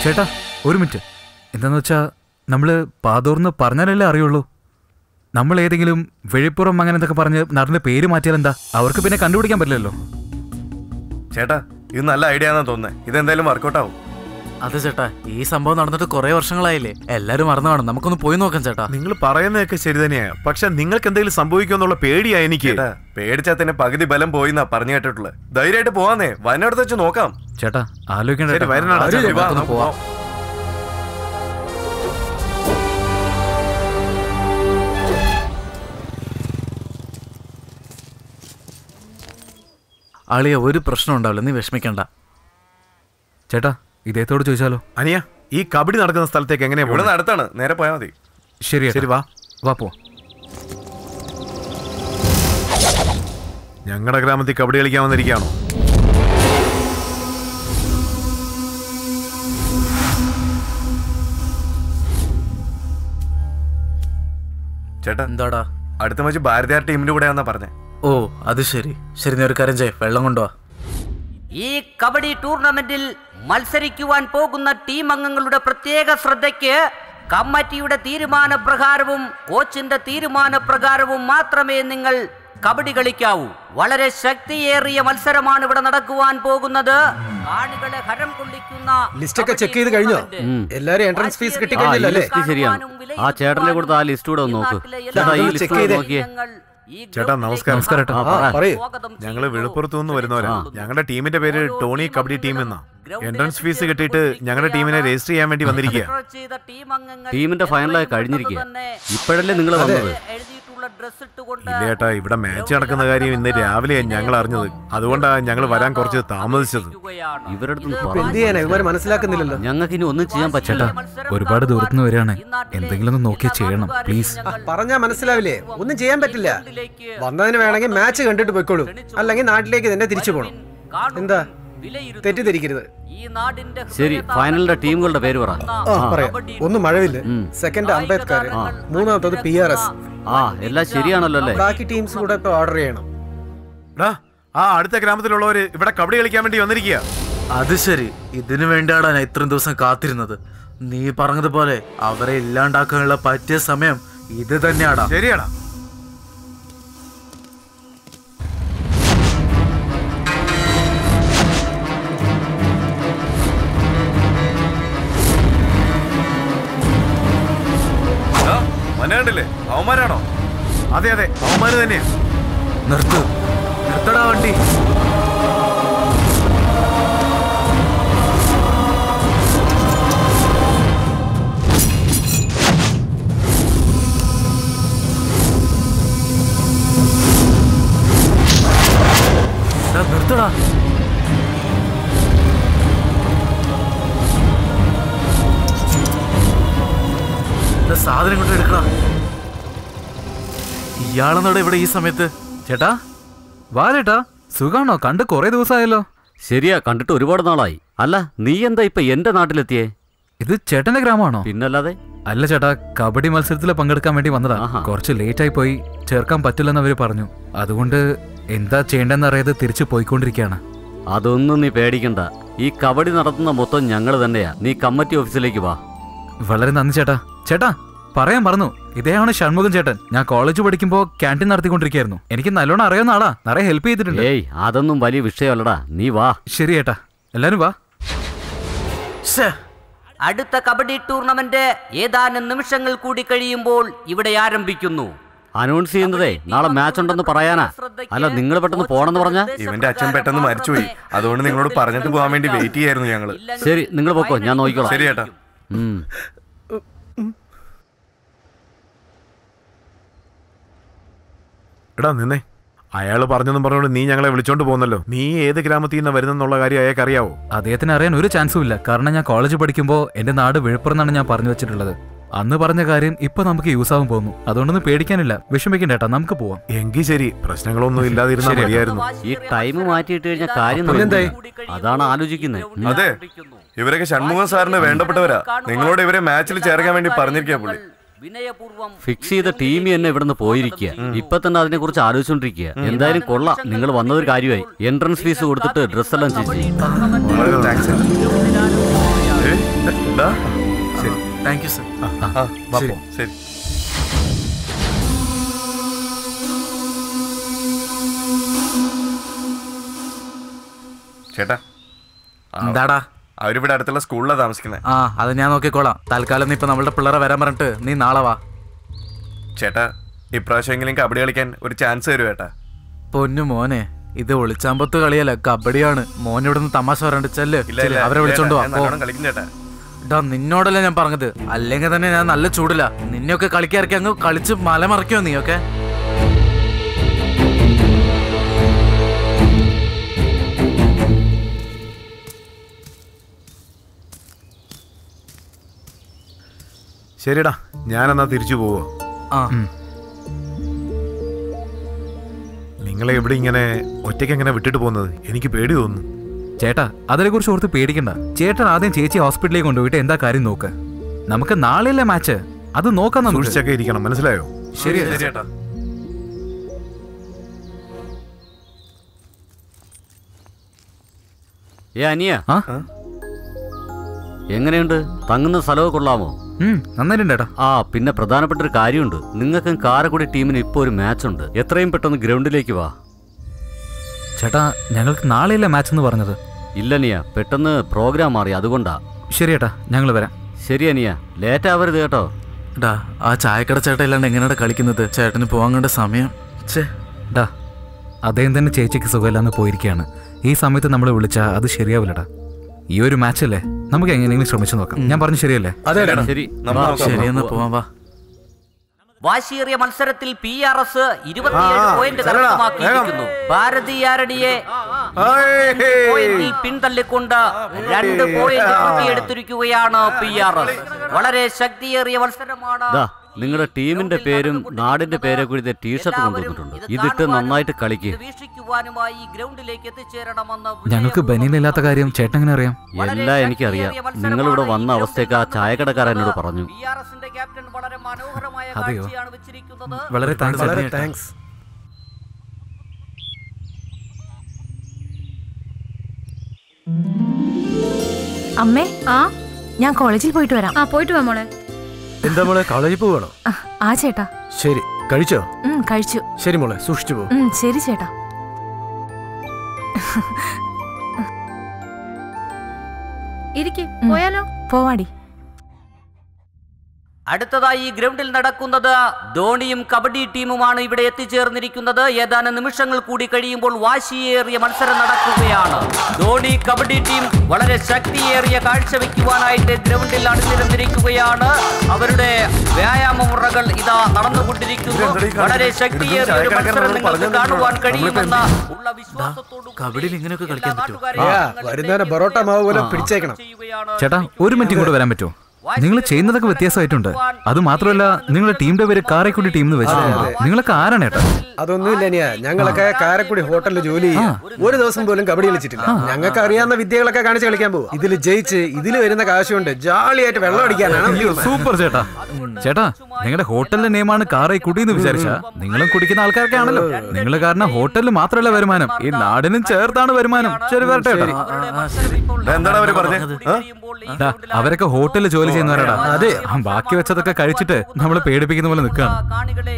ചേട്ടാ ഒരു മിനിറ്റ്. എന്താന്ന് വെച്ചാ നമ്മൾ പാതോർന്ന് പറഞ്ഞാലല്ലേ അറിയുള്ളൂ. നമ്മൾ ഏതെങ്കിലും വെഴിപ്പുറം അങ്ങനെ എന്തൊക്കെ പറഞ്ഞ് നടന്ന് പേര് മാറ്റിയാൽ എന്താ? അവർക്ക് പിന്നെ കണ്ടുപിടിക്കാൻ പറ്റില്ലല്ലോ. ചേട്ടാ ഇത് നല്ല ഐഡിയ ആണെന്ന് തോന്നുന്നത് ഇതെന്തായാലും വർക്കൗട്ട് ആവും. അതെ ചേട്ടാ ഈ സംഭവം നടന്നിട്ട് കുറെ വർഷങ്ങളായില്ലേ. എല്ലാരും മറന്നു കാണും. നമുക്കൊന്ന് പോയി നോക്കാം ചേട്ടാ. നിങ്ങൾ പറയുന്നതൊക്കെ ശരി തന്നെയാ. പക്ഷെ നിങ്ങൾക്ക് എന്തെങ്കിലും സംഭവിക്കുമെന്നുള്ള പേടിയാ എനിക്ക്. പേടിച്ചാൽ തന്നെ പകുതി ബലം പോയി എന്നാ പറഞ്ഞു കേട്ടിട്ടുള്ളത്. ധൈര്യമായിട്ട് പോവാന്നേ. വയനാട് വെച്ച് നോക്കാം. ചേട്ടാ ആലോചിക്കണ്ട അളിയ ഒരു പ്രശ്നം ഉണ്ടാവില്ല. നീ വിഷമിക്കണ്ട. ചേട്ടാ ഇദ്ദേഹത്തോട് ചോദിച്ചാലോ? അനിയ ഈ കബഡി നടക്കുന്ന സ്ഥലത്തേക്ക് എങ്ങനെയാ ഇവിടെ? അടുത്താണ് നേരെ പോയാൽ മതി. ശരി ശരി വാ. വാ പോ. ഞങ്ങളുടെ ഗ്രാമത്തിൽ കബഡി കളിക്കാൻ വന്നിരിക്കുകയാണോ? ചേട്ടാ എന്താടാ? അടുത്ത മാച്ച് ഭാരതീയ ടീമിന്റെ കൂടെയാന്നാ പറഞ്ഞേ. ഓ അത് ശരി. ശരി നീ ഒരു കാര്യം ചെയ്യ. വെള്ളം കൊണ്ടുവാ. ഈ കബഡി ടൂർണമെന്റിൽ മത്സരിക്കുവാൻ പോകുന്ന ടീം അംഗങ്ങളുടെ പ്രത്യേക ശ്രദ്ധയ്ക്ക് കമ്മിറ്റിയുടെ തീരുമാനപ്രകാരവും കോച്ചിന്റെ തീരുമാനപ്രകാരവും മാത്രമേ നിങ്ങൾ കബഡി കളിക്കാവൂ. വളരെ ശക്തിയേറിയ മത്സരമാണ് ഇവിടെ നടക്കുവാൻ പോകുന്നത്. കാണികളെ ഹരം കൊള്ളിക്കുന്ന ലിസ്റ്റൊക്കെ ചെക്ക് ചെയ്ത് കഴിഞ്ഞോ? എല്ലാരും എൻട്രൻസ് ഫീസ് കിട്ടി കഴിഞ്ഞല്ലോ ശരിയാണ്. ആ ചേട്ടനെ കൊടുത്ത ആ ലിസ്റ്റ് കൂടെ ഒന്ന് നോക്ക്. ചേട്ടാ ഈ ചെക്ക് ലിസ്റ്റ് ചെയ്തേ. നോക്കിയേ ചേട്ടാ നമസ്കാരം. ഞങ്ങൾ വിഴുപ്പുറത്തു നിന്ന് വരുന്നവരാ. ഞങ്ങളുടെ ടീമിന്റെ പേര് ടോണി കബഡി ടീം എന്നാ. എൻട്രൻസ് ഫീസ് കിട്ടിയിട്ട് ഞങ്ങളുടെ ടീമിനെ രജിസ്റ്റർ ചെയ്യാൻ വേണ്ടി വന്നിരിക്കുക [laughs] ടീമിന്റെ ഫൈനലായി കഴിഞ്ഞിരിക്കുക ഇപ്പോഴല്ലേ നിങ്ങൾ വന്നത്? ഇല്ല ചേട്ടാ ഇവിടെ മാച്ച് നടക്കുന്ന കാര്യം ഇന്ന് രാവിലെയാ ഞങ്ങൾ അറിഞ്ഞത്. അതുകൊണ്ടാ ഞങ്ങൾ വരാൻ കുറച്ച് താമസിച്ചത്. ഇവരുടെ മനസ്സിലാക്കുന്നില്ലല്ലോ ഞങ്ങൾക്ക് ഇനി ഒന്നും ചെയ്യാൻ പറ്റട്ടാ ഒരുപാട് ദൂരത്തുനിന്ന് വരികയാണ്. എന്തെങ്കിലും ഒന്ന് നോക്കിയാൽ ചെയ്യണം പ്ലീസ്. പറഞ്ഞാ മനസ്സിലാവില്ലേ? ഒന്നും ചെയ്യാൻ പറ്റില്ല. വന്നതിന് വേണമെങ്കിൽ മാച്ച് കണ്ടിട്ട് പോയിക്കോളൂ. അല്ലെങ്കിൽ നാട്ടിലേക്ക് തന്നെ തിരിച്ചു പോകണം എന്താ? തെറ്റിദ്ധരിക്കരുത്. ശരി ഫൈനലിന്റെ ടീമുകളുടെ പേര് പറ. പറയാം. ഒന്ന് മഴവില്ല. സെക്കൻഡ് അംബേദ്കർ മൂന്നാമത്തത് പി ആർ എസ് ആ എല്ലാം ശരിയാണല്ലോ അല്ലേ? ബാക്കി ടീംസ് കൂടെ ഇപ്പൊ ഓർഡർ ചെയ്യണം. ആ അടുത്ത ഗ്രാമത്തിലുള്ളവര് ഇവിടെ കബഡി കളിക്കാൻ വേണ്ടി വന്നിരിക്കുക അത് ശരി. ഇതിനു വേണ്ടിയാണ് ഞാൻ ഇത്രയും ദിവസം കാത്തിരുന്നത്. നീ പറഞ്ഞതുപോലെ അവരെ ഇല്ലാണ്ടാക്കാനുള്ള പറ്റിയ സമയം ഇത് തന്നെയാടാ. ശരിയാടാ. മനകണ്ടില്ലേ അവന്മാരാണോ? അതെ അതെ അവന്മാര് തന്നെയാ. നിർത്ത്. നിർത്തടാ വണ്ടി. നിർത്തടാ. എടാ, സാധനം കൊണ്ട് എടുക്കണം? ഇയാളെന്നോടെ ഇവിടെ ഈ സമയത്ത്? ചേട്ടാ വാ ചേട്ടാ. സുഖാണോ? കണ്ട് കുറെ ദിവസമായല്ലോ ശരിയാ കണ്ടിട്ട് ഒരുപാട് നാളായി. അല്ല നീ എന്താ ഇപ്പൊ എന്റെ നാട്ടിലെത്തിയേ? ഇത് ചേട്ടന്റെ ഗ്രാമമാണോ? പിന്നല്ലാതെ? അല്ല ചേട്ടാ കബഡി മത്സരത്തിൽ പങ്കെടുക്കാൻ വേണ്ടി വന്നതാ. കുറച്ച് ലേറ്റ് ആയി പോയി. ചേർക്കാൻ പറ്റില്ലെന്ന് അവർ പറഞ്ഞു. അതുകൊണ്ട് എന്താ ചെയ്യേണ്ടെന്ന് അറിയാതെ തിരിച്ചു പോയിക്കൊണ്ടിരിക്കുകയാണ്. അതൊന്നും നീ പേടിക്കണ്ട. ഈ കബഡി നടത്തുന്ന മൊത്തം ഞങ്ങൾ തന്നെയാ. നീ കമ്മിറ്റി ഓഫീസിലേക്ക് വാ. വളരെ നന്ദി ചേട്ടാ. ചേട്ടാ പറയാൻ പറഞ്ഞു ഇതേയാണ് ഷൺമുഖം ചേട്ടൻ. ഞാൻ കോളേജ് പഠിക്കുമ്പോൾ ക്യാന്റീൻ നടത്തിക്കൊണ്ടിരിക്കുകയായിരുന്നു. എനിക്ക് നല്ലോണം അറിയാവുന്ന ആളാ. നിറയെ ഹെൽപ്പ് ചെയ്തിട്ടുണ്ട്. ഏയ് അതൊന്നും വലിയ വിഷയമല്ലടാ. നീ വാ. ശരി ഏട്ടാ. എല്ലാരും വാ. അടുത്ത കബഡി ടൂർണമെന്റ് ഏതാനും നിമിഷങ്ങൾ കൂടി കഴിയുമ്പോൾ ഇവിടെ ആരംഭിക്കുന്നു. അനൗൺസ് ചെയ്യുന്നതേ നാളെ മാച്ച് ഉണ്ടെന്ന് പറയാനാ. അല്ല നിങ്ങൾ പെട്ടെന്ന് പോണെന്ന് പറഞ്ഞ? ഇവന്റെ അച്ഛൻ പെട്ടെന്ന് മരിച്ചുപോയി. അതുകൊണ്ട് നിങ്ങളോട് പറഞ്ഞിട്ട് പോകാൻ വേണ്ടി വെയിറ്റ് ചെയ്യായിരുന്നു ഞങ്ങൾ. ശരി നിങ്ങൾ പോക്കോ ഞാൻ നോക്കിക്കോളാം. ശരി ചേട്ടാ എടാ നിന്നേ അയാൾ പറഞ്ഞെന്നും പറഞ്ഞോണ്ട് നീ ഞങ്ങളെ വിളിച്ചോണ്ട് പോകുന്നല്ലോ. നീ ഏത് ഗ്രാമത്തിൽ നിന്ന് വരുന്നെന്നുള്ള കാര്യം അയാൾക്ക് അറിയാവോ? അദ്ദേഹത്തിന് അറിയാൻ ഒരു ചാൻസും ഇല്ല. കാരണം ഞാൻ കോളേജ് പഠിക്കുമ്പോൾ എന്റെ നാട് വിഴുപ്പുറം എന്നാണ് ഞാൻ പറഞ്ഞു വെച്ചിട്ടുള്ളത്. അന്ന് പറഞ്ഞ കാര്യം ഇപ്പൊ നമുക്ക് യൂസ് ആവും പോകുന്നു. അതുകൊണ്ടൊന്നും പേടിക്കാനില്ല. വിഷമിക്കണ്ട ചേട്ടാ നമുക്ക് പോവാം. എങ്കിൽ ശരി പ്രശ്നങ്ങളൊന്നും ഇല്ലാതിരുന്നു. മതിയായിരുന്നു. ഈ ടൈം മാറ്റിയിട്ട് കഴിഞ്ഞ കാര്യം പിന്നെന്തായി? അതാണ് ആലോചിക്കുന്നത്. അതെ. ഇവരൊക്കെ ഷൺമുഖം സാറിന് വേണ്ടപ്പെട്ടവരാ. നിങ്ങളോട് ഇവരെ മാച്ചിൽ ചേർക്കാൻ വേണ്ടി പറഞ്ഞിരിക്കാ പുള്ളി. ഫിക്സ് ചെയ്ത ടീം തന്നെ ഇവിടുന്ന് പോയിരിക്കുക. ഇപ്പൊ തന്നെ അതിനെ കുറിച്ച് ആലോചിച്ചോണ്ടിരിക്കുക. എന്തായാലും കൊള്ളാം. നിങ്ങൾ വന്നതൊരു കാര്യമായി. എൻട്രൻസ് ഫീസ് കൊടുത്തിട്ട് ഡ്രസ് എല്ലാം ചേച്ചി ചേട്ടാ. എന്താടാ? അവരിവിടെ അടുത്തുള്ള സ്കൂളിലാണ് താമസിക്കുന്നത് ആ അത് ഞാൻ നോക്കിക്കോളാം. തൽക്കാലം നീ ഇപ്പൊ നമ്മളുടെ പിള്ളേരെ വരാൻ പറഞ്ഞിട്ട് നീ നാളെ വാ. ചേട്ടാ ഇപ്രാവശ്യമെങ്കിലും കബഡി കളിക്കാൻ ഒരു ചാൻസ് തരൂ ചേട്ടാ? പൊന്നു മോനെ ഇത് ഒളിച്ചാമ്പത്ത് കളിയല്ല കബഡിയാണ്. മോൻ ഇവിടെ നിന്ന് തമാശ പറയണ്ട. ചെല്ല് അവരെ വിളിച്ചോണ്ട് വാ നിന്നോടല്ല ഞാൻ പറഞ്ഞത്. അല്ലെങ്കിൽ തന്നെ ഞാൻ നല്ല ചൂടില്ല നിന്നെയൊക്കെ കളിക്കിറക്കി അങ്ങ് കളിച്ച് മലമറിക്കോ നീ ശരിടാ ഞാനെന്നാ തിരിച്ചു പോവോ ആ. നിങ്ങളെ എവിടെ ഇങ്ങനെ ഒറ്റയ്ക്ക് എങ്ങനെ വിട്ടിട്ട് പോകുന്നത്? എനിക്ക് പേടി തോന്നുന്നു. ചേട്ടാ അതിനെ കുറിച്ച് ഓർത്ത് പേടിക്കണ്ട. ചേട്ടൻ ആദ്യം ചേച്ചി ഹോസ്പിറ്റലിൽ കൊണ്ടുപോയിട്ട് എന്താ കാര്യം നോക്ക്. നമുക്ക് നാളെയല്ലേ മാച്ച്? അത് നോക്കാം സൂക്ഷിച്ചൊക്കെ ഇരിക്കണം മനസ്സിലായോ? ശരി ശരി ചേട്ടാ. ഏ അനിയ. എങ്ങനെയുണ്ട്? തങ്ങുന്ന സ്ഥലമൊക്കെ കൊള്ളാമോ? ഉം, നന്നായിട്ടുണ്ട് ആ പിന്നെ പ്രധാനപ്പെട്ട ഒരു കാര്യമുണ്ട്. നിങ്ങൾക്കും കാരക്കുടി ടീമിന് ഇപ്പോൾ ഒരു മാച്ച് ഉണ്ട് എത്രയും പെട്ടെന്ന് ഗ്രൗണ്ടിലേക്ക് വാ. ചേട്ടാ ഞങ്ങൾക്ക് നാളെയല്ല മാച്ച് എന്ന് പറഞ്ഞത്? ഇല്ല നിയ പെട്ടെന്ന് പ്രോഗ്രാം മാറി അതുകൊണ്ടാ. ശരി ഏട്ടാ ഞങ്ങൾ വരാം. ശരി അനിയ. ലേറ്റ് ആവരുത് കേട്ടോ. ഡാ ആ ചായക്കട ചേട്ട ഇല്ലാണ്ട് എങ്ങനെയാണ് കളിക്കുന്നത്? ചേട്ടന് പോകാൻ കണ്ട സമയം. ചേ ഡാ അദ്ദേഹം തന്നെ ചേച്ചിക്ക് സുഖമില്ലാന്ന് പോയിരിക്കുകയാണ്. ഈ സമയത്ത് നമ്മൾ വിളിച്ചാൽ അത് ശരിയാവില്ലടാ. ഈ ഒരു മാച്ച് അല്ലേ നമുക്ക് എങ്ങനെയെങ്കിലും ശ്രമിച്ചു നോക്കാം. ഞാൻ പറഞ്ഞു ശരിയല്ലേ? ശരി നമ്മൾ വാ. നോക്കാം. പോവാൻ വാ. വാശിയേറിയ മത്സരത്തിൽ പി ആർ എസ് ഇരുപത്തിയേഴ് പോയിന്റ് കരസ്ഥമാക്കിയിരിക്കുന്നു. ഭാരതീയാരടിയെ പിന്തള്ളിക്കൊണ്ട് രണ്ട് പോയിന്റ് കൂട്ടിയെടുത്തിരിക്കുകയാണ് പി ആർ എസ്. വളരെ ശക്തിയേറിയ മത്സരമാണ് നിങ്ങളുടെ ടീമിന്റെ പേരും നാടിന്റെ പേരെ എഴുതിയ ടീഷർട്ട് കൊണ്ടുവന്നിട്ടുണ്ട്. ഇതിട്ട് നന്നായിട്ട് കളിക്കുക വീക്ഷിക്കുവാനുമായി ഗ്രൗണ്ടിലേക്ക് എത്തിച്ചേരണമെന്ന് ഞങ്ങൾക്ക് ബനിയനില്ലാത്ത കാര്യം ചേട്ടൻ എങ്ങനെ അറിയാം? എല്ലാം എനിക്കറിയാം. നിങ്ങളിവിടെ വന്ന അവസ്ഥയൊക്കെ ആ ചായക്കടക്കാരൻ എന്നോട് പറഞ്ഞു. ക്യാപ്റ്റൻ വളരെ മനോഹരമായ അതെയോ? കാഴ്ചയാണ് വെച്ചിരിക്കുന്നത്. വളരെ താങ്ക്സ് വളരെ. താങ്ക്സ് അമ്മേ ആ ഞാൻ കോളേജിൽ പോയിട്ട് വരാം. ആ പോയിട്ട് വാ മോളെ. എന്താ മോളെ കോളേജിൽ പോവാണോ? ആ, ആ ചേട്ടാ. ശരി കഴിച്ചോ? കഴിച്ചു. ശരി മോളെ സൂക്ഷിച്ചു പോകും ശരി ചേട്ടാ. ഇരിക്ക് പോയാലോ? പോവാടി. അടുത്തതായി ഈ ഗ്രൗണ്ടിൽ നടക്കുന്നത് ധോണിയും കബഡി ടീമുമാണ് ഇവിടെ എത്തിച്ചേർന്നിരിക്കുന്നത്. ഏതാനും നിമിഷങ്ങൾ കൂടി കഴിയുമ്പോൾ വാശിയേറിയ മത്സരം നടക്കുകയാണ്. ധോണി കബഡി ടീം വളരെ ശക്തിയേറിയ കാഴ്ചവെക്കുവാനായിട്ട് ഗ്രൗണ്ടിൽ അണിനിരന്നിരിക്കുകയാണ് അവരുടെ വ്യായാമ മുറകൾ ഇതാ നടന്നുകൊണ്ടിരിക്കുന്നു. വളരെ ശക്തിയേറിയ ഒരു മത്സരം നിങ്ങൾക്ക് കാണുവാൻ കഴിയുമെന്ന ഉള്ള വിശ്വാസത്തോടു. ചേട്ടാ ഒരു മിനിറ്റ് ഇങ്ങോട്ട് വരാൻ പറ്റുമോ? നിങ്ങൾ ചെയ്യുന്നതൊക്കെ വ്യത്യാസമായിട്ടുണ്ട്. അത് മാത്രമല്ല നിങ്ങളുടെ ടീമിന്റെ പേര് കാരക്കുടി ടീം എന്ന് വെച്ചിട്ടുണ്ട് നിങ്ങളൊക്കെ ആരാണ് ഏട്ടാ? അതൊന്നുമില്ല ഇനിയ ഞങ്ങളൊക്കെ കാരക്കുടി ഹോട്ടലിൽ ജോലി ചെയ്യും. ഒരു ദിവസം പോലും കബഡി കളിച്ചിട്ടില്ല. ഞങ്ങൾക്ക് അറിയാവുന്ന വിദ്യകളൊക്കെ കാണിച്ച് കളിക്കാൻ പോകും ഇതിൽ ജയിച്ച് ഇതിൽ വരുന്ന കാശുണ്ട് ജാളിയായിട്ട് വെള്ളം അടിക്കാനാണ് സൂപ്പർ ചേട്ടാ. ചേട്ടാ നിങ്ങളുടെ ഹോട്ടലിന്റെ നെയിമാണ് കുടി എന്ന് വിചാരിച്ച? നിങ്ങളും കുടിക്കുന്ന ആൾക്കാരൊക്കെ ആണല്ലോ നിങ്ങൾ കാരണം ഹോട്ടലിൽ മാത്രമല്ല വരുമാനം. ഈ നാടിനും ചേർത്താണ് വരുമാനം. ശരി വരട്ടെ എന്താണ് അവർ പറഞ്ഞത്? അവരൊക്കെ ഹോട്ടലിൽ ജോലി ചെയ്യുന്നവരാടാ. അതെ. ആ, ബാക്കി വെച്ചതൊക്കെ കഴിച്ചിട്ട് നമ്മളെ പേടിപ്പിക്കുന്ന പോലെ നിൽക്കുകയാണ് കാണികളെ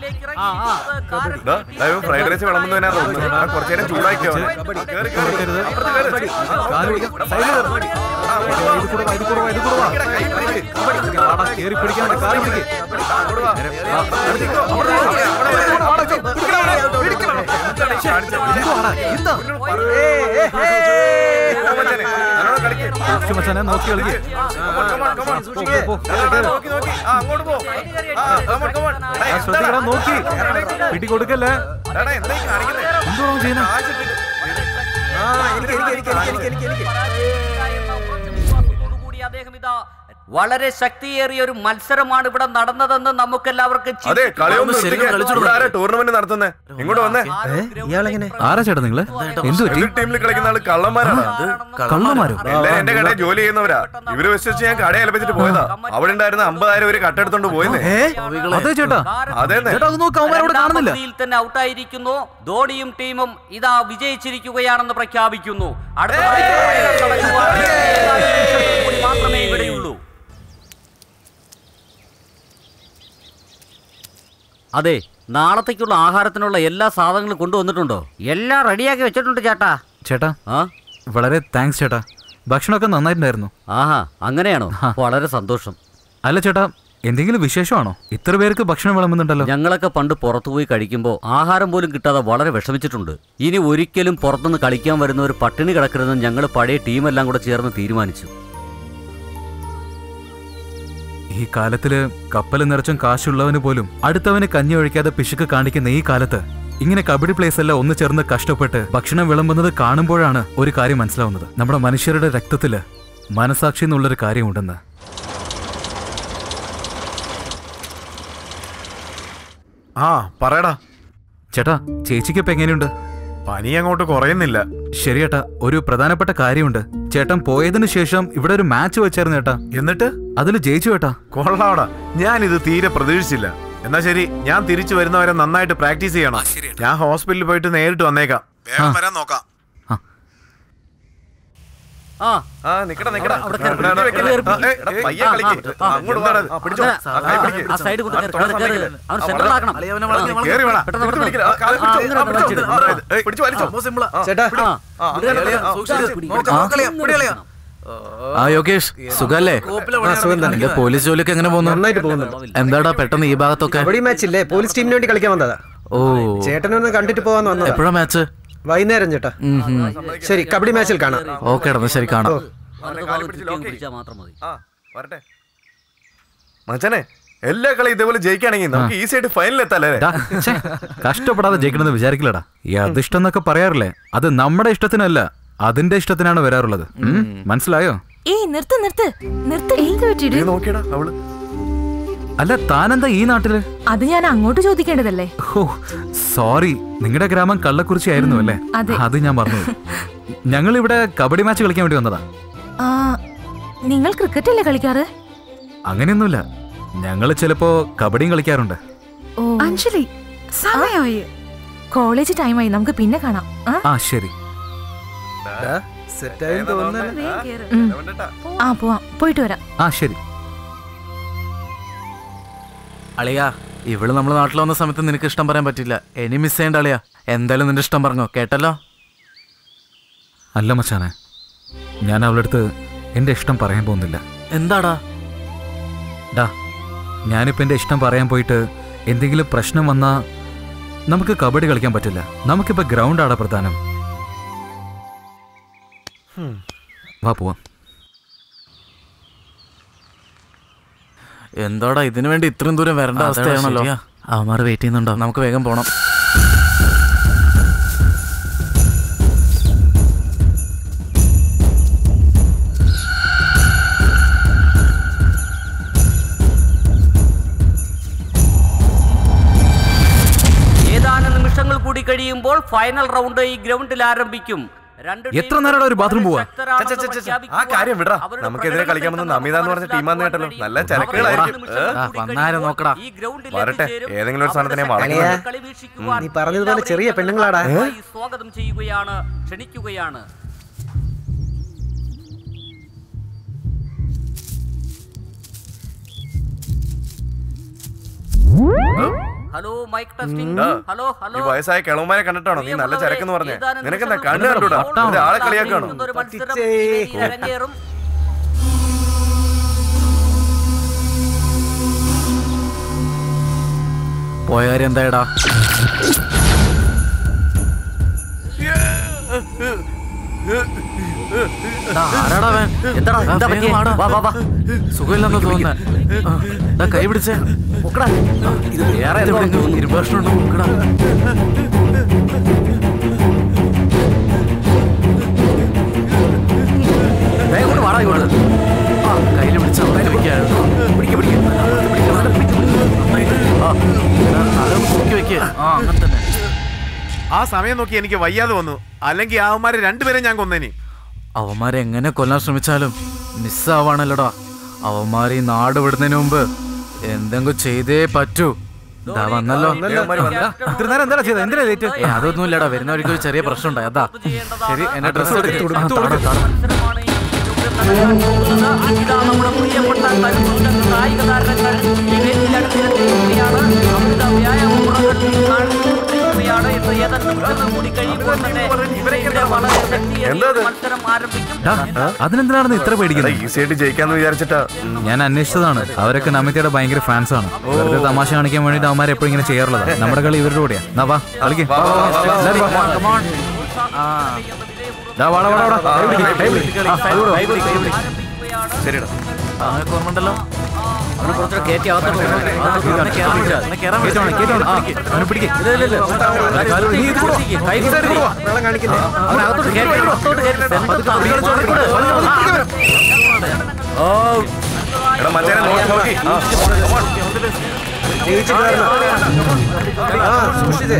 ഫ്രൈഡ് റൈസ് വിളമ്പുന്നു തന്നെ തോന്നുന്നു കുറച്ചു നേരം ചൂടാക്കിയോ കേറി പിടിക്കാൻ കാൽ പിടിക്കേ എന്താ സൂക്ഷിച്ചു മച്ചാനെ നോക്കി കളിക്ക് ശ്രദ്ധിക്കണം നോക്കി പിടി കൊടുക്കല്ലേ എന്തോണം ചെയ്യുന്നത് അദ്ദേഹം ഇതാ വളരെ ശക്തിയേറിയ ഒരു മത്സരമാണ് ഇവിടെ നടന്നതെന്ന്. ഇവിടെ ആരാ ടൂർണമെന്റ് നടത്തുന്നേ? ഇങ്ങോട്ട് വന്നേ. ആരാ ചേട്ടാ നിങ്ങൾ? ടീമിൽ കളിക്കുന്ന ആൾ കള്ളന്മാരാണ്? കള്ളന്മാരോ. എന്റെ കടയിൽ ജോലി ചെയ്യുന്നവരാ. ഇവർ വിശ്വസിച്ച് ഞാൻ കട ഏൽപ്പിച്ചിട്ട് പോയതാ. അവിടെ ഉണ്ടായിരുന്ന അമ്പതായിരം ഒരു കട്ടെടുത്തോണ്ട് പോയെന്നേ. അതെ ചേട്ടാ. അതെ കാണുന്നില്ല. തന്നെ ഔട്ടായിരിക്കുന്നു. ധോണിയും ടീമും ഇതാ വിജയിച്ചിരിക്കുകയാണെന്ന് പ്രഖ്യാപിക്കുന്നു. അടുത്ത പതിനെട്ട് നടക്കുവാൻ ഏതാനും നിമിഷങ്ങൾ കൂടി മാത്രമേ ഇവിടെയുള്ളൂ അതെ നാളത്തേക്കുള്ള ആഹാരത്തിനുള്ള എല്ലാ സാധനങ്ങളും കൊണ്ടുവന്നിട്ടുണ്ടോ? എല്ലാം റെഡിയാക്കി വെച്ചിട്ടുണ്ട് ചേട്ടാ. ചേട്ടാ ആ? വളരെ താങ്ക്സ് ചേട്ടാ. ഭക്ഷണമൊക്കെ നന്നായിട്ടുണ്ടായിരുന്നു. ആഹാ അങ്ങനെയാണോ? വളരെ സന്തോഷം. അല്ല ചേട്ടാ എന്തെങ്കിലും വിശേഷമാണോ? ഇത്ര പേർക്ക് ഭക്ഷണം വിളമ്പുന്നുണ്ടല്ലോ. ഞങ്ങളൊക്കെ പണ്ട് പുറത്തുപോയി കഴിക്കുമ്പോൾ ആഹാരം പോലും കിട്ടാതെ വളരെ വിഷമിച്ചിട്ടുണ്ട്. ഇനി ഒരിക്കലും പുറത്തുനിന്ന് കളിക്കാൻ വരുന്നവർ പട്ടിണി കിടക്കരുതെന്ന് ഞങ്ങൾ പഴയ ടീമെല്ലാം കൂടെ ചേർന്ന് തീരുമാനിച്ചു. ഈ കാലത്തിൽ കപ്പൽ നിറച്ചും കാശുള്ളവന് പോലും അടുത്തവന് കഞ്ഞി ഒഴിക്കാതെ പിശുക്ക് കാണിക്കുന്ന ഈ കാലത്ത് ഇങ്ങനെ കബഡി പ്ലേസ് എല്ലാം ഒന്ന് ചേർന്ന് കഷ്ടപ്പെട്ട് ഭക്ഷണം വിളമ്പുന്നത് കാണുമ്പോഴാണ് ഒരു കാര്യം മനസ്സിലാവുന്നത്. നമ്മുടെ മനുഷ്യരുടെ രക്തത്തിൽ മനസാക്ഷി എന്നുള്ളൊരു കാര്യമുണ്ടെന്ന്. ആ പറയടാ. ചേട്ടാ ചേച്ചിക്ക് ഇപ്പൊ എങ്ങനെയുണ്ട്? പനി അങ്ങോട്ട് കുറയുന്നില്ല. ശരി ചേട്ടാ ഒരു പ്രധാനപ്പെട്ട കാര്യമുണ്ട്. ചേട്ടൻ പോയതിനു ശേഷം ഇവിടെ ഒരു മാച്ച് വെച്ചായിരുന്നു ചേട്ടാ എന്നിട്ട്? അതിൽ ജയിച്ചു ചേട്ടാ കൊള്ളാടാ ഞാൻ ഇത് തീരെ പ്രതീക്ഷിച്ചില്ല. എന്നാ ശരി ഞാൻ തിരിച്ചു വരുന്നവരെ നന്നായിട്ട് പ്രാക്ടീസ് ചെയ്യണം. ഞാൻ ഹോസ്പിറ്റലിൽ പോയിട്ട് നേരിട്ട് വന്നേക്കാം. വേഗം വരാൻ നോക്കാം. ആ. യോഗേഷ് സുഖല്ലേ? എന്റെ പോലീസ് ജോലിയൊക്കെ എങ്ങനെ പോകുന്നു? നന്നായിട്ട് പോകുന്നു എന്താടാ പെട്ടെന്ന് ഈ ഭാഗത്തൊക്കെ? മാച്ച് ഇല്ലേ? പോലീസ് ടീമിന് വേണ്ടി കളിക്കാൻ വന്നതാ. ഓ. ചേട്ടനൊന്ന് കണ്ടിട്ട് പോവാന്ന് വന്നു എപ്പോഴാ മാച്ച് വൈകുന്നേരം ചേട്ടാ. ശരി കബഡി മാച്ചിൽ കാണാം. ഓക്കെ ശരി കാണാം. അവനെ കാൽ പിടിച്ച് ലോക്ക് ചെയ്യ്. പിടിച്ചാൽ മാത്രം മതി. ആ, വരട്ടെ. മച്ചാനെ എല്ലാ കളി ഇതേപോലെ ജയിക്കുകയാണെങ്കിൽ നമുക്ക് ഈസി ആയിട്ട് ഫൈനൽ എത്താല്ലേ കഷ്ടപ്പെടാതെ ജയിക്കണമെന്ന് വിചാരിക്കില്ലടാ. ഈ അതിഷ്ടം എന്നൊക്കെ പറയാറില്ലേ? അത് നമ്മുടെ ഇഷ്ടത്തിനല്ല അതിന്റെ ഇഷ്ടത്തിനാണ് വരാറുള്ളത്. മനസ്സിലായോ? ഏയ് നിർത്ത് നിർത്ത്. നിർത്ത് നോക്കിയടാ അവൾ. അല്ല താനെന്താ ഈ നാട്ടിൽ? അത് ഞാൻ അങ്ങോട്ട് ചോദിക്കേണ്ടതല്ലേ? ഓ സോറി. നിങ്ങളുടെ ഗ്രാമം കള്ളക്കുറിച്ചി ആയിരുന്നു അല്ലേ? അതെ. അത് ഞാൻ പറഞ്ഞു ഞങ്ങൾ ഇവിടെ കബഡി മാച്ച് കളിക്കാൻ വേണ്ടി വന്നതാ. ആ നിങ്ങൾ ക്രിക്കറ്റ് അല്ലേ കളിക്കാറ്? അങ്ങനെയൊന്നുമില്ല. ഞങ്ങൾ ചിലപ്പോ കബഡിയും കളിക്കാറുണ്ട്. ഓ. അഞ്ജലി സമയമായി. കോളേജ് ടൈമായി. നമുക്ക് പിന്നെ കാണാം. ആ? ശരി. ആ പോവാം. പോയിട്ട് വരാം. ആ ശരി. അളിയാ ഇവൾ നമ്മുടെ നാട്ടിൽ വന്ന സമയത്ത് നിനക്ക് ഇഷ്ടം പറയാൻ പറ്റില്ല ഇനി മിസ് ചെയ്യണ്ട അളിയാ. എന്തായാലും നിന്റെ ഇഷ്ടം പറഞ്ഞോ കേട്ടല്ലോ? അല്ല മച്ചാനെ ഞാൻ അവളുടെ അടുത്ത് എന്റെ ഇഷ്ടം പറയാൻ പോകുന്നില്ല. എന്താടാ? ഡാ ഞാനിപ്പോ എന്റെ ഇഷ്ടം പറയാൻ പോയിട്ട് എന്തെങ്കിലും പ്രശ്നം വന്നാ നമുക്ക് കബഡി കളിക്കാൻ പറ്റില്ല. നമുക്കിപ്പോ ഗ്രൗണ്ട് ആടാ പ്രധാനം. വാ പോവാം. എന്താടാ ഇതിനു വേണ്ടി ഇത്രയും ദൂരം വരേണ്ട അവസ്ഥയാണല്ലോ. അവന്മാർ വെയിറ്റ് ചെയ്യുന്നുണ്ടോ? നമുക്ക് വേഗം പോണം. ഏതാനും നിമിഷങ്ങൾ കൂടി കഴിയുമ്പോൾ ഫൈനൽ റൗണ്ട് ഈ ഗ്രൗണ്ടിൽ ആരംഭിക്കും. എത്ര നേരം ഒരു ബാത്റൂം പോവാ? ആ കാര്യം വിടാ നമുക്ക് നമുക്കെതിരെ കളിക്കാമെന്ന് വന്ന നമിത എന്ന് പറഞ്ഞ ടീമാന്ന് കേട്ടല്ലോ നല്ല ചരക്കുകളായിരിക്കും നോക്കടാ. ഈ ഗ്രൗണ്ടിൽ വരട്ടെ. ഏതെങ്കിലും ഒരു സാധനത്തിനെ വീക്ഷിക്കുവാൻ നീ പറഞ്ഞതുപോലെ ചെറിയ പെണ്ണുങ്ങളാടാ. സ്വാഗതം ചെയ്യുകയാണ് ക്ഷണിക്കുകയാണ് hello mic testing. Hello hello. ഈ വയസ്സായ കിളവുമാരെ കണ്ടിട്ടാണോ? നീ നല്ല ചരക്കെന്ന് പറഞ്ഞേ. നിനക്ക് നിനക്കെന്താ കണ്ണു കണ്ടുടാ? ആളെ കളിയാക്കാണോ? അരങ്ങേറും പോയ സുഖമില്ലെന്ന് തോന്നുന്ന. കൈ പിടിച്ചേ. ഇത് വേറെ വാടാ ഇങ്ങോട്ട്. ആ അത് നോക്കി ആ അങ്ങനെ ആ സമയം നോക്കി എനിക്ക് വയ്യാതെ വന്നു. അല്ലെങ്കിൽ ആവന്മാരെ രണ്ടുപേരെ ഞാൻ കൊന്നേനി. അവന്മാരെ എങ്ങനെ കൊല്ലാൻ ശ്രമിച്ചാലും മിസ്സാവാണല്ലോടാ. അവന്മാരെ ഈ നാട് വിടുന്നതിന് മുമ്പ് എന്തെങ്കിലും ചെയ്തേ പറ്റൂ. വന്നല്ലോ. ഇത്ര നേരം എന്താ ചെയ്തത്? എന്തിനാ ലേറ്റ് അതൊന്നും ഇല്ലടാ വരുന്ന വഴിക്ക് ഒരു ചെറിയ പ്രശ്നം ഉണ്ടായി. അതാ. ശരി എന്നെ ഡ്രസ് ഇതാ നമ്മുടെ പ്രിയപ്പെട്ട കായിക താരങ്ങൾ അമിത വ്യായാമമുറകൾ അതിനെന്തിനാണെന്ന് ഇത്ര പേടിക്കുന്നത് ഈസി ആയിട്ട് ജയിക്കാന്ന് വിചാരിച്ചിട്ടാ ഞാൻ അന്വേഷിച്ചതാണ് അവരൊക്കെ നമിതയുടെ ഭയങ്കര ഫാൻസ് ആണ് വെറുതെ തമാശ കാണിക്കാൻ വേണ്ടി അവന്മാരെ എപ്പോഴും ഇങ്ങനെ ചെയ്യാറുള്ളത് നമ്മുടെ കളി ഇവരുടെ കൂടെയാ എന്നാ വാ കളിക്ക് ശരിടാ മറ്റേ നോക്കി നോക്കി. സൂക്ഷിച്ചേ.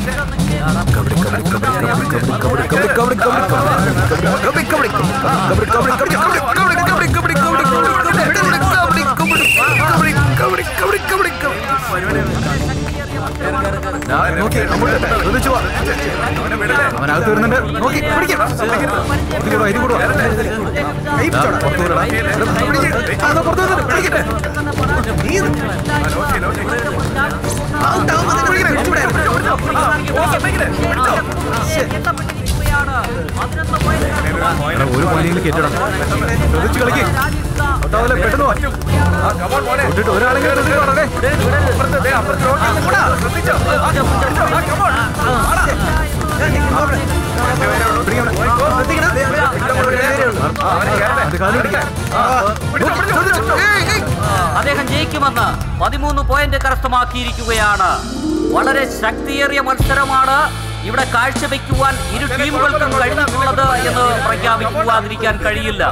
കളിക്കടാ ഔട്ട് ആവടാ. ശ്രദ്ധിച്ച് അവനകത്ത് വരുന്നുണ്ട് നോക്കി പിടിക്കാം ഇത് കൂടാ ഇത് കൂടാ കൈ പിടിച്ചോടാ പുറത്ത് വിടടാ. ഒരു പോയിന്റിൽ കേറ്റണം ശ്രദ്ധിച്ച് കളിക്ക്. ഒട്ടാവല്ലേ പെട്ടെന്ന് ഒരാളെങ്കിലും ഏയ്. അദ്ദേഹം ജയിക്കുമെന്ന് പതിമൂന്ന് പോയിന്റ് കരസ്ഥമാക്കിയിരിക്കുകയാണ്. വളരെ ശക്തിയേറിയ മത്സരമാണ് ഇവിടെ കാഴ്ചവെക്കുവാൻ ഇരു ടീമുകൾക്കും കഴിഞ്ഞിട്ടുള്ളത് എന്ന് പ്രഖ്യാപിക്കുവാതിരിക്കാൻ കഴിയില്ല.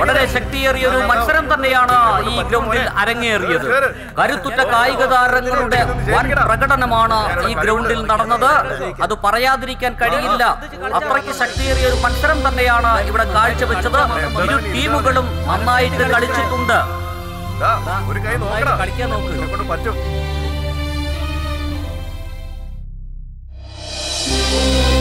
വളരെ ശക്തിയേറിയ ഒരു മത്സരം തന്നെയാണ് ഈ ഗ്രൗണ്ടിൽ അരങ്ങേറിയത്. കരുത്തുറ്റ കായിക താരങ്ങളുടെ വൻ പ്രകടനമാണ് ഈ ഗ്രൗണ്ടിൽ നടന്നത്. അത് പറയാതിരിക്കാൻ കഴിയില്ല. അത്രയ്ക്ക് ശക്തിയേറിയ ഒരു മത്സരം തന്നെയാണ് ഇവിടെ കാഴ്ചവെച്ചത്. ഇരു ടീമുകളും നന്നായിട്ട് കളിച്ചിട്ടുണ്ട്. ഒരു കൈ നോക്കടാ. കളിക്കാൻ നോക്ക്. എന്നെ കൊണ്ട് പറ്റും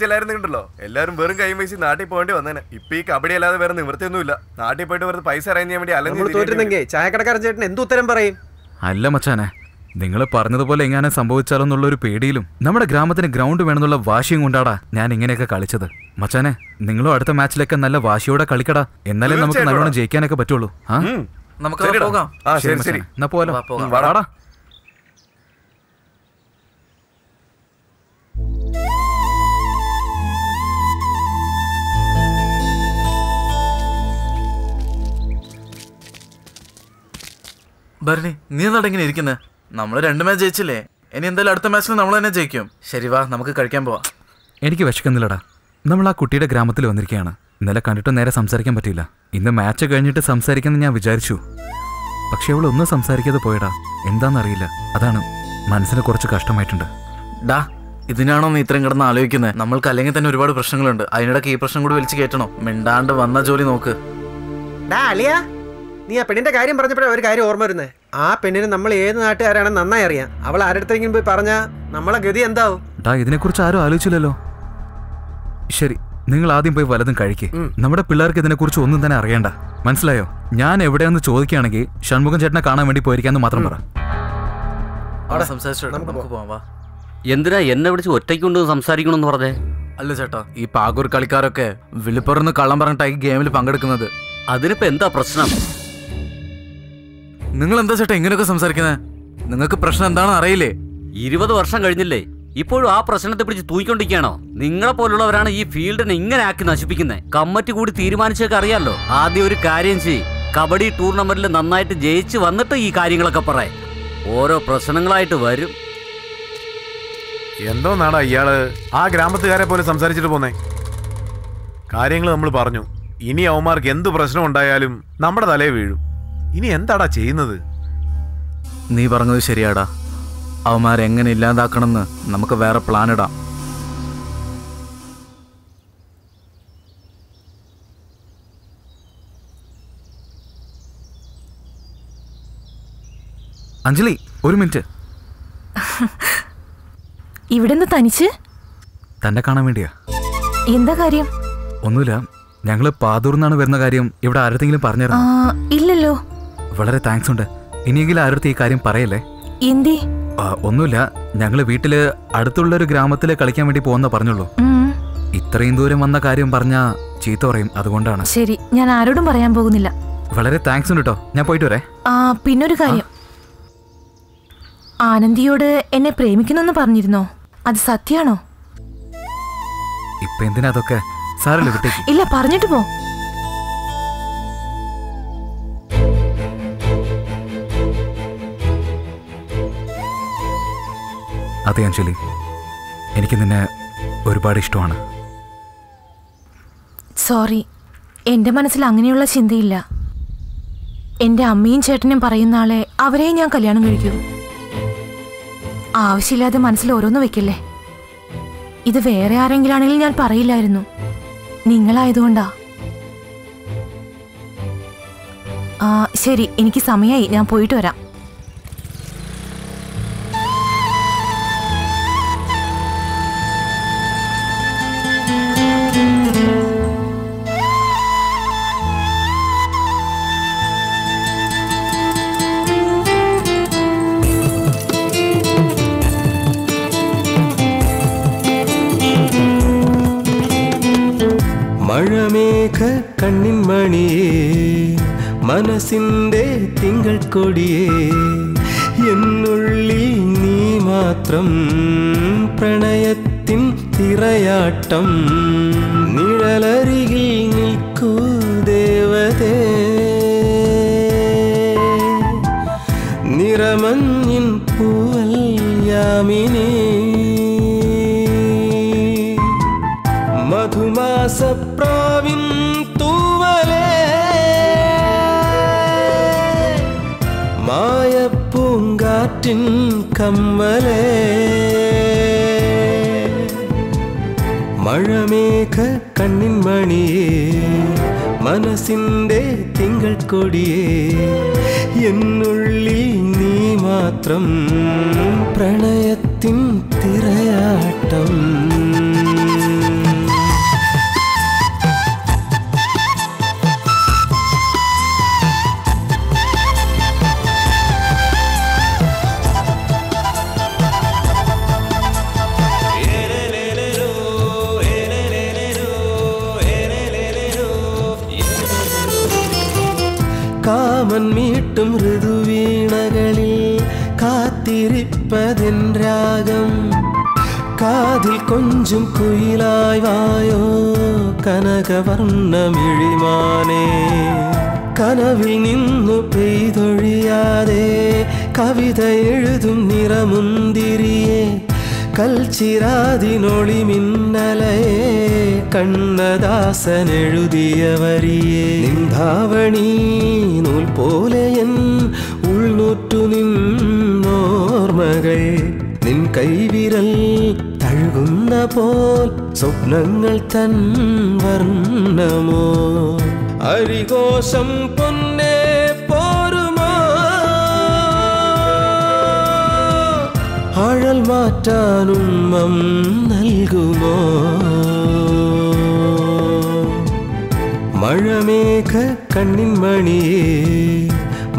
നീ കണ്ടല്ലോ. എല്ലാരും വെറും കൈ വീശി നാട്ടിൽ പോകേണ്ടി വന്നേനെ. ഇപ്പൊ ഈ കബഡി അല്ലാതെ വേറെ നിവൃത്തിയൊന്നുമില്ല. നാട്ടിൽ പോയിട്ട് വെറുതെ പൈസ അറിയാൻ വേണ്ടി നമ്മൾ അല്ലെങ്കിൽ തോറ്റിരുന്നെങ്കിൽ ചായക്കടക്കാരൻ ചേട്ടൻ എന്ത് ഉത്തരം പറയും? അല്ല മച്ചാനെ നിങ്ങൾ പറഞ്ഞതുപോലെ എങ്ങനെ സംഭവിച്ചാലെന്നുള്ള ഒരു പേടിയിലും നമ്മുടെ ഗ്രാമത്തിന് ഗ്രൗണ്ട് വേണമെന്നുള്ള വാശിയും കൊണ്ടാടാ ഞാൻ ഇങ്ങനെയൊക്കെ കളിച്ചത്. മച്ചാനെ നിങ്ങളും അടുത്ത മാച്ചിലൊക്കെ നല്ല വാശിയോടെ കളിക്കടാ. എന്നാലേ നമുക്ക് നല്ലോണം ജയിക്കാനൊക്കെ പറ്റുള്ളൂ. ആ? നമുക്ക് ശരിടാ. പോകാം. ആ ശരി ശരി എന്നാ പോലെ പോകാം. ഭരണി നീ എന്താ ഇങ്ങനെ ഇരിക്കുന്നത് നമ്മൾ രണ്ട് മാച്ച് ജയിച്ചില്ലേ? ഇനി എന്തായാലും അടുത്ത മാച്ചിൽ നമ്മൾ തന്നെ ജയിക്കും. ശരി വാ നമുക്ക് കഴിക്കാൻ പോവാം. എനിക്ക് വിശക്കുന്നില്ലടാ. നമ്മൾ ആ കുട്ടിയുടെ ഗ്രാമത്തിൽ വന്നിരിക്കുകയാണ്. ഇന്നലെ കണ്ടിട്ട് നേരെ സംസാരിക്കാൻ പറ്റിയില്ല. ഇന്ന് മാച്ച് കഴിഞ്ഞിട്ട് സംസാരിക്കാമെന്ന് ഞാൻ വിചാരിച്ചു. പക്ഷെ അവൾ ഒന്നും സംസാരിക്കാതെ പോയടാ. എന്താണെന്നറിയില്ല. അതാണ് മനസ്സിന് കുറച്ച് കഷ്ടമായിട്ടുണ്ട്. ഡാ ഇതിനാണോ നീ ഇത്രയും കിടന്ന് ആലോചിക്കുന്നത് നമ്മൾക്ക് അല്ലെങ്കിൽ തന്നെ ഒരുപാട് പ്രശ്നങ്ങളുണ്ട്. അതിനിടയ്ക്ക് ഈ പ്രശ്നം കൂടി വലിച്ചു കയറ്റണോ. മിണ്ടാണ്ട് വന്ന ജോലി നോക്ക്. ഡാ അളിയ നീ ആ പെണ്ണിന്റെ കാര്യം പറഞ്ഞപ്പോഴേ ഒരു കാര്യം ഓർമ്മ വരുന്നേ? ആ പെണ്ണിന് നമ്മൾ ഏത് നാട്ടുകാരാണെന്ന് നന്നായി അറിയാം. അവൾ ആരുടെങ്കിലും പോയി പറഞ്ഞാ നമ്മളെ ഗതി എന്താവും? ഡാ ഇതിനെക്കുറിച്ച് ആരും ആലോചിച്ചില്ലല്ലോ. ശരി നിങ്ങൾ ആദ്യം പോയി വലതും കഴിക്ക് നമ്മുടെ പിള്ളേർക്ക് ഇതിനെക്കുറിച്ച് ഒന്നും തന്നെ അറിയണ്ട. മനസ്സിലായോ? ഞാൻ എവിടെയെന്ന് ചോദിക്കുകയാണെങ്കിൽ ഷൺമുഖം ചേട്ടനെ കാണാൻ വേണ്ടി പോയിരിക്കാന്ന് മാത്രം പറ. അവിടെ സംസാരിച്ചു നമുക്ക് പോവാം. എന്തിനാ എന്നെ വിളിച്ച് ഒറ്റയ്ക്ക് കൊണ്ട് സംസാരിക്കണമെന്ന് പറഞ്ഞേ? അല്ല ചേട്ടാ ഈ പാകൂർ കളിക്കാരൊക്കെ വിളിപ്പുറന്ന് കള്ളം പറഞ്ഞിട്ടായി ഈ ഗെയിമിൽ പങ്കെടുക്കുന്നത്. അതിനിപ്പോ എന്താ പ്രശ്നം? നിങ്ങൾ എന്താ ചേട്ടാ ഇങ്ങനെയൊക്കെ സംസാരിക്കുന്നത് നിങ്ങൾക്ക് പ്രശ്നം എന്താണെന്ന് അറിയില്ലേ? ഇരുപത് വർഷം കഴിഞ്ഞില്ലേ? ഇപ്പോഴും ആ പ്രശ്നത്തെ പിടിച്ച് തൂക്കിക്കൊണ്ടിരിക്കുകയാണോ? നിങ്ങളെ പോലുള്ളവരാണ് ഈ ഫീൽഡിനെ ഇങ്ങനെ ആക്കി നശിപ്പിക്കുന്നത് കമ്മിറ്റി കൂടി തീരുമാനിച്ചൊക്കെ അറിയാമല്ലോ. ആദ്യം ഒരു കാര്യം ചെയ് കബഡി ടൂർണമെന്റിൽ നന്നായിട്ട് ജയിച്ച് വന്നിട്ട് ഈ കാര്യങ്ങളൊക്കെ പറയാം ഓരോ പ്രശ്നങ്ങളായിട്ട് വരും. എന്തോ നാടാ ഇയാൾ? ആ ഗ്രാമത്തുകാരെ പോലെ സംസാരിച്ചിട്ട് പോന്നെ. കാര്യങ്ങൾ നമ്മൾ പറഞ്ഞു. ഇനി അവന്മാർക്ക് എന്ത് പ്രശ്നം ഉണ്ടായാലും നമ്മുടെ തലയെ വീഴും. ഇനി എന്താടാ ചെയ്യുന്നത്? നീ പറഞ്ഞത് ശരിയാടാ. അവന്മാരെ എങ്ങനെ ഇല്ലാതാക്കണമെന്ന് നമുക്ക് വേറെ പ്ലാൻ ഇടാം. അഞ്ജലി ഒരു മിനിറ്റ്. [laughs] ഇവിടെ നിന്ന് തനിച്ച്? തന്നെ കാണാൻ വേണ്ടിയാ. എന്താ കാര്യം? ഒന്നുമില്ല ഞങ്ങൾ പാതൂർന്നാണ് വരുന്ന കാര്യം ഇവിടെ ആരെങ്കിലും പറഞ്ഞു പറഞ്ഞിരുന്നു ഇല്ലല്ലോ. വളരെ താങ്ക്സ് ഉണ്ട്. ഇനിയെങ്കിലും ആരുടെ ഈ കാര്യം പറയല്ലേ? എന്തേ? ഒന്നുമില്ല. ഞങ്ങൾ വീട്ടിൽ അടുത്തുള്ള ഒരു ഗ്രാമത്തിൽ കളിക്കാൻ വേണ്ടി പോകുന്ന പറഞ്ഞുള്ളൂ. ഇത്രയും ദൂരം വന്ന കാര്യം പറഞ്ഞ ചീത്ത പറയും. അതുകൊണ്ടാണ്. ശരി ഞാൻ ആരോടും പറയാൻ പോകുന്നില്ല. വളരെ താങ്ക്സ് ഉണ്ട് കേട്ടോ ഞാൻ പോയിട്ട് വരേ. പിന്നൊരു കാര്യം. ആനന്ദിയോട് എന്നെ പ്രേമിക്കുന്നെന്ന് പറഞ്ഞിരുന്നോ? അത് സത്യാണോ ഇപ്പൊ എന്തിനാ അതൊക്കെ? സാറല്ലേ ഇല്ല പറഞ്ഞിട്ട് പോ. അതെ അഞ്ജലി എനിക്ക് നിന്നെ ഒരുപാട് ഇഷ്ടമാണ്. സോറി എന്റെ മനസ്സിൽ അങ്ങനെയുള്ള ചിന്തയില്ല. എന്റെ അമ്മയും ചേട്ടനും പറയുന്ന ആളെ അവരെയും ഞാൻ കല്യാണം കഴിക്കും. ആവശ്യമില്ലാതെ മനസ്സിൽ ഓരോന്ന് വെക്കല്ലേ? ഇത് വേറെ ആരെങ്കിലാണെങ്കിൽ ഞാൻ പറയില്ലായിരുന്നു. നിങ്ങളായതുകൊണ്ടാ. ആ ശരി എനിക്ക് സമയമായി ഞാൻ പോയിട്ട് വരാം. മനസ്സിന്റെ തിങ്കൾ കൊടിയേ എന്നുള്ളിൽ നീ മാത്രം പ്രണയത്തിൻ തിരയാട്ടം. നിഴലരികിൽ മായപ്പൂങ്കാറ്റിൻ കമ്മലേ. മഴമേഘ കണ്ണിൻ മണിയേ മനസ്സിന്റെ തിങ്കൾ കൊടിയേ. എന്നുള്ളിൽ നീ മാത്രം പ്രണയത്തിൻ തിരയാട്ടം. കാത്തിരിപ്പതിൻ രാഗം. കാതിൽ കൊഞ്ചും കുയിലായി വായോ കനകവർണമിഴിമാനേ. കനവിൽ നിന്നു പെയ്തൊഴിയാതെ കവിത എഴുതും നിറമുന്തിരിയെ. കൽച്ചിരാതിനൊളി മിന്നലയെ കണ്ണദാസൻ എഴുതിയ വരിയെ നിന്ധാവണി നൂൽ പോലെ എൻ നിന്നോർമ്മകൾ നിൻ കൈവിരൽ തഴുകുന്ന പോൽ സ്വപ്നങ്ങൾ തൻ വർണമോ അരികോശം പൊന്നേ പോരുമോ ആഴൽ മാറ്റാനും മം നൽകുമോ മഴമേഘ കണ്ണിൻ മണിയേ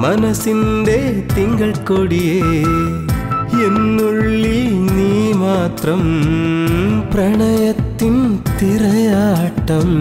മനസ്സിന്റെ തിങ്കൾ കൊടിയേ എന്നുള്ളിൽ നീ മാത്രം പ്രണയത്തിൻ തിരയാട്ടം.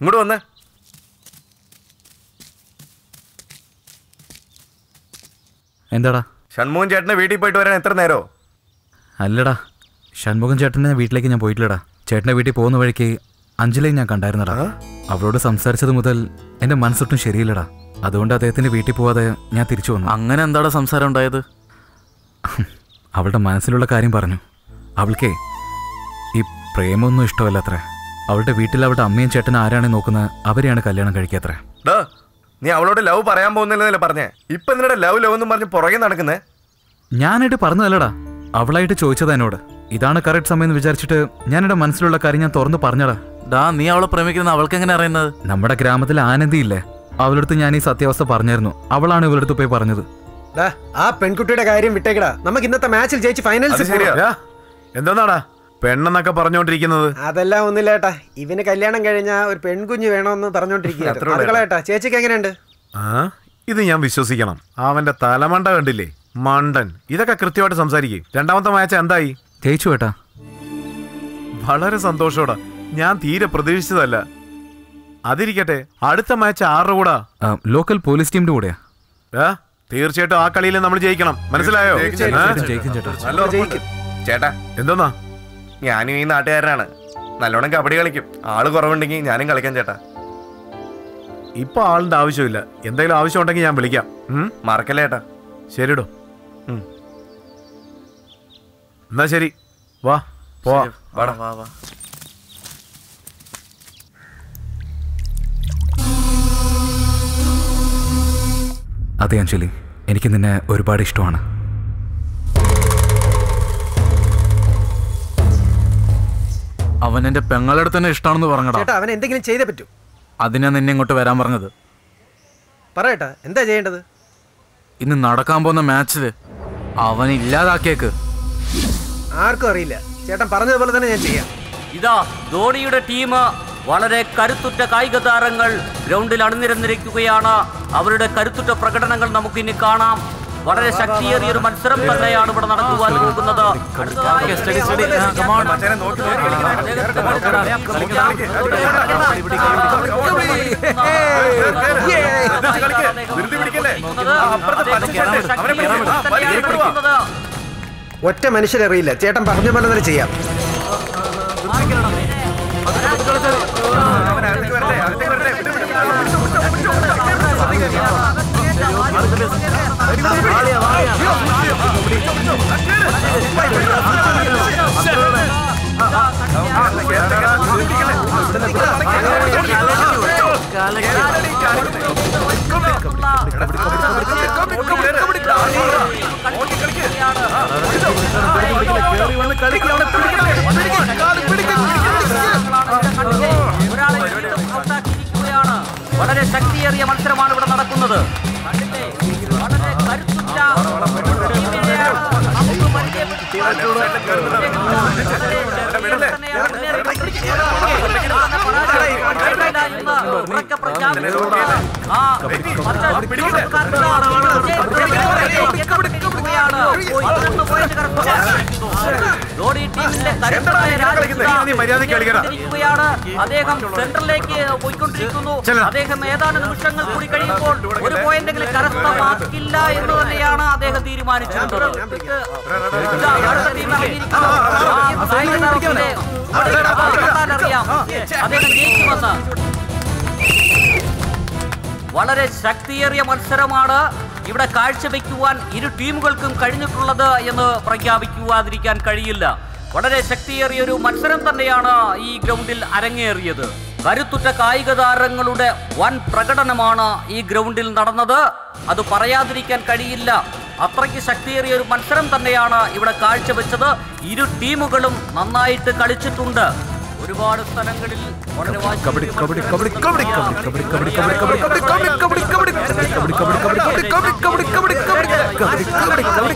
ഇങ്ങോട്ട് വന്നേ. എന്താടാ? ഷൺമുഖൻ ചേട്ടനെ വീട്ടിൽ പോയിട്ട് വരാൻ എത്ര നേരോ? അല്ലടാ ഷൺമുഖം ചേട്ടനെ വീട്ടിലേക്ക് ഞാൻ പോയിട്ടില്ലടാ. ചേട്ടന്റെ വീട്ടിൽ പോകുന്ന വഴിക്ക് അഞ്ജലിയെ ഞാൻ കണ്ടായിരുന്നടാ. അവളോട് സംസാരിച്ചത് മുതൽ എന്റെ മനസ്സൊട്ടും ശരിയില്ലടാ. അതുകൊണ്ട് അദ്ദേഹത്തിന്റെ വീട്ടിൽ പോവാതെ ഞാൻ തിരിച്ചു വന്നു. അങ്ങനെ എന്താടാ സംസാരം ഉണ്ടായത്? അവളുടെ മനസ്സിലുള്ള കാര്യം പറഞ്ഞു. അവൾക്കേ ഈ പ്രേമൊന്നും ഇഷ്ടമല്ലത്രേ. അവളുടെ വീട്ടിൽ അവളുടെ അമ്മയും ചേട്ടനും ആരാണ് നോക്കുന്നത്? അവരെയാണ് കല്യാണം കഴിക്കാത്ര നീ അവളോട് ലവ് പറയാൻ പോകുന്നില്ലെന്നല്ലേ പറഞ്ഞേ? ഇപ്പൊ എന്തിനാ ലവ് ലവ് എന്ന് പറഞ്ഞ് പുറകെ നടക്കുന്നേ? ഞാനായിട്ട് പറഞ്ഞതല്ലടാ. അവളായിട്ട് ചോദിച്ചത് എന്നോട്. ഇതാണ് കറക്റ്റ് സമയം എന്ന് വിചാരിച്ചിട്ട് ഞാൻ എന്റെ മനസ്സിലുള്ള കാര്യം ഞാൻ തുറന്ന് പറഞ്ഞടാ. ഡാ നീ അവളെ പ്രേമിക്കുന്ന അവൾക്ക് എങ്ങനെ അറിയുന്നത്? നമ്മുടെ ഗ്രാമത്തിൽ ആനന്ദി ഇല്ലേ? അവളടുത്ത് ഞാൻ ഈ സത്യാവസ്ഥ പറഞ്ഞായിരുന്നു. അവളാണ് ഇവളടുത്ത് പോയി പറഞ്ഞത്. ആ പെൺകുട്ടിയുടെ കാര്യം വിട്ടേക്കടാ. നമുക്ക് ഇന്നത്തെ മാച്ചിൽ ജയിച്ച് ഫൈനൽസ് എന്താന്നാടാ? പെണ്ണെന്നൊക്കെ പറഞ്ഞോണ്ടിരിക്കുന്നത്. അതെല്ലാം ഒന്നില്ലേട്ടാ. ഇവന് കല്യാണം കഴിഞ്ഞ ഒരു പെൺകുഞ്ഞ് വേണമെന്ന് പറഞ്ഞോണ്ടിരിക്കുകേട്ടാ ചേച്ചിക്ക് എങ്ങനെയുണ്ട്? ആ ഇത് ഞാൻ വിശ്വസിക്കണം. അവന്റെ തലമണ്ട കണ്ടില്ലേ? മണ്ടൻ. ഇതൊക്കെ കൃത്യമായിട്ട് സംസാരിക്കും. രണ്ടാമത്തെ മാച്ച് എന്തായി? ജയിച്ചു ഏട്ടാ. വളരെ സന്തോഷോടാ. ഞാൻ തീരെ പ്രതീക്ഷിച്ചതല്ല. അതിരിക്കട്ടെ അടുത്ത മാച്ച് ആരുടെ കൂടാ? ലോക്കൽ പോലീസ് ടീമിന്റെ കൂടെയാ? തീർച്ചയായിട്ടും ആ കളിയിൽ നമ്മൾ ജയിക്കണം. മനസ്സിലായോ. ചേട്ടാ എന്തോന്നാ? ഞാനും ഈ നാട്ടുകാരനാണ്. നല്ലോണം കബഡി കളിക്കും. ആൾ കുറവുണ്ടെങ്കിൽ ഞാനും കളിക്കാൻ ചേട്ടാ. ഇപ്പൊ ആളിന്റെ ആവശ്യമില്ല. എന്തെങ്കിലും ആവശ്യം ഉണ്ടെങ്കിൽ ഞാൻ വിളിക്കാം. മറക്കല്ലേ ചേട്ടാ. ശരിടോ എന്നാ ശരി. വാ പോവാ. വാടാ. വാ വാ. അതെ അഞ്ജലി എനിക്ക് നിന്നെ ഒരുപാട് ഇഷ്ടമാണ്. അവൻ എന്റെ പെങ്ങളുടെ തന്നെ ഇഷ്ടമാണെന്ന് പറഞ്ഞടാ. ചേട്ടാ അവൻ എന്തെങ്കിലും ചെയ്തേ പറ്റൂ. അതിനാ നിന്നെ ഇങ്ങോട്ട് വരാൻ പറഞ്ഞത്. പറയട്ടാ എന്താ ചെയ്യേണ്ടത്? ഇന്ന് നടക്കാൻ പോകുന്ന മാച്ചിൽ അവൻ ഇല്ലാതാക്കിയേക്ക്. ആർക്കും അറിയില്ല. ചേട്ടൻ പറഞ്ഞതുപോലെ തന്നെ ഞാൻ ചെയ്യാം. ഇതാ ധോണിയുടെ ടീം വളരെ കരുത്തുറ്റ കായിക താരങ്ങൾ ഗ്രൗണ്ടിൽ അണിനിരന്നിരിക്കുകയാണ്. അവരുടെ കരുത്തുറ്റ പ്രകടനങ്ങൾ നമുക്കിനി കാണാം. വളരെ ശക്തിയേറിയ ഒരു മത്സരം തന്നെയാണ് ഇവിടെ നടക്കുവാൻ പോകുന്നത് ഒറ്റ മനുഷ്യരറിയില്ല ചേട്ടൻ പറഞ്ഞ പോലെ തന്നെ ചെയ്യാം വളരെ ശക്തിയേറിയ മത്സരമാണ് ഇവിടെ നടക്കുന്നത്. കരുത്തുറ്റ ടീമിനെയാണ് നമുക്ക് ഉറക്കെ പ്രഖ്യാപിച്ചു. ആ, അദ്ദേഹം പോയിക്കൊണ്ടിരിക്കുന്നു അദ്ദേഹം ഏതാനും നിമിഷങ്ങൾ കൂടി കഴിയുമ്പോൾ ഒരു പോയിന്റെങ്കിലും കരസ്ഥമാക്കില്ല എന്ന് തന്നെയാണ് അദ്ദേഹം തീരുമാനിച്ചിട്ടുള്ളത് അറിയാം അദ്ദേഹം ജയിക്കുമെന്ന് വളരെ ശക്തിയേറിയ മത്സരമാണ് ഇവിടെ കാഴ്ചവെക്കുവാൻ ഇരു ടീമുകൾക്കും കഴിഞ്ഞിട്ടുള്ളത് എന്ന് പ്രഖ്യാപിക്കുവാതിരിക്കാൻ കഴിയില്ല. വളരെ ശക്തിയേറിയ ഒരു മത്സരം തന്നെയാണ് ഈ ഗ്രൗണ്ടിൽ അരങ്ങേറിയത്. കരുത്തുറ്റ കായിക താരങ്ങളുടെ വൻ പ്രകടനമാണ് ഈ ഗ്രൗണ്ടിൽ നടന്നത്. അത് പറയാതിരിക്കാൻ കഴിയില്ല. അത്രയ്ക്ക് ശക്തിയേറിയ ഒരു മത്സരം തന്നെയാണ് ഇവിടെ കാഴ്ചവെച്ചത്. ഇരു ടീമുകളും നന്നായിട്ട് കളിച്ചിട്ടുണ്ട്. ഒരുപാട് സ്ഥലങ്ങളിൽ കബഡി കബഡി കബഡി കബഡി കബഡി കബഡി കബഡി കബഡി കബഡി കബഡി കബഡി കബഡി കബഡി കബഡി കബഡി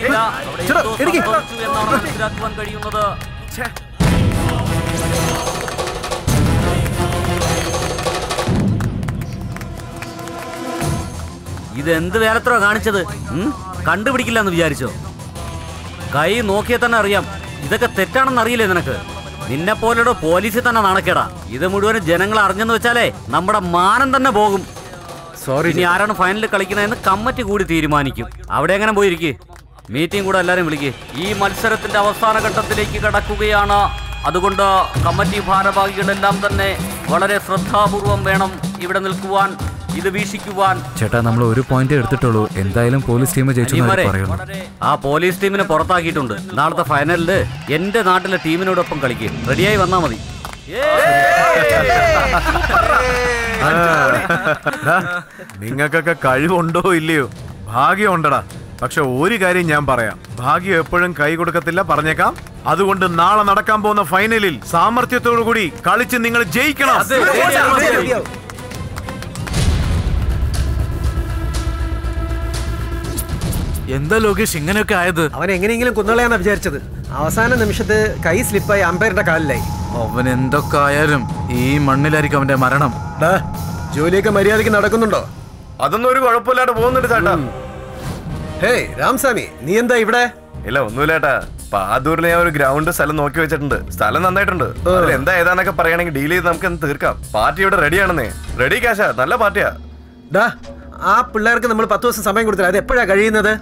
എന്നാണ് മനസ്സിലാക്കുവാൻ കഴിയുന്നത് ഇത് എന്ത് വേലത്രോ കാണിച്ചത് ഉം? കണ്ടുപിടിക്കില്ല എന്ന് വിചാരിച്ചോ? കൈ നോക്കിയാൽ തന്നെ അറിയാം. ഇതൊക്കെ തെറ്റാണെന്ന് അറിയില്ലേ നിനക്ക്? നിന്നെ പോലെയുടെ പോലീസിൽ തന്നെ നാണക്കേടാ. ഇത് മുഴുവൻ ജനങ്ങൾ അറിഞ്ഞെന്ന് വെച്ചാലേ നമ്മുടെ മാനം തന്നെ പോകും. സോറി ഇനി ആരാണ് ഫൈനലിൽ കളിക്കുന്നതെന്ന് കമ്മിറ്റി കൂടി തീരുമാനിക്കും. അവിടെ എങ്ങനെ പോയിരിക്കേ? മീറ്റിംഗ് കൂടെ എല്ലാവരും വിളിക്ക്. ഈ മത്സരത്തിന്റെ അവസാന ഘട്ടത്തിലേക്ക് കടക്കുകയാണ്. അതുകൊണ്ട് കമ്മിറ്റി ഭാരവാഹികളെല്ലാം തന്നെ വളരെ ശ്രദ്ധാപൂർവം വേണം ഇവിടെ നിൽക്കുവാൻ. ഇത് വീക്ഷിക്കുവാൻ ചേട്ടാ നമ്മൾ ഒരു പോയിന്റ് എടുത്തിട്ടുള്ളൂ. എന്തായാലും പോലീസ് ടീം ജയിച്ചു പറയുന്നു ആ പോലീസ് ടീമിനെ പുറത്താക്കിയിട്ടുണ്ട്. നാളത്തെ ഫൈനലിൽ എന്റെ നാട്ടിലെ ടീമിനോടൊപ്പം കളിക്കും. റെഡിയായി വന്നാ മതി. നിങ്ങൾക്കൊക്കെ കഴിവുണ്ടോ ഇല്ലയോ? ഭാഗ്യം ഉണ്ടടാ പക്ഷെ ഒരു കാര്യം ഞാൻ പറയാം. ഭാഗ്യം എപ്പോഴും കൈ കൊടുക്കത്തില്ല പറഞ്ഞേക്കാം. അതുകൊണ്ട് നാളെ നടക്കാൻ പോകുന്ന ഫൈനലിൽ സാമർഥ്യത്തോടു കൂടി കളിച്ച് നിങ്ങൾ ജയിക്കണം. എന്താ ലോകേഷ് ഇങ്ങനെയൊക്കെ ആയത്? അവൻ എങ്ങനെയെങ്കിലും കുന്നളയാന്നാ വിചാരിച്ചത്. അവസാന നിമിഷത്ത് കൈ സ്ലിപ്പായി അമ്പയറിന്റെ കാലിലായി. അവൻ എന്തൊക്കെ ആയാലും ഈ മണ്ണിലായിരിക്കും അവന്റെ മരണം. ജോലിയൊക്കെ മര്യാദയ്ക്ക് നടക്കുന്നുണ്ടോ? അതൊന്നും ഒരു കുഴപ്പമില്ലാണ്ട് പോകുന്നുണ്ട് ചേട്ടാ. ഹേയ് രാംസ്വാമി നീ എന്താ ഇവിടെ? ഇല്ല ഒന്നുമില്ലേട്ടാ പാതൂരിൽ ഞാൻ ഒരു ഗ്രൗണ്ട് സ്ഥലം നോക്കി വെച്ചിട്ടുണ്ട്. സ്ഥലം നന്നായിട്ടുണ്ട്. അതിൽ എന്താ ഏതാന്നൊക്കെ പറയുകയാണെങ്കിൽ ഡീൽ ചെയ്ത് നമുക്ക് തീർക്കാം. പാർട്ടി ഇവിടെ റെഡിയാണെന്നേ റെഡി കാശാ? നല്ല പാർട്ടിയാ. ഡാ ആ പിള്ളേർക്ക് നമ്മൾ പത്ത് ദിവസം സമയം കൊടുത്തില്ല. അത് എപ്പോഴാ കഴിയുന്നത്?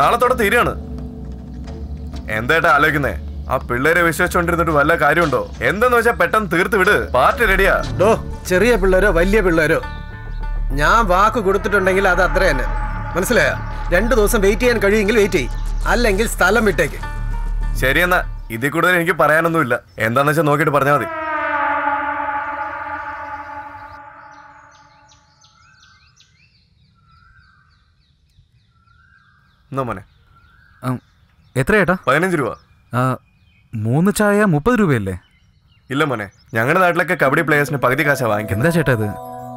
നാളത്തോടെ തീരാണ് എന്തായിട്ടാ ആലോചിക്കുന്നേ? ആ പിള്ളേരെ വിശ്വസിച്ചോണ്ടിരുന്നിട്ട് വല്ല കാര്യമുണ്ടോ? എന്തെന്ന് വെച്ചാൽ പെട്ടെന്ന് തീർത്ത് വിട്. പാർട്ടി റെഡിയാ. ഡോ ചെറിയ പിള്ളേരോ വലിയ പിള്ളേരോ? ഞാൻ വാക്ക് കൊടുത്തിട്ടുണ്ടെങ്കിൽ അത് അത്ര തന്നെ. മനസ്സിലായോ? രണ്ടു ദിവസം വെയിറ്റ് ചെയ്യാൻ കഴിയുമെങ്കിൽ വെയിറ്റ് ചെയ്യും. അല്ലെങ്കിൽ സ്ഥലം വിട്ടേക്ക്. ശരിയെന്നാ. ഇതിൽ കൂടുതൽ എനിക്ക് പറയാനൊന്നുമില്ല. എന്താന്ന് വെച്ചാൽ നോക്കിയിട്ട് പറഞ്ഞാൽ മതി. എന്നാ മോനെ? എത്ര പതിനഞ്ച് രൂപ. മൂന്ന് ചായ മുപ്പത് രൂപയല്ലേ? ഇല്ല മോനെ ഞങ്ങളുടെ നാട്ടിലൊക്കെ കബഡി പ്ലേയേഴ്സിന് പകുതി കാശാ വാങ്ങിക്കുന്നത്. എന്താ ചേട്ടാ ഇത്?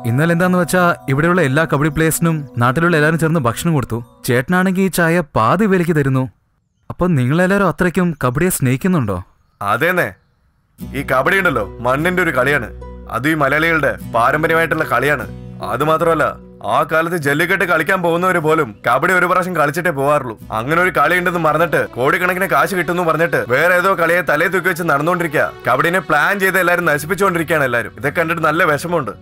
ഇന്നലെ എന്താന്ന് വെച്ചാ ഇവിടെയുള്ള എല്ലാ കബഡി പ്ലേയേഴ്സിനും നാട്ടിലുള്ള എല്ലാവരും ചേർന്ന് ഭക്ഷണം കൊടുത്തു. ചേട്ടനാണെങ്കിൽ ഈ ചായ പാതി വിലയ്ക്ക് തരുന്നു. അപ്പൊ നിങ്ങളെല്ലാരും അത്രയ്ക്കും കബഡിയെ സ്നേഹിക്കുന്നുണ്ടോ? അതേന്നെ. ഈ കബഡി ഉണ്ടല്ലോ മണ്ണിന്റെ ഒരു കളിയാണ്. അത് ഈ മലയാളികളുടെ പാരമ്പര്യമായിട്ടുള്ള കളിയാണ്. അത് മാത്രമല്ല ആ കാലത്ത് ജല്ലിക്കെട്ട് കളിക്കാൻ പോകുന്നവര് പോലും കബഡി ഒരു പ്രാവശ്യം കളിച്ചിട്ടേ പോവാറുള്ളൂ. അങ്ങനെ ഒരു കളി ഉണ്ടെന്ന് മറന്നിട്ട് കോടിക്കണക്കിന് കാശ് കിട്ടുന്നു പറഞ്ഞിട്ട് വേറെ ഏതോ കളിയെ തലേ തൂക്കി വെച്ച് നടന്നുകൊണ്ടിരിക്കുക കബഡിനെ പ്ലാൻ ചെയ്ത് എല്ലാവരും നശിപ്പിച്ചുകൊണ്ടിരിക്കുകയാണ് എല്ലാവരും ഇതൊക്കെ കണ്ടിട്ട് നല്ല വിഷമമുണ്ട്.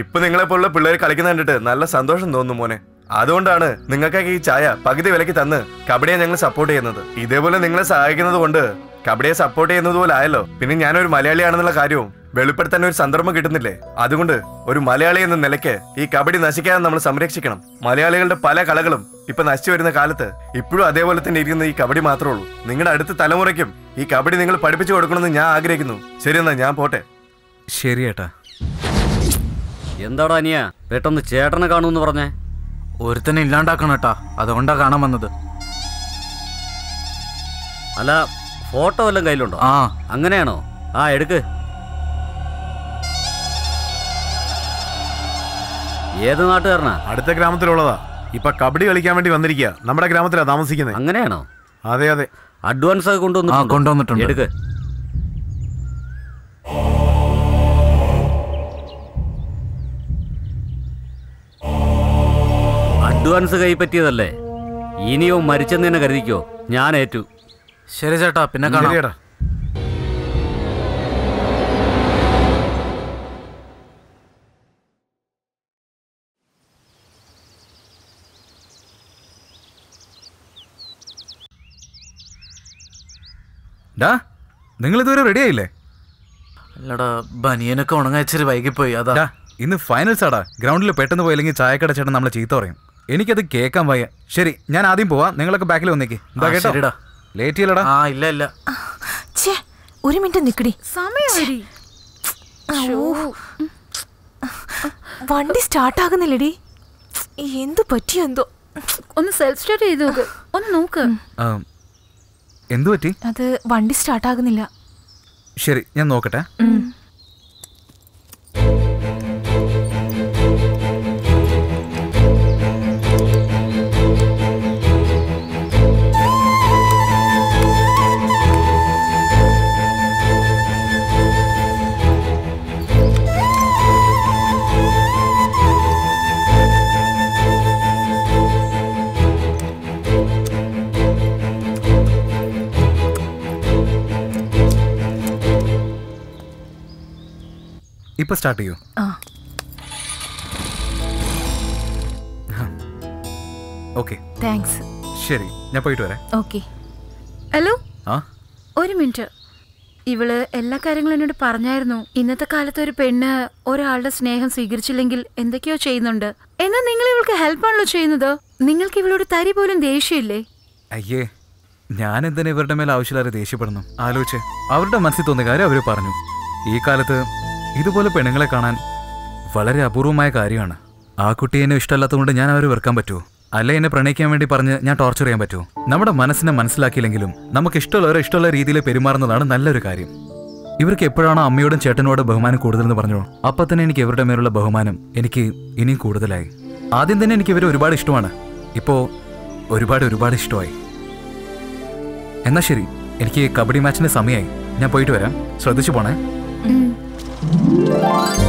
ഇപ്പൊ നിങ്ങളെ പോലുള്ള പിള്ളേർ കളിക്കുന്ന കണ്ടിട്ട് നല്ല സന്തോഷം തോന്നുന്നു മോനെ. അതുകൊണ്ടാണ് നിങ്ങൾക്കൊക്കെ ഈ ചായ പകുതി വിലക്ക് തന്ന് കബഡിയെ ഞങ്ങൾ സപ്പോർട്ട് ചെയ്യുന്നത്. ഇതേപോലെ നിങ്ങളെ സഹായിക്കുന്നത് കൊണ്ട് കബഡിയെ സപ്പോർട്ട് ചെയ്യുന്നത് പോലെ ആയല്ലോ. പിന്നെ ഞാനൊരു മലയാളിയാണെന്നുള്ള കാര്യവും വെളിപ്പെടുത്താൻ ഒരു സന്ദർഭം കിട്ടുന്നില്ലേ? അതുകൊണ്ട് ഒരു മലയാളി എന്ന നിലയ്ക്ക് ഈ കബഡി നശിക്കാതെ നമ്മൾ സംരക്ഷിക്കണം. മലയാളികളുടെ പല കലകളും ഇപ്പൊ നശിച്ചു വരുന്ന കാലത്ത് ഇപ്പോഴും അതേപോലെ തന്നെ ഇരിക്കുന്ന ഈ കബഡി മാത്രമേ ഉള്ളൂ. നിങ്ങളുടെ അടുത്ത തലമുറയ്ക്കും ഈ കബഡി നിങ്ങൾ പഠിപ്പിച്ചു കൊടുക്കണമെന്ന് ഞാൻ ആഗ്രഹിക്കുന്നു. ശരി എന്നാ ഞാൻ പോട്ടെ. ശരി ഏട്ടാ. എന്താടാ അനിയ? പെട്ടെന്ന് ചേട്ടനെ കാണുമെന്ന് പറഞ്ഞേ? ഒരുത്തനെ ഇല്ലാണ്ടാക്കണം ഏട്ടാ. അതുകൊണ്ടാ കാണാൻ വന്നത്. അല്ല ഫോട്ടോ വല്ലതും കയ്യിലുണ്ടോ? ആ. അങ്ങനെയാണോ? ആ എടുക്ക്. ഏത് നാട്ടുകാരനാ? അടുത്ത ഗ്രാമത്തിലുള്ളതാ. ഇപ്പൊ കബഡി കളിക്കാൻ വേണ്ടി വന്നിരിക്കുക നമ്മുടെ ഗ്രാമത്തിലാ താമസിക്കുന്നത് അങ്ങനെയാണോ? അതെ അതെ. അഡ്വാൻസ് ഒക്കെ ആ കൊണ്ടുവന്നു കൊണ്ടുവന്നിട്ടുണ്ട്. എടുക്ക്. അഡ്വാൻസ് കൈപ്പറ്റിയതല്ലേ ഇനിയോ മരിച്ചെന്ന് തന്നെ കരുതിക്കോ. ഞാൻ ഏറ്റു. ശരി ചേട്ടാ പിന്നെ കാണാം. ഡാ നിങ്ങൾ ഇതുവരെ റെഡി ആയില്ലേ? അല്ലടാ ബനിയനൊക്കെ ഉണങ്ങാൻ ഇച്ചിരി വൈകിപ്പോയി അതാ. ഇന്ന് ഫൈനൽസ് ആടാ. ഗ്രൗണ്ടിൽ പെട്ടെന്ന് പോയില്ലെങ്കിൽ ചായക്കട ചേട്ടൻ നമ്മളെ ചീത്ത പറയും. എനിക്കത് കേൾക്കാൻ വയ്യ. ശരി ഞാൻ ആദ്യം പോവാം. നിങ്ങളൊക്കെ ബാക്കിൽ വന്നേക്ക്. എന്താ കേട്ടോ. ലേറ്റ് ചെയ്യലടാ. ആ ഇല്ല ഇല്ല. ഛേ ഒരു മിനിറ്റ് നിക്കടി. സമയം വണ്ടി സ്റ്റാർട്ട് ആകുന്നില്ലടി. എന്തു പറ്റിയോ എന്തോ? ഒന്ന് സെൽഫ് സ്റ്റാർട്ട് ചെയ്ത് നോക്ക്. ഒന്ന് നോക്ക്. എന്തു പറ്റി? അത് വണ്ടി സ്റ്റാർട്ട് ആകുന്നില്ല. ശരി ഞാൻ നോക്കട്ടെ. ഇപ്പൊ സ്റ്റാർട്ട് ചെയ്യൂ. ഓക്കെ. താങ്ക്സ്. ശരി ഞാൻ പോയിട്ട് വരാം. ഓക്കെ. ഹലോ? ആ? ഒരു മിനിറ്റ്. ഇവൾ എല്ലാ കാര്യങ്ങളും എന്നോട് പറഞ്ഞായിരുന്നു. ഇന്നത്തെ കാലത്ത് ഒരു പെണ്ണ് ഒരാളുടെ സ്നേഹം സ്വീകരിച്ചില്ലെങ്കിൽ എന്തൊക്കെയോ ചെയ്യുന്നുണ്ട്. എന്നാൽ നിങ്ങൾ ഇവൾക്ക് ഹെൽപ്പാണല്ലോ ചെയ്യുന്നത്? നിങ്ങൾക്ക് ഇവളോട് തരി പോലും ദേഷ്യമില്ലേ? അയ്യേ ഞാൻ എന്തിനാ ഇവരുടെ മേൽ ആവശ്യമില്ലാതെ ദേഷ്യപ്പെടുന്നു? ആലോചിച്ച് അവരുടെ മനസ്സിൽ തോന്നിയ കാര്യം അവർ പറഞ്ഞു. ഈ കാലത്ത് ഇതുപോലെ പെണ്ണുങ്ങളെ കാണാൻ വളരെ അപൂർവമായ കാര്യമാണ്. ആ കുട്ടി എന്നെ ഇഷ്ടമല്ലാത്തതുകൊണ്ട് ഞാൻ അവരെ വെറുക്കാൻ പറ്റുമോ? അല്ല എന്നെ പ്രണയിക്കാൻ വേണ്ടി പറഞ്ഞ് ഞാൻ ടോർച്ചർ ചെയ്യാൻ പറ്റുമോ? നമ്മുടെ മനസ്സിനെ മനസ്സിലാക്കിയില്ലെങ്കിലും നമുക്ക് ഇഷ്ടമുള്ളവരെ ഇഷ്ടമുള്ള രീതിയിൽ പെരുമാറുന്നതാണ് നല്ലൊരു കാര്യം. ഇവർക്ക് എപ്പോഴാണോ അമ്മയോടും ചേട്ടനോടും ബഹുമാനം കൂടുതലെന്ന് പറഞ്ഞു അപ്പൊ തന്നെ എനിക്ക് ഇവരുടെ മേലുള്ള ബഹുമാനം എനിക്ക് ഇനിയും കൂടുതലായി. ആദ്യം തന്നെ എനിക്ക് ഇവരെ ഒരുപാട് ഇഷ്ടമാണ്. ഇപ്പോ ഒരുപാട് ഒരുപാട് ഇഷ്ടമായി. എന്നാ ശരി എനിക്ക് കബഡി മാച്ചിന് സമയമായി ഞാൻ പോയിട്ട് വരാം. ശ്രദ്ധിച്ചു പോണേ. Bye.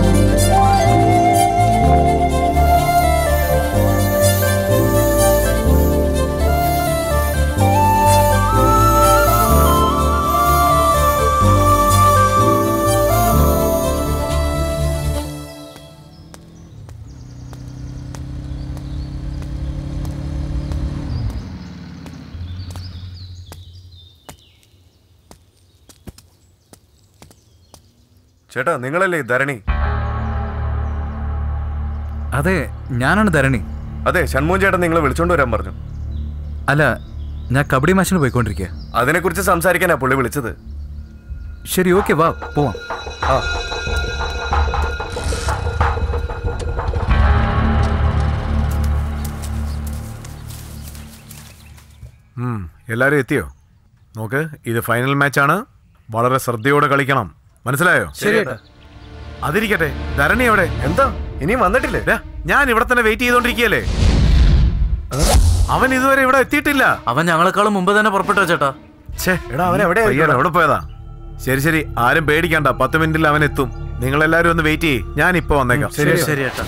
ചേട്ടാ നിങ്ങളല്ലേ ധരണി? അതെ ഞാനാണ് ധരണി. അതെ ഷൺമോൻ ചേട്ടൻ നിങ്ങളെ വിളിച്ചോണ്ട് വരാൻ പറഞ്ഞു. അല്ല ഞാൻ കബഡി മാച്ചിന് പോയിക്കൊണ്ടിരിക്കുക അതിനെക്കുറിച്ച് സംസാരിക്കാനാ പുള്ളി വിളിച്ചത്. ശരി ഓക്കെ വാ പോവാം. ആ. എല്ലാരും എത്തിയോ? നോക്ക് ഇത് ഫൈനൽ മാച്ചാണ്. വളരെ ശ്രദ്ധയോടെ കളിക്കണം. മനസ്സിലായോ? ശരി. അതിരിക്കട്ടെ. ധരണി എവിടെ? എന്താ? ഇനിയും വന്നിട്ടില്ലേ? ഞാൻ ഇവിടെ തന്നെ വെയിറ്റ് ചെയ്തോണ്ടിരിക്കുകയല്ലേ? അവൻ ഇതുവരെ ഇവിടെ എത്തിയിട്ടില്ല. അവൻ ഞങ്ങളെക്കാളും മുമ്പ് തന്നെ പുറപ്പെട്ടോ ചേട്ടാ. ഛേ എടാ അവൻ എവിടെ എവിടെ പോയതാ. ശരി ശരി. ആരും പേടിക്കണ്ട. പത്ത് മിനിറ്റിൽ അവൻ എത്തും. നിങ്ങൾ എല്ലാരും ഒന്ന് വെയിറ്റ് ചെയ്യ്. ഞാൻ ഇപ്പൊ വന്നേക്കാം. ശരി ശരി ഏട്ടാ.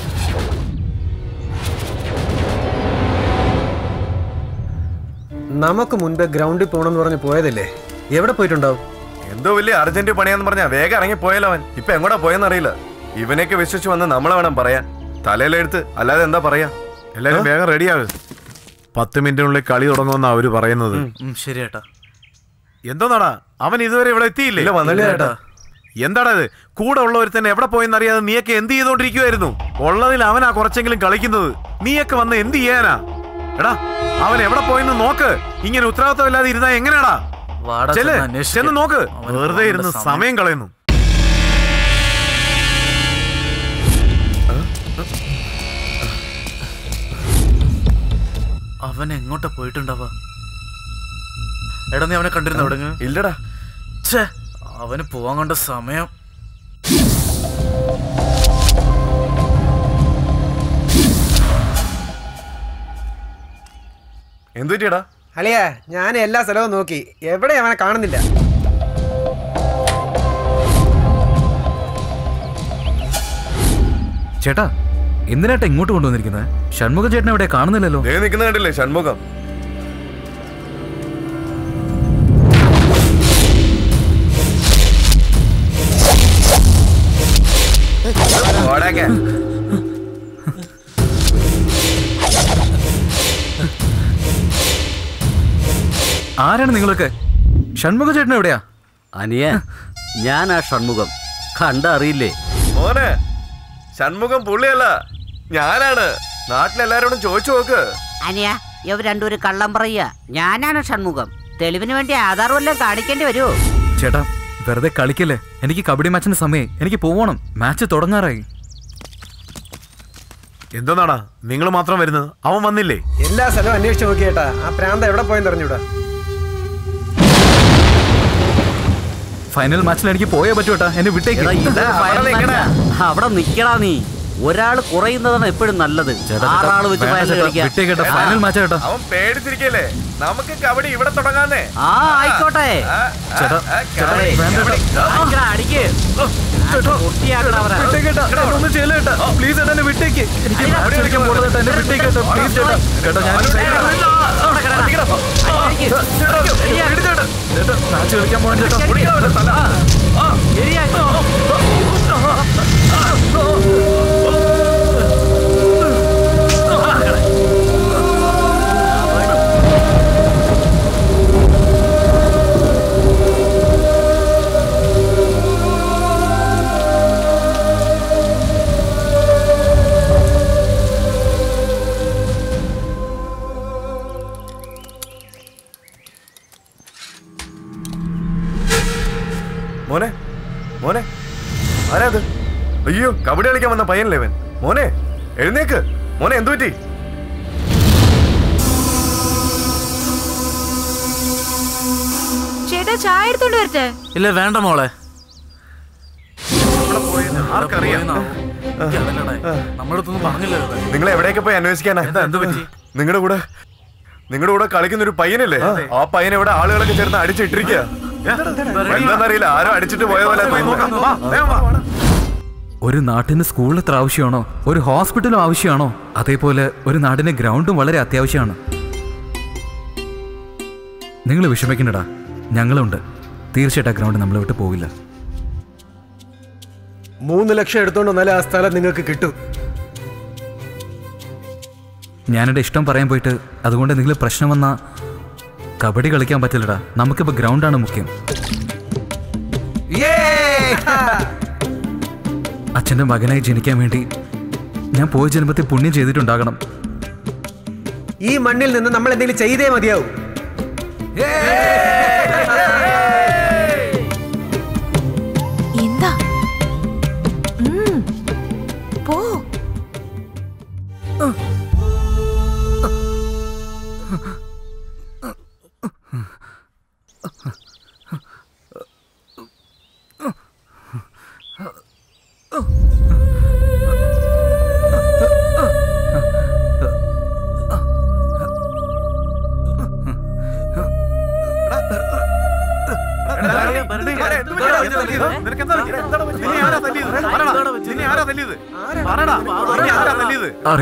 നമുക്ക് മുൻപ് ഗ്രൗണ്ടിൽ പോകണം എന്ന് പറഞ്ഞ് പോയതല്ലേ? എവിടെ പോയിട്ടുണ്ടാവും? എന്തോ വലിയ അർജന്റ് പണിയാന്ന് പറഞ്ഞാ വേഗം ഇറങ്ങി പോയല്ലോ അവൻ. ഇപ്പൊ എങ്ങോട്ടാ പോയെന്ന് അറിയില്ല ഇവനെയൊക്കെ വിശ്വസിച്ച് വന്ന് നമ്മളെ വേണം പറയാൻ. തലയിലെടുത്ത് അല്ലാതെ എന്താ പറയാ? എല്ലാരും വേഗം റെഡിയാവ്. പത്ത് മിനിറ്റിനുള്ളിൽ കളി തുടങ്ങുമെന്നാ അവർ പറയുന്നത്. ശരി ഏട്ടാ. എന്തോന്നാടാ? അവൻ ഇതുവരെ ഇവിടെ എത്തിയില്ലേ? വന്നില്ലേട്ടാ വന്നില്ല. എന്താടാ ഇത്? കൂടെ ഉള്ളവർ തന്നെ എവിടെ പോയെന്ന് അറിയാതെ നീയൊക്കെ എന്ത് ചെയ്തോണ്ടിരിക്കുവായിരുന്നു ഉള്ളതിൽ അവനാ കുറച്ചെങ്കിലും കളിക്കുന്നത്. നീയൊക്കെ വന്ന് എന്ത് ചെയ്യാനാ? എടാ അവൻ എവിടെ പോയെന്ന് നോക്ക്. ഇങ്ങനെ ഉത്തരവാദിത്തമില്ലാതെ ഇരുന്നാ എങ്ങനെയാടാ? ചെന്ന് നോക്ക്. വെറുതെ ഇരുന്ന് സമയം. സമയം കളയുന്നു. അവൻ എങ്ങോട്ടാ പോയിട്ടുണ്ടാവാ? എടാ നീ അവനെ കണ്ടിരുന്നു അവിടെ ഇല്ലടാ. ഛേ അവന് പോവാൻ കണ്ട സമയം. എന്തു പറ്റിയടാ? അളിയാ ഞാൻ എല്ലാ സ്ഥലവും നോക്കി. എവിടെ അവനെ കാണുന്നില്ല? ചേട്ടാ എന്തിനാട്ടാ ഇങ്ങോട്ട് കൊണ്ടുവന്നിരിക്കുന്നത് ഷൺമുഖ ചേട്ടനെ ഇവിടെ കാണുന്നില്ലല്ലോ. ദേ നിൽക്കുന്ന കണ്ടില്ലേ ഷൺമുഖം? ഓടാക്കെ. ആരാണ് നിങ്ങളൊക്കെ? ഷൺമുഖ ചേട്ടൻ എവിടെയാ? അനിയ ഞാൻ ആ ഷൺമുഖം. കണ്ടറിയില്ലേ മോനെ ഷൺമുഖം പുള്ളിയല്ല ഞാനാണ്. നാട്ടിലെല്ലാരോടും ചോദിച്ചു നോക്ക്. അനിയ ഇവ രണ്ടുപേരും കള്ളം പറയുക. ഞാനാണ് ഷൺമുഖം. തെളിവിന് വേണ്ടി ആധാർ വല്ലതും കാണിക്കേണ്ടി വരുമോ ചേട്ടാ വെറുതെ കളിക്കല്ലേ? എനിക്ക് കബഡി മാച്ചിന്റെ സമയം എനിക്ക് പോവണം. മാച്ച് തുടങ്ങാറായി. എന്തോന്നാടാ? നിങ്ങൾ മാത്രം വരുന്നത്? അവൻ വന്നില്ലേ? എല്ലാ സ്ഥലവും അന്വേഷിച്ചു നോക്കിയേട്ടാ. ആ പ്രാന്ത എവിടെ പോയെന്ന് അറിഞ്ഞൂടാ. ഫൈനൽ മാച്ചിൽ എനിക്ക് പോയേ പറ്റൂട്ടാ എന്നെ വിട്ടേക്ക്. അവിടെ നിക്കടാ നീ. ഒരാൾ കുറയുന്നതാണ് എപ്പോഴും നല്ലത്. ചേട്ടാ, ആറാൾ വെച്ച് ഫൈനൽ മാച്ച് കേട്ടോ അവൻ പേടിച്ചിരിക്കല്ലേ? നമുക്ക് കബഡി ഇവിടെ തുടങ്ങാന്നേ. ആ ആയിക്കോട്ടെ. അടിക്ക്. പ്ലീസ് ചേട്ടാ, എന്നെ വിട്ടേക്ക്. എനിക്ക് മാച്ച് കളിക്കാൻ പോകണം എന്നെ വിട്ടേക്ക് കേട്ടോ. പ്ലീസ് ചേട്ടാ. ചേട്ടാ, ഞാൻ മാച്ച് കളിക്കാൻ ചേട്ടാ. അയ്യോ കബഡി കളിക്കാൻ വന്ന പയ്യനല്ലേ അവൻ? മോനെ എഴുന്നേക്ക്. മോനെ എന്തു പറ്റി? ചേട്ടാ ചായ എടുത്തോണ്ട് വരട്ടെ? ഇല്ല വേണ്ട മോളെ. നിങ്ങൾ എവിടെയൊക്കെ പോയി അന്വേഷിക്കാനാ? നിങ്ങളുടെ കൂടെ നിങ്ങളുടെ കൂടെ കളിക്കുന്ന ഒരു പയ്യനല്ലേ ആ പയ്യൻ ഇവിടെ ആളുകളൊക്കെ ചേർന്ന് അടിച്ചിട്ടിരിക്കുക എന്താണെന്നറിയില്ല ആരോ അടിച്ചിട്ട് പോയ പോലെ. ഒരു നാട്ടിന് സ്കൂൾ എത്ര ആവശ്യമാണോ ഒരു ഹോസ്പിറ്റലും ആവശ്യമാണോ അതേപോലെ ഒരു നാടിന് ഗ്രൗണ്ടും വളരെ അത്യാവശ്യമാണ്. നിങ്ങൾ വിഷമിക്കണ്ടടാ ഞങ്ങളുണ്ട്. തീർച്ചയായിട്ടും ആ ഗ്രൗണ്ട് നമ്മളെ വിട്ട് പോവില്ല. മൂന്ന് ലക്ഷം എടുത്തോണ്ട് നല്ല ആ സ്ഥലം നിങ്ങൾക്ക് കിട്ടും. ഞാനെന്റെ ഇഷ്ടം പറയാൻ പോയിട്ട് അതുകൊണ്ട് എന്തെങ്കിലും പ്രശ്നം വന്നാ കബഡി കളിക്കാൻ പറ്റില്ലടാ. നമുക്കിപ്പോൾ ഗ്രൗണ്ടാണ് മുഖ്യം. അച്ഛന്റെ മകനായി ജനിക്കാൻ വേണ്ടി ഞാൻ പോയ ജന്മത്തിൽ പുണ്യം ചെയ്തിട്ടുണ്ടാകണം. ഈ മണ്ണിൽ നിന്ന് നമ്മൾ എന്തെങ്കിലും ചെയ്തേ മതിയാവും.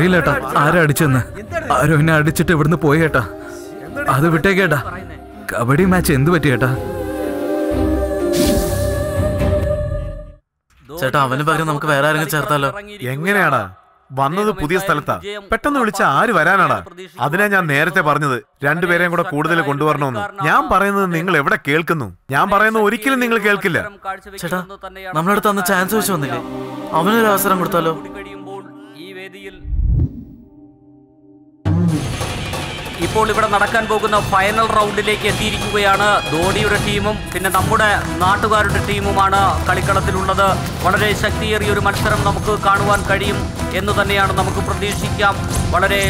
തല്ലിയത് അറിയില്ല ഏട്ടാ ആരാ അടിച്ചെന്ന്? ആരോ എന്നെ അടിച്ചിട്ട് ഇവിടുന്ന് പോയേട്ടാ. ഏട്ടാ അത് വിട്ടേക്കേട്ടാ. കബഡി മാച്ച് എന്ത് പറ്റി ഏട്ടാ? ചേട്ടാ അവന് പകരം നമുക്ക് വേറെ ആരെങ്കിലും ചേർത്താലോ? എങ്ങനെയാടാ? വന്നത് പുതിയ സ്ഥലത്താ. പെട്ടെന്ന് വിളിച്ച ആര് വരാനാടാ? അതിനാ ഞാൻ നേരത്തെ പറഞ്ഞത്. രണ്ടുപേരെയും കൂടെ കൂടുതൽ കൊണ്ടുവരണമെന്ന്. ഞാൻ പറയുന്നത് നിങ്ങൾ എവിടെ കേൾക്കുന്നു? ഞാൻ പറയുന്നത് ഒരിക്കലും നിങ്ങൾ കേൾക്കില്ല. ചേട്ടാ നമ്മളടുത്ത് അന്ന് ചാൻസ് വെച്ച് വന്നില്ലേ? അവനൊരു അവസരം കൊടുത്താലോ? ഈ വേദിയിൽ ഇപ്പോൾ ഇവിടെ നടക്കാൻ പോകുന്ന ഫൈനൽ റൗണ്ടിലേക്ക് എത്തിയിരിക്കുകയാണ്. ധോണിയുടെ ടീമും പിന്നെ നമ്മുടെ നാട്ടുകാരുടെ ടീമുമാണ് കളിക്കളത്തിലുള്ളത്. വളരെ ശക്തിയേറിയ ഒരു മത്സരം നമുക്ക് കാണുവാൻ കഴിയും എന്ന് തന്നെയാണ് നമുക്ക് പ്രതീക്ഷിക്കാം. വളരെ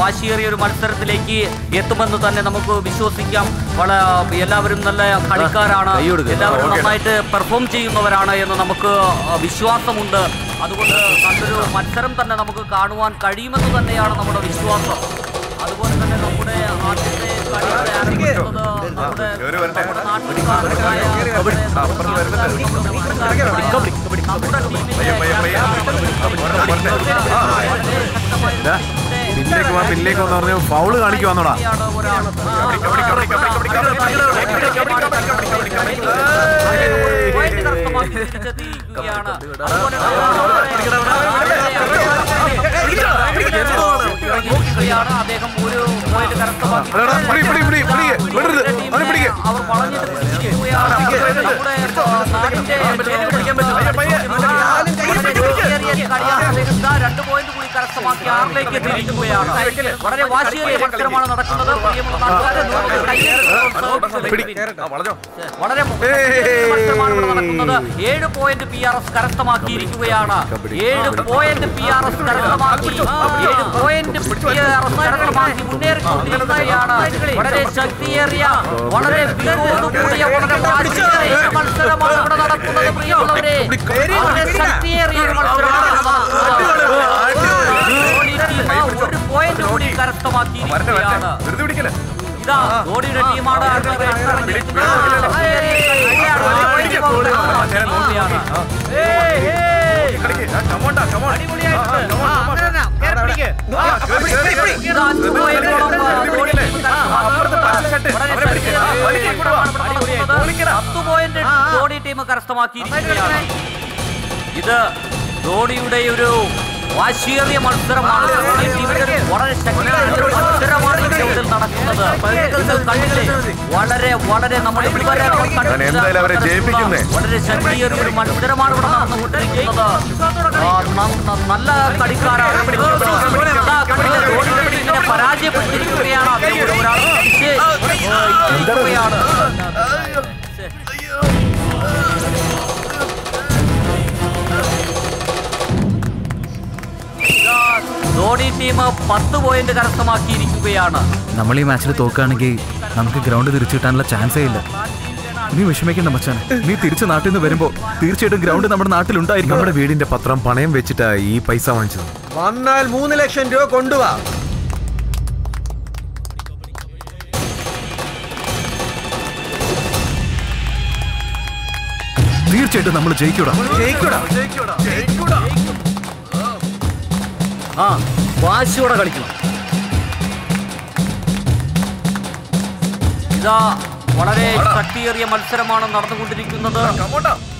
വാശിയേറിയ ഒരു മത്സരത്തിലേക്ക് എത്തുമെന്ന് തന്നെ നമുക്ക് വിശ്വസിക്കാം. എല്ലാവരും നല്ല കളിക്കാരാണ്. എല്ലാവരും നന്നായിട്ട് പെർഫോം ചെയ്യുന്നവരാണ് എന്ന് നമുക്ക് വിശ്വാസമുണ്ട്. അതുകൊണ്ട് നല്ലൊരു മത്സരം തന്നെ നമുക്ക് കാണുവാൻ കഴിയുമെന്ന് തന്നെയാണ് നമ്മുടെ വിശ്വാസം. അതുപോലെ തന്നെ നമ്മുടെ ആദ്യത്തെ കളി ഇവിടെ ആരംഭിക്കുന്നത് നമ്മുടെ നമ്മുടെ നാട്ടുകാരായ നമ്മുടെ ദാ, പിന്നിലേക്ക് വാ പിന്നിലേക്ക് വന്ന് പറഞ്ഞ ഫൗൾ കാണിക്കുവാന്നോടാ ാണ് അദ്ദേഹം ഒരു പോയിന്റ് കരസ്ഥമാക്കി. അവർ വളഞ്ഞിട്ട് കരസ്ഥമാക്കി ആറിലേക്ക് എത്തിയിരിക്കുകയാണ് വളരെ വാശിയേറിയ മത്സരമാണ് നടക്കുന്നത്. വളരെ നടക്കുന്നത്. ഏഴ് പോയിന്റ് പി ആർ എസ് കരസ്ഥമാക്കിയിരിക്കുകയാണ്. ഏഴ് പോയിന്റ് പി ആർ എസ് കരസ്ഥമാക്കി ഏഴ് പോയിന്റ് പി ആർ എസ് കരസ്ഥമാക്കി മുന്നേറിക്കൊണ്ടിരിക്കുകയാണ്. വളരെ ശക്തിയേറിയ വളരെ കൂടിയ വളരെ വാശിയേറിയ മത്സരമാണ് ഇവിടെ നടക്കുന്നത്. പ്രിയമുള്ളവരെ വളരെ ശക്തിയേറിയ മത്സരമാണ്. നടക്കുന്നത് പോയിന്റ് കൂടി കരസ്ഥമാക്കിയിരിക്കുകയാണ്. ഇതാ ധോണിയുടെ ടീമാണ് പത്ത് പോയിന്റ് ധോണി ടീം കരസ്ഥമാക്കിയിരിക്കുകയാണ്. ഇത് ധോണിയുടെ ഒരു വാശിയേറിയ മത്സരമാണ് വളരെ മത്സരമാണ് ഗ്രൗണ്ടിൽ നടക്കുന്നത് നിങ്ങൾ കണ്ടില്ലേ വളരെ വളരെ ജയിപ്പിക്കുന്നേ. വളരെ ശക്തിയേറിയ ഒരു മത്സരമാണ് ഇവിടെ നടന്നുകൊണ്ടിരിക്കുന്നത് നല്ല കളിക്കാരാണ് ടീമിനെ പരാജയപ്പെട്ടിരിക്കുകയാണ് ഒരാൾ ധോണി ടീം പത്ത് പോയിന്റ് കരസ്ഥമാക്കിയിരിക്കുകയാണ്. നമ്മൾ ഈ മാച്ചിൽ തോക്കുകയാണെങ്കിൽ നമുക്ക് ഗ്രൗണ്ട് തിരിച്ചു കിട്ടാനുള്ള ചാൻസേ ഇല്ല. നീ വിഷമിക്കണ്ട മച്ചാൻ നീ തിരിച്ച് നാട്ടിൽ നിന്ന് വരുമ്പോ തീർച്ചയായിട്ടും ഗ്രൗണ്ട് നമ്മുടെ നാട്ടിലുണ്ടായിരിക്കും. നമ്മുടെ വീടിന്റെ പത്രം പണയം വെച്ചിട്ട് ഈ പൈസ വാങ്ങിച്ചത്. വന്നാൽ മൂന്ന് ലക്ഷം രൂപ കൊണ്ടുവാ. തീർച്ചയായിട്ടും നമ്മൾ ജയിക്കൂടാ. ആ വാശിയോടെ കളിക്കണം. ഇതാ വളരെ ശക്തിയേറിയ മത്സരമാണ് നടന്നുകൊണ്ടിരിക്കുന്നത്.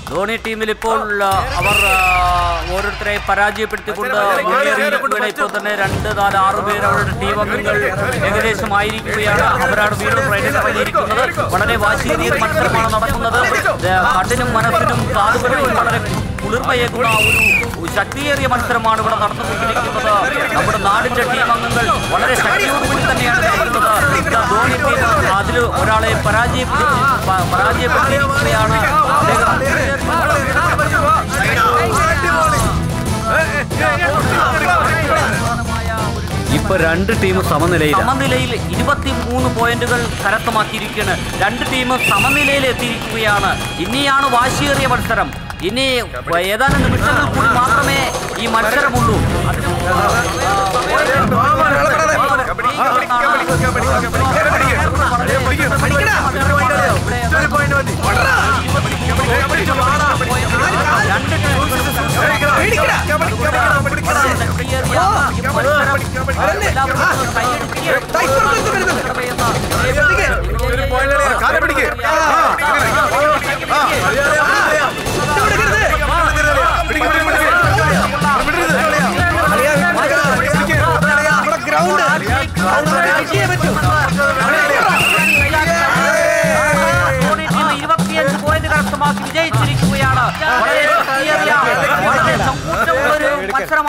ധോണി ടീമിൽ ഇപ്പോൾ അവർ ഓരോരുത്തരെ പരാജയപ്പെടുത്തിക്കൊണ്ട് ഇപ്പോൾ തന്നെ രണ്ട് നാല് ആറ് പേർ അവരുടെ ടീം അംഗങ്ങൾ ഏകദേശം ആയിരിക്കുകയാണ്. അവരാണ് വീണ്ടും വളരെ വാശിയേറിയ മത്സരമാണ് നടക്കുന്നത്. കണ്ണിനും മനസ്സിനും കാതുകൾക്കും വളരെ കുളിർമയേകുന്ന ഒരു ശക്തിയേറിയ മത്സരമാണ് ഇവിടെ നടന്നുകൊണ്ടിരിക്കുന്നത്. നമ്മുടെ നാടിന്റെ ടീം അംഗങ്ങൾ വളരെ ശക്തിയോടുകൂടി തന്നെയാണ് ധോണി ടീം അതിൽ ഒരാളെ പരാജയപ്പെടുത്തി പരാജയപ്പെടുത്തിയാണ് ഇപ്പൊ രണ്ട് ടീം സമനിലയിലാണ് സമനിലയിൽ ഇരുപത്തി മൂന്ന് പോയിന്റുകൾ കരസ്ഥമാക്കിയിരിക്കുകയാണ്. രണ്ട് ടീമും സമനിലയിൽ എത്തിയിരിക്കുകയാണ്. ഇനിയാണ് വാശിയേറിയ മത്സരം. ഇനി ഏതാനും നിമിഷങ്ങൾ കൂടി മാത്രമേ ഈ മത്സരമുള്ളൂ ഒരു പോയിന്റ് കാല പിടിക്കുക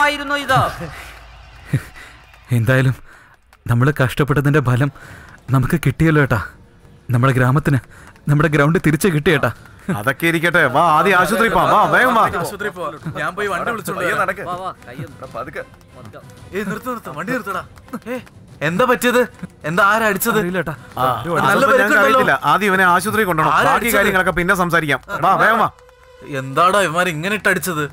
മത്സരമായിരുന്നു ഇത്? എന്തായാലും നമ്മൾ കഷ്ടപ്പെട്ടതിന്റെ ഫലം നമുക്ക് കിട്ടിയല്ലോ ഏട്ടാ. നമ്മുടെ ഗ്രാമത്തിന് നമ്മുടെ ഗ്രൗണ്ട് തിരിച്ചു കിട്ടിയേട്ടാ അതൊക്കെ ഇരിക്കട്ടെ. വാ ആദ്യം ആശുപത്രി പോവാം. വാ വേഗം വാ. ആശുപത്രി പോവാം. ഞാൻ പോയി വണ്ടി വിളിച്ചോണ്ട് നടക്ക്. വാ, വാ, പതുക്കെ. ഏയ് നിർത്ത് നിർത്ത്. വണ്ടി നിർത്തടാ. ഏ എന്താ പറ്റിയത്? എന്താ ആരാ അടിച്ചത്? അറിയില്ലേട്ടാ നല്ല അതൊന്നും ഞങ്ങൾക്ക് ആദ്യം ഇവനെ ആശുപത്രി കൊണ്ടുപോകണം ബാക്കി കാര്യങ്ങളൊക്കെ പിന്നെ സംസാരിക്കാം. വാ വേഗം വാ. എന്താടാ ഇവന്മാർ ഇങ്ങനെ ഇട്ടടിച്ചത്?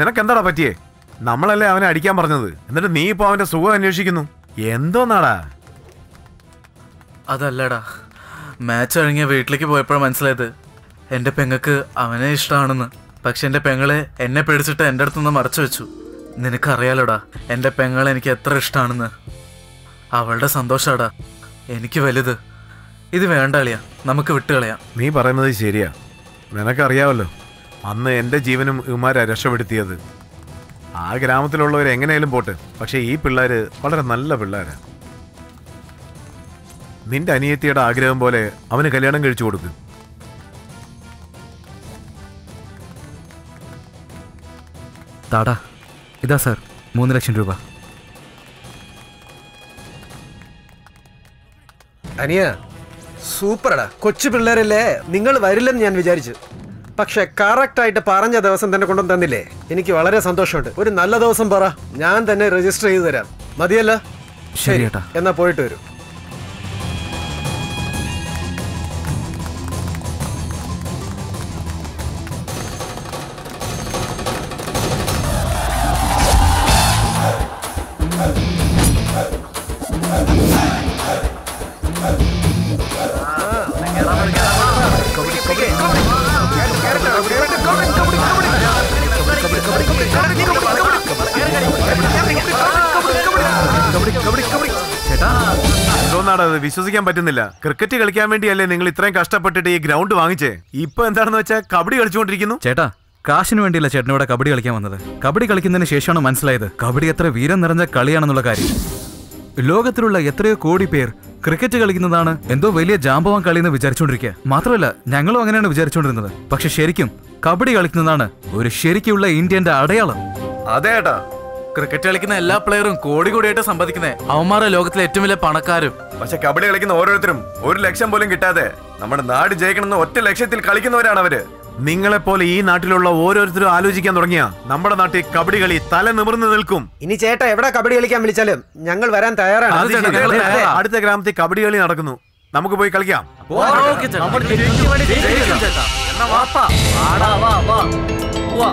നിനക്ക് എന്താടാ പറ്റിയേ? നമ്മളല്ലേ അവനെ അടിക്കാൻ പറഞ്ഞത്? എന്നിട്ട് നീ ഇപ്പൊ അവന്റെ സുഖം അന്വേഷിക്കുന്നു? എന്തോന്നാടാ? അതല്ലടാ. മാച്ച് കഴിഞ്ഞ വീട്ടിലേക്ക് പോയപ്പോഴാണ് മനസ്സിലായത്. എന്റെ പെങ്ങക്ക് അവനെ ഇഷ്ടമാണെന്ന് പക്ഷെ എന്റെ പെങ്ങളെ എന്നെ പേടിച്ചിട്ട് എന്റെ അടുത്തുനിന്ന് മറച്ചു വെച്ചു. നിനക്കറിയാലോടാ എന്റെ പെങ്ങളെ എനിക്ക് എത്ര ഇഷ്ടമാണെന്ന് അവളുടെ സന്തോഷാടാ. എനിക്ക് വലുത്. ഇത് വേണ്ട അളിയാ. നമുക്ക് വിട്ടുകളയാം നീ പറയുന്നത് ശരിയാ. നിനക്കറിയാവല്ലോ അന്ന് എന്റെ ജീവനും ഇവന്മാരാ രക്ഷപ്പെടുത്തിയത്. ആ ഗ്രാമത്തിലുള്ളവർ എങ്ങനെയാലും പോട്ടെ. പക്ഷേ ഈ പിള്ളേര് വളരെ നല്ല പിള്ളേരാണ് നിന്റെ അനിയത്തിയുടെ ആഗ്രഹം പോലെ അവന് കല്യാണം കഴിച്ചു കൊടുക്കും. താടാ ഇതാ സാർ മൂന്ന് ലക്ഷം രൂപ. അനിയ സൂപ്പറടാ. കൊച്ചു പിള്ളേരല്ലേ? നിങ്ങൾ വരില്ലെന്ന് ഞാൻ വിചാരിച്ചു. പക്ഷെ കറക്റ്റ് ആയിട്ട് പറഞ്ഞ ദിവസം തന്നെ കൊണ്ടു തന്നില്ലേ? എനിക്ക് വളരെ സന്തോഷമുണ്ട്. ഒരു നല്ല ദിവസം പറ. ഞാൻ തന്നെ രജിസ്റ്റർ ചെയ്തു തരാം. മതിയല്ല? ശരി. എന്നാ പോയിട്ട് വരും. വിശ്വസിക്കാൻ പറ്റുന്നില്ല. ക്രിക്കറ്റ് കളിക്കാൻ വേണ്ടിയല്ലേ നിങ്ങൾ ഇത്രയും കഷ്ടപ്പെട്ടിട്ട് ഈ ഗ്രൗണ്ട് വാങ്ങിച്ചേ? ഇപ്പൊ എന്താണെന്ന് വെച്ചാൽ കബഡി കളിച്ചുകൊണ്ടിരിക്കുന്നു. ചേട്ടാ കാശിന് വേണ്ടിയല്ല ചേട്ടൻ ഇവിടെ കബഡി കളിക്കാൻ വന്നത്. കബഡി കളിക്കുന്നതിന് ശേഷമാണ് മനസ്സിലായത് കബഡി എത്ര വീരം നിറഞ്ഞ കളിയാണെന്നുള്ള കാര്യം. ലോകത്തിലുള്ള എത്രയോ കോടി പേർ ക്രിക്കറ്റ് കളിക്കുന്നതാണ് എന്തോ വലിയ ജാമ്പവാൻ കളി എന്ന് വിചാരിച്ചുകൊണ്ടിരിക്കുക. മാത്രമല്ല ഞങ്ങളും അങ്ങനെയാണ് വിചാരിച്ചുകൊണ്ടിരുന്നത്. പക്ഷെ ശരിക്കും കബഡി കളിക്കുന്നതാണ് ഒരു ശരിക്കുള്ള ഇന്ത്യന്റെ അടയാളം. അതെ ഏട്ടാ. ക്രിക്കറ്റ് കളിക്കുന്ന എല്ലാ പ്ലെയറും കോടി കോടിയായിട്ട് സമ്പാദിക്കുന്നത് അവന്മാരെ ലോകത്തിലെ ഏറ്റവും വലിയ പണക്കാരും. പക്ഷെ കബഡി കളിക്കുന്ന ഓരോരുത്തരും ഒരു ലക്ഷം പോലും കിട്ടാതെ നമ്മുടെ നാട് ജയിക്കണമെന്ന് ഒറ്റ ലക്ഷ്യത്തിൽ കളിക്കുന്നവരാണ് അവർ. നിങ്ങളെ പോലെ ഈ നാട്ടിലുള്ള ഓരോരുത്തരും ആലോചിക്കാൻ തുടങ്ങിയ നമ്മുടെ നാട്ടിൽ കബഡി കളി തല നിമിർന്ന് നിൽക്കും. ഇനി ചേട്ടാ എവിടെ കബഡി കളിക്കാൻ വിളിച്ചാലും ഞങ്ങൾ വരാൻ തയ്യാറാണ്. അടുത്ത ഗ്രാമത്തിൽ കബഡി കളി നടക്കുന്നു. നമുക്ക് പോയി കളിക്കാം. വാ, വാ.